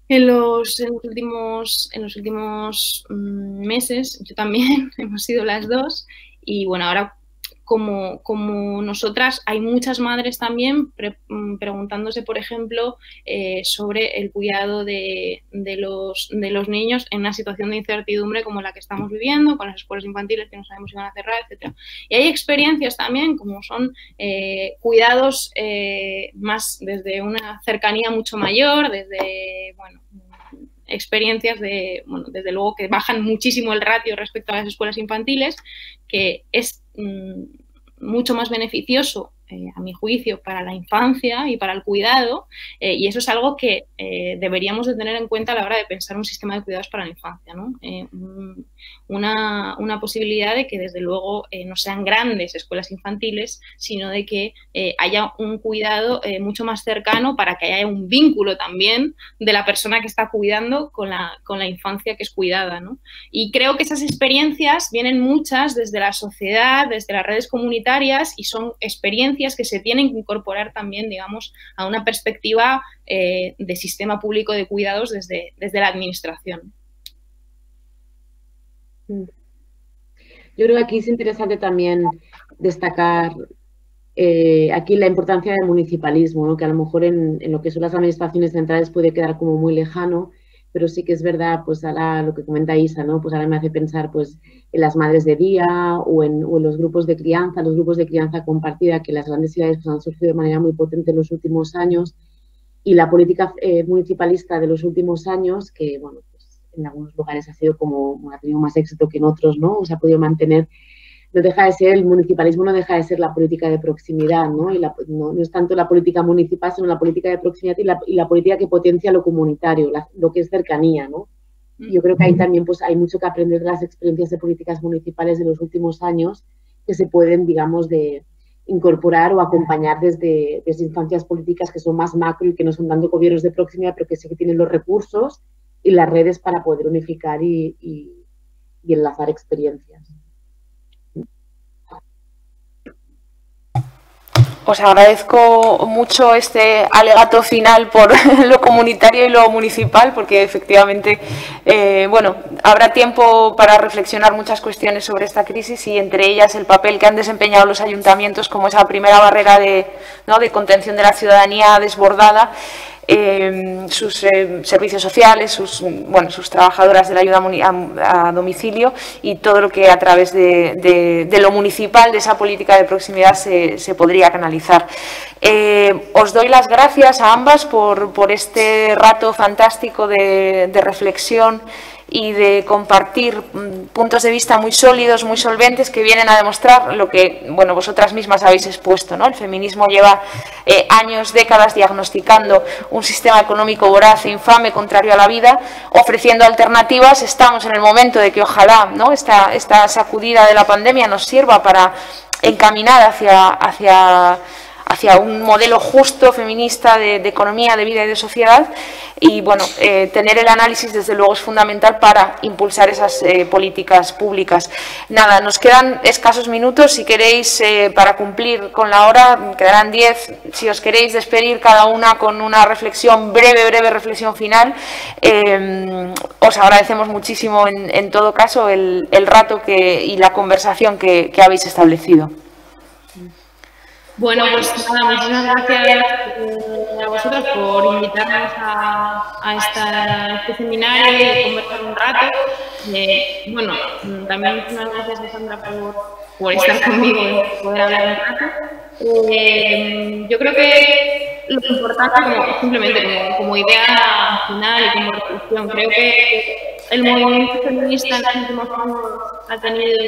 en los, últimos, en los últimos mm, meses, yo también, hemos sido las dos, y bueno, ahora como, como nosotras, hay muchas madres también mm, preguntándose, por ejemplo, eh, sobre el cuidado de, de, los, de los niños en una situación de incertidumbre como la que estamos viviendo, con las escuelas infantiles que no sabemos si van a cerrar, etc. Y hay experiencias también, como son eh, cuidados eh, más desde una cercanía mucho mayor, desde, bueno, experiencias de, bueno, desde luego que bajan muchísimo el ratio respecto a las escuelas infantiles, que es mucho más beneficioso eh, a mi juicio, para la infancia y para el cuidado, eh, y eso es algo que eh, deberíamos de tener en cuenta a la hora de pensar un sistema de cuidados para la infancia, una, una, posibilidad de que desde luego no sean grandes escuelas infantiles, sino de que haya un cuidado mucho más cercano para que haya un vínculo también de la persona que está cuidando con la, con la infancia que es cuidada. Y creo que esas experiencias vienen muchas desde la sociedad, desde las redes comunitarias y son experiencias que se tienen que incorporar también, digamos, a una perspectiva eh, de sistema público de cuidados desde, desde la administración. Mm. Yo creo que aquí es interesante también destacar eh, aquí la importancia del municipalismo, que a lo mejor en, lo que son las administraciones centrales puede quedar como muy lejano, pero sí que es verdad, pues ahora lo que comenta Isa, ¿no? Pues ahora me hace pensar pues en las madres de día o en, los grupos de crianza, los grupos de crianza compartida que las grandes ciudades pues, han surgido de manera muy potente en los últimos años y la política eh, municipalista de los últimos años, que bueno, pues en algunos lugares ha sido como, ha tenido más éxito que en otros, ¿no? O se ha podido mantener no deja de ser, el municipalismo no deja de ser la política de proximidad, ¿no? Y no, es tanto la política municipal, sino la política de proximidad y la, política que potencia lo comunitario, lo que es cercanía, ¿no? yo creo que ahí también pues, hay mucho que aprender de las experiencias de políticas municipales de los últimos años que se pueden, digamos, de incorporar o acompañar desde, desde instancias políticas que son más macro y que no son dando gobiernos de proximidad, pero que sí que tienen los recursos y las redes para poder unificar y, y enlazar experiencias. Os agradezco mucho este alegato final por lo comunitario y lo municipal, porque efectivamente, eh, bueno, habrá tiempo para reflexionar muchas cuestiones sobre esta crisis y entre ellas el papel que han desempeñado los ayuntamientos como esa primera barrera de, ¿no? de contención de la ciudadanía desbordada Em, sus eh, servicios sociales, sus, bueno, sus trabajadoras de la ayuda a, domicilio y todo lo que a través de, lo municipal, de esa política de proximidad, se, podría canalizar. Eh, os doy las gracias a ambas por, por este rato fantástico de reflexión y de compartir mm, puntos de vista muy sólidos, muy solventes, que vienen a demostrar lo que bueno, vosotras mismas habéis expuesto. ¿no? El feminismo lleva eh, años, décadas diagnosticando un sistema económico voraz e infame, contrario a la vida, ofreciendo alternativas. Estamos en el momento de que ojalá ¿no? esta, esta sacudida de la pandemia nos sirva para encaminar hacia, hacia hacia un modelo justo, feminista de, economía, de vida y de sociedad. Y bueno, eh, tener el análisis desde luego es fundamental para impulsar esas eh, políticas públicas. Nada, nos quedan escasos minutos. Si queréis, eh, para cumplir con la hora, quedarán diez. Si os queréis despedir cada una con una reflexión, breve, breve reflexión final, os agradecemos muchísimo en, todo caso el, rato que, y la conversación que habéis establecido. Bueno, pues nada, muchísimas gracias eh, a vosotros por invitarnos a, este seminario y conversar un rato. Eh, bueno, también muchísimas gracias a Sandra por, estar conmigo y poder hablar un rato. Eh, yo creo que lo importante, como, simplemente como, idea final y como reflexión, creo que el movimiento feminista en los últimos años ha tenido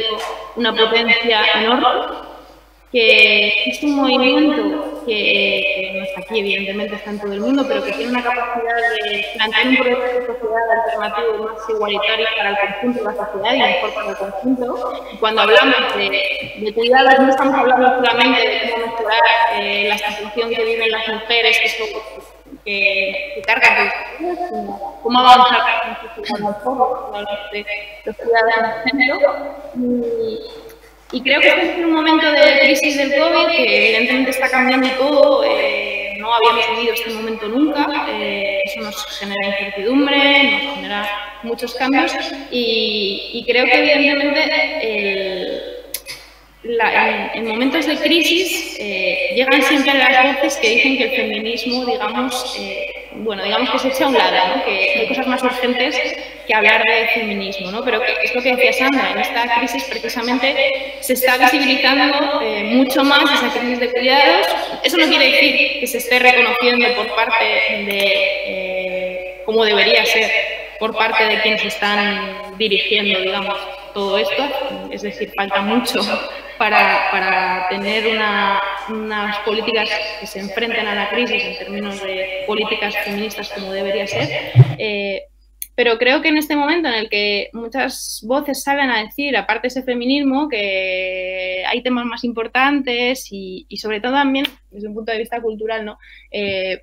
una potencia enorme que es un movimiento que no está aquí, evidentemente está en todo el mundo, pero que tiene una capacidad de plantear un proyecto de sociedad alternativo más igualitario para el conjunto de la sociedad y mejor para el conjunto. cuando hablamos de, cuidados, no estamos hablando solamente de cómo mejorar eh, la situación que viven las mujeres, que, son, que, que cargan cómo avanzar de los género. Y, y creo que es un momento de crisis del COVID que evidentemente está cambiando todo. Eh, no habíamos vivido este momento nunca. Eh, eso nos genera incertidumbre, nos genera muchos cambios y, creo que evidentemente en, momentos de crisis eh, llegan siempre las voces que dicen que el feminismo, digamos, bueno, digamos que se echa a un lado, que hay cosas más urgentes que hablar de feminismo, ¿no? Pero es lo que decía Sandra, en esta crisis precisamente se está visibilizando eh, mucho más esa crisis de cuidados. Eso no quiere decir que se esté reconociendo por parte de, eh, como debería ser, por parte de quienes están dirigiendo, digamos, todo esto. Es decir, falta mucho para, para tener una, unas políticas que se enfrenten a la crisis en términos de políticas feministas como debería ser. Eh, pero creo que en este momento en el que muchas voces salen a decir, aparte ese feminismo, que hay temas más importantes y, sobre todo también desde un punto de vista cultural, ¿no? Eh,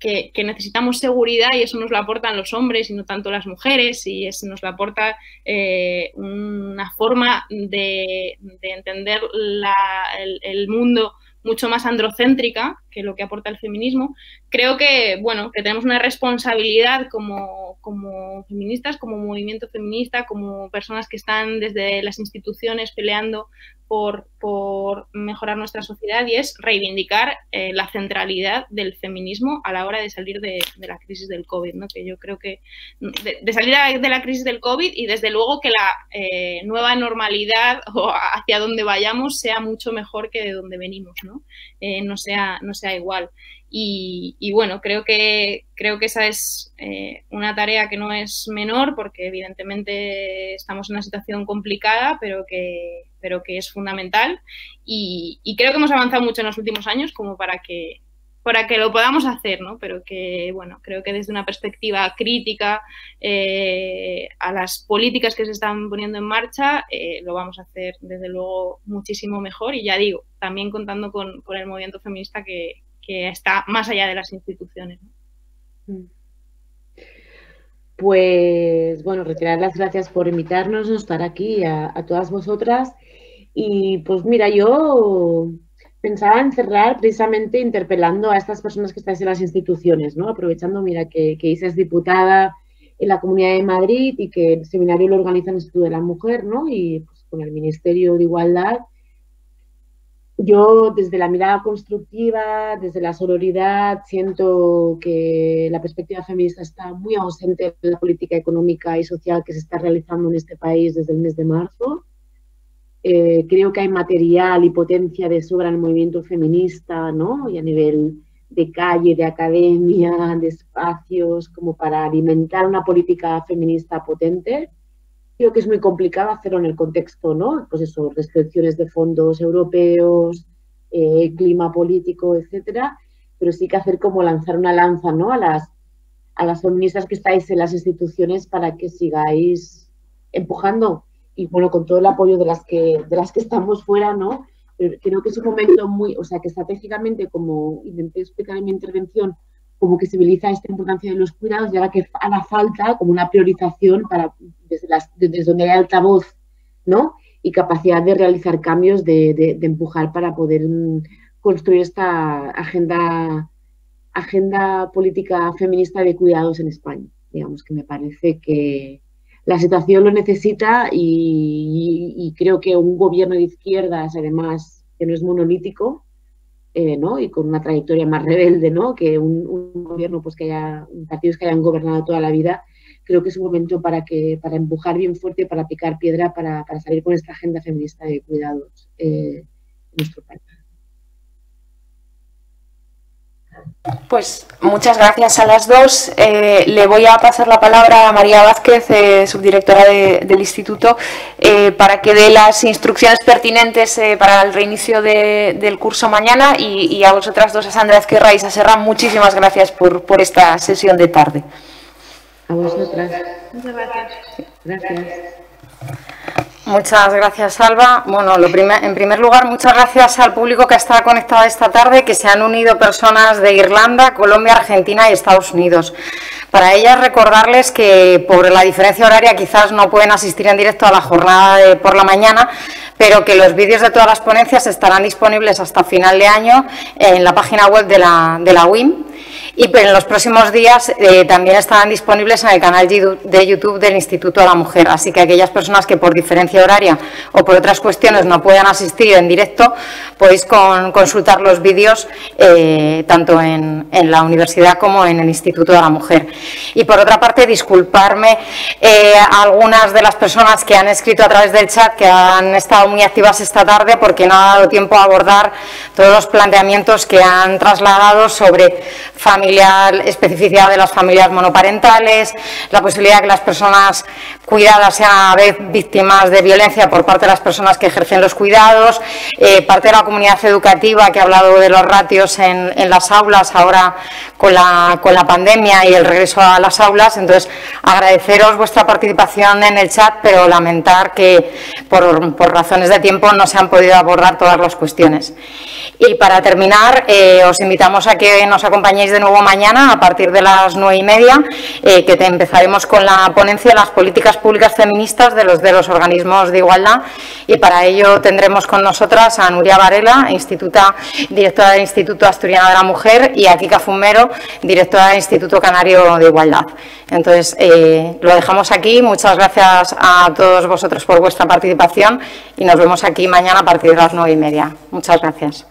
que, necesitamos seguridad y eso nos lo aportan los hombres y no tanto las mujeres y eso nos lo aporta eh, una forma de, entender el, mundo mucho más androcéntrica que lo que aporta el feminismo. Creo que, bueno, que tenemos una responsabilidad como, como feministas, como movimiento feminista, como personas que están desde las instituciones peleando por, por mejorar nuestra sociedad y es reivindicar eh, la centralidad del feminismo a la hora de salir de, la crisis del COVID, ¿no? que yo creo que de, salir de la crisis del COVID y desde luego que la eh, nueva normalidad o hacia donde vayamos sea mucho mejor que de donde venimos, no, eh, no, sea, no sea igual. Y, bueno, creo que, creo que esa es eh, una tarea que no es menor porque evidentemente estamos en una situación complicada, pero que, pero que es fundamental. Y, creo que hemos avanzado mucho en los últimos años como para que, para que lo podamos hacer, ¿no? Pero que, bueno, creo que desde una perspectiva crítica eh, a las políticas que se están poniendo en marcha, eh, lo vamos a hacer desde luego muchísimo mejor. Y ya digo, también contando con, con el movimiento feminista que, que está más allá de las instituciones. Mm. Pues bueno, retirar las gracias por invitarnos, estar aquí a, todas vosotras. Y pues mira, yo pensaba en cerrar precisamente interpelando a estas personas que están en las instituciones, ¿no? Aprovechando, mira, que, que Isa es diputada en la Comunidad de Madrid y que el seminario lo organiza el Instituto de la Mujer, ¿no? Y pues, con el Ministerio de Igualdad. Yo, desde la mirada constructiva, desde la sororidad, siento que la perspectiva feminista está muy ausente en la política económica y social que se está realizando en este país desde el mes de marzo. Eh, creo que hay material y potencia de sobra en el movimiento feminista, ¿no? Y a nivel de calle, de academia, de espacios, como para alimentar una política feminista potente. Creo que es muy complicado hacerlo en el contexto, ¿no? Pues eso, restricciones de fondos europeos, eh, clima político, etcétera, pero sí que hacer como lanzar una lanza, ¿no? A las, a las feministas que estáis en las instituciones para que sigáis empujando y bueno, con todo el apoyo de las que, de las que estamos fuera, ¿no? creo que es un momento muy, o sea, que estratégicamente, como intenté explicar en mi intervención, como que civiliza esta importancia de los cuidados y ahora que la falta como una priorización para desde, las, donde hay altavoz, ¿no? Y capacidad de realizar cambios, de, empujar para poder mm, construir esta agenda, agenda política feminista de cuidados en España. Digamos que me parece que, la situación lo necesita y, creo que un gobierno de izquierdas, además, que no es monolítico, eh, ¿no? y con una trayectoria más rebelde ¿no? que un, gobierno pues, que haya, partidos que hayan gobernado toda la vida, creo que es un momento para, que, para empujar bien fuerte, para picar piedra, para, salir con esta agenda feminista de cuidados eh, en nuestro país. Pues muchas gracias a las dos. Eh, le voy a pasar la palabra a María Vázquez, eh, subdirectora del Instituto, eh, para que dé las instrucciones pertinentes para el reinicio del curso mañana y, a vosotras dos, a Sandra Ezquerra y a Serra, muchísimas gracias por, por esta sesión de tarde. A vosotras. Muchas gracias. Gracias. Muchas gracias, Alba. Bueno, lo en primer lugar, muchas gracias al público que está conectado esta tarde, que se han unido personas de Irlanda, Colombia, Argentina y Estados Unidos. Para ellas, recordarles que por la diferencia horaria quizás no pueden asistir en directo a la jornada de por la mañana, pero que los vídeos de todas las ponencias estarán disponibles hasta final de año en la página web de la, de la WIM y en los próximos días eh, también estarán disponibles en el canal de YouTube del Instituto de la Mujer. Así que aquellas personas que por diferencia horaria o por otras cuestiones no puedan asistir en directo, podéis consultar los vídeos eh, tanto en, la universidad como en el Instituto de la Mujer. Y por otra parte, disculparme eh, a algunas de las personas que han escrito a través del chat que han estado muy activas esta tarde porque no ha dado tiempo a abordar todos los planteamientos que han trasladado sobre familiar, especificidad de las familias monoparentales, la posibilidad de que las personas cuidadas a vez víctimas de violencia por parte de las personas que ejercen los cuidados, eh, parte de la comunidad educativa que ha hablado de los ratios en, las aulas ahora con la, con la pandemia y el regreso a las aulas. Entonces, agradeceros vuestra participación en el chat, pero lamentar que por, por razones de tiempo no se han podido abordar todas las cuestiones. Y para terminar, eh, os invitamos a que nos acompañéis de nuevo mañana a partir de las nueve y media, eh, que empezaremos con la ponencia de las políticas públicas feministas de los, de los organismos de igualdad y para ello tendremos con nosotras a Nuria Varela, directora del Instituto Asturiano de la Mujer y a Kika Fumero, directora del Instituto Canario de Igualdad. Entonces, eh, lo dejamos aquí. Muchas gracias a todos vosotros por vuestra participación y nos vemos aquí mañana a partir de las nueve y media. Muchas gracias.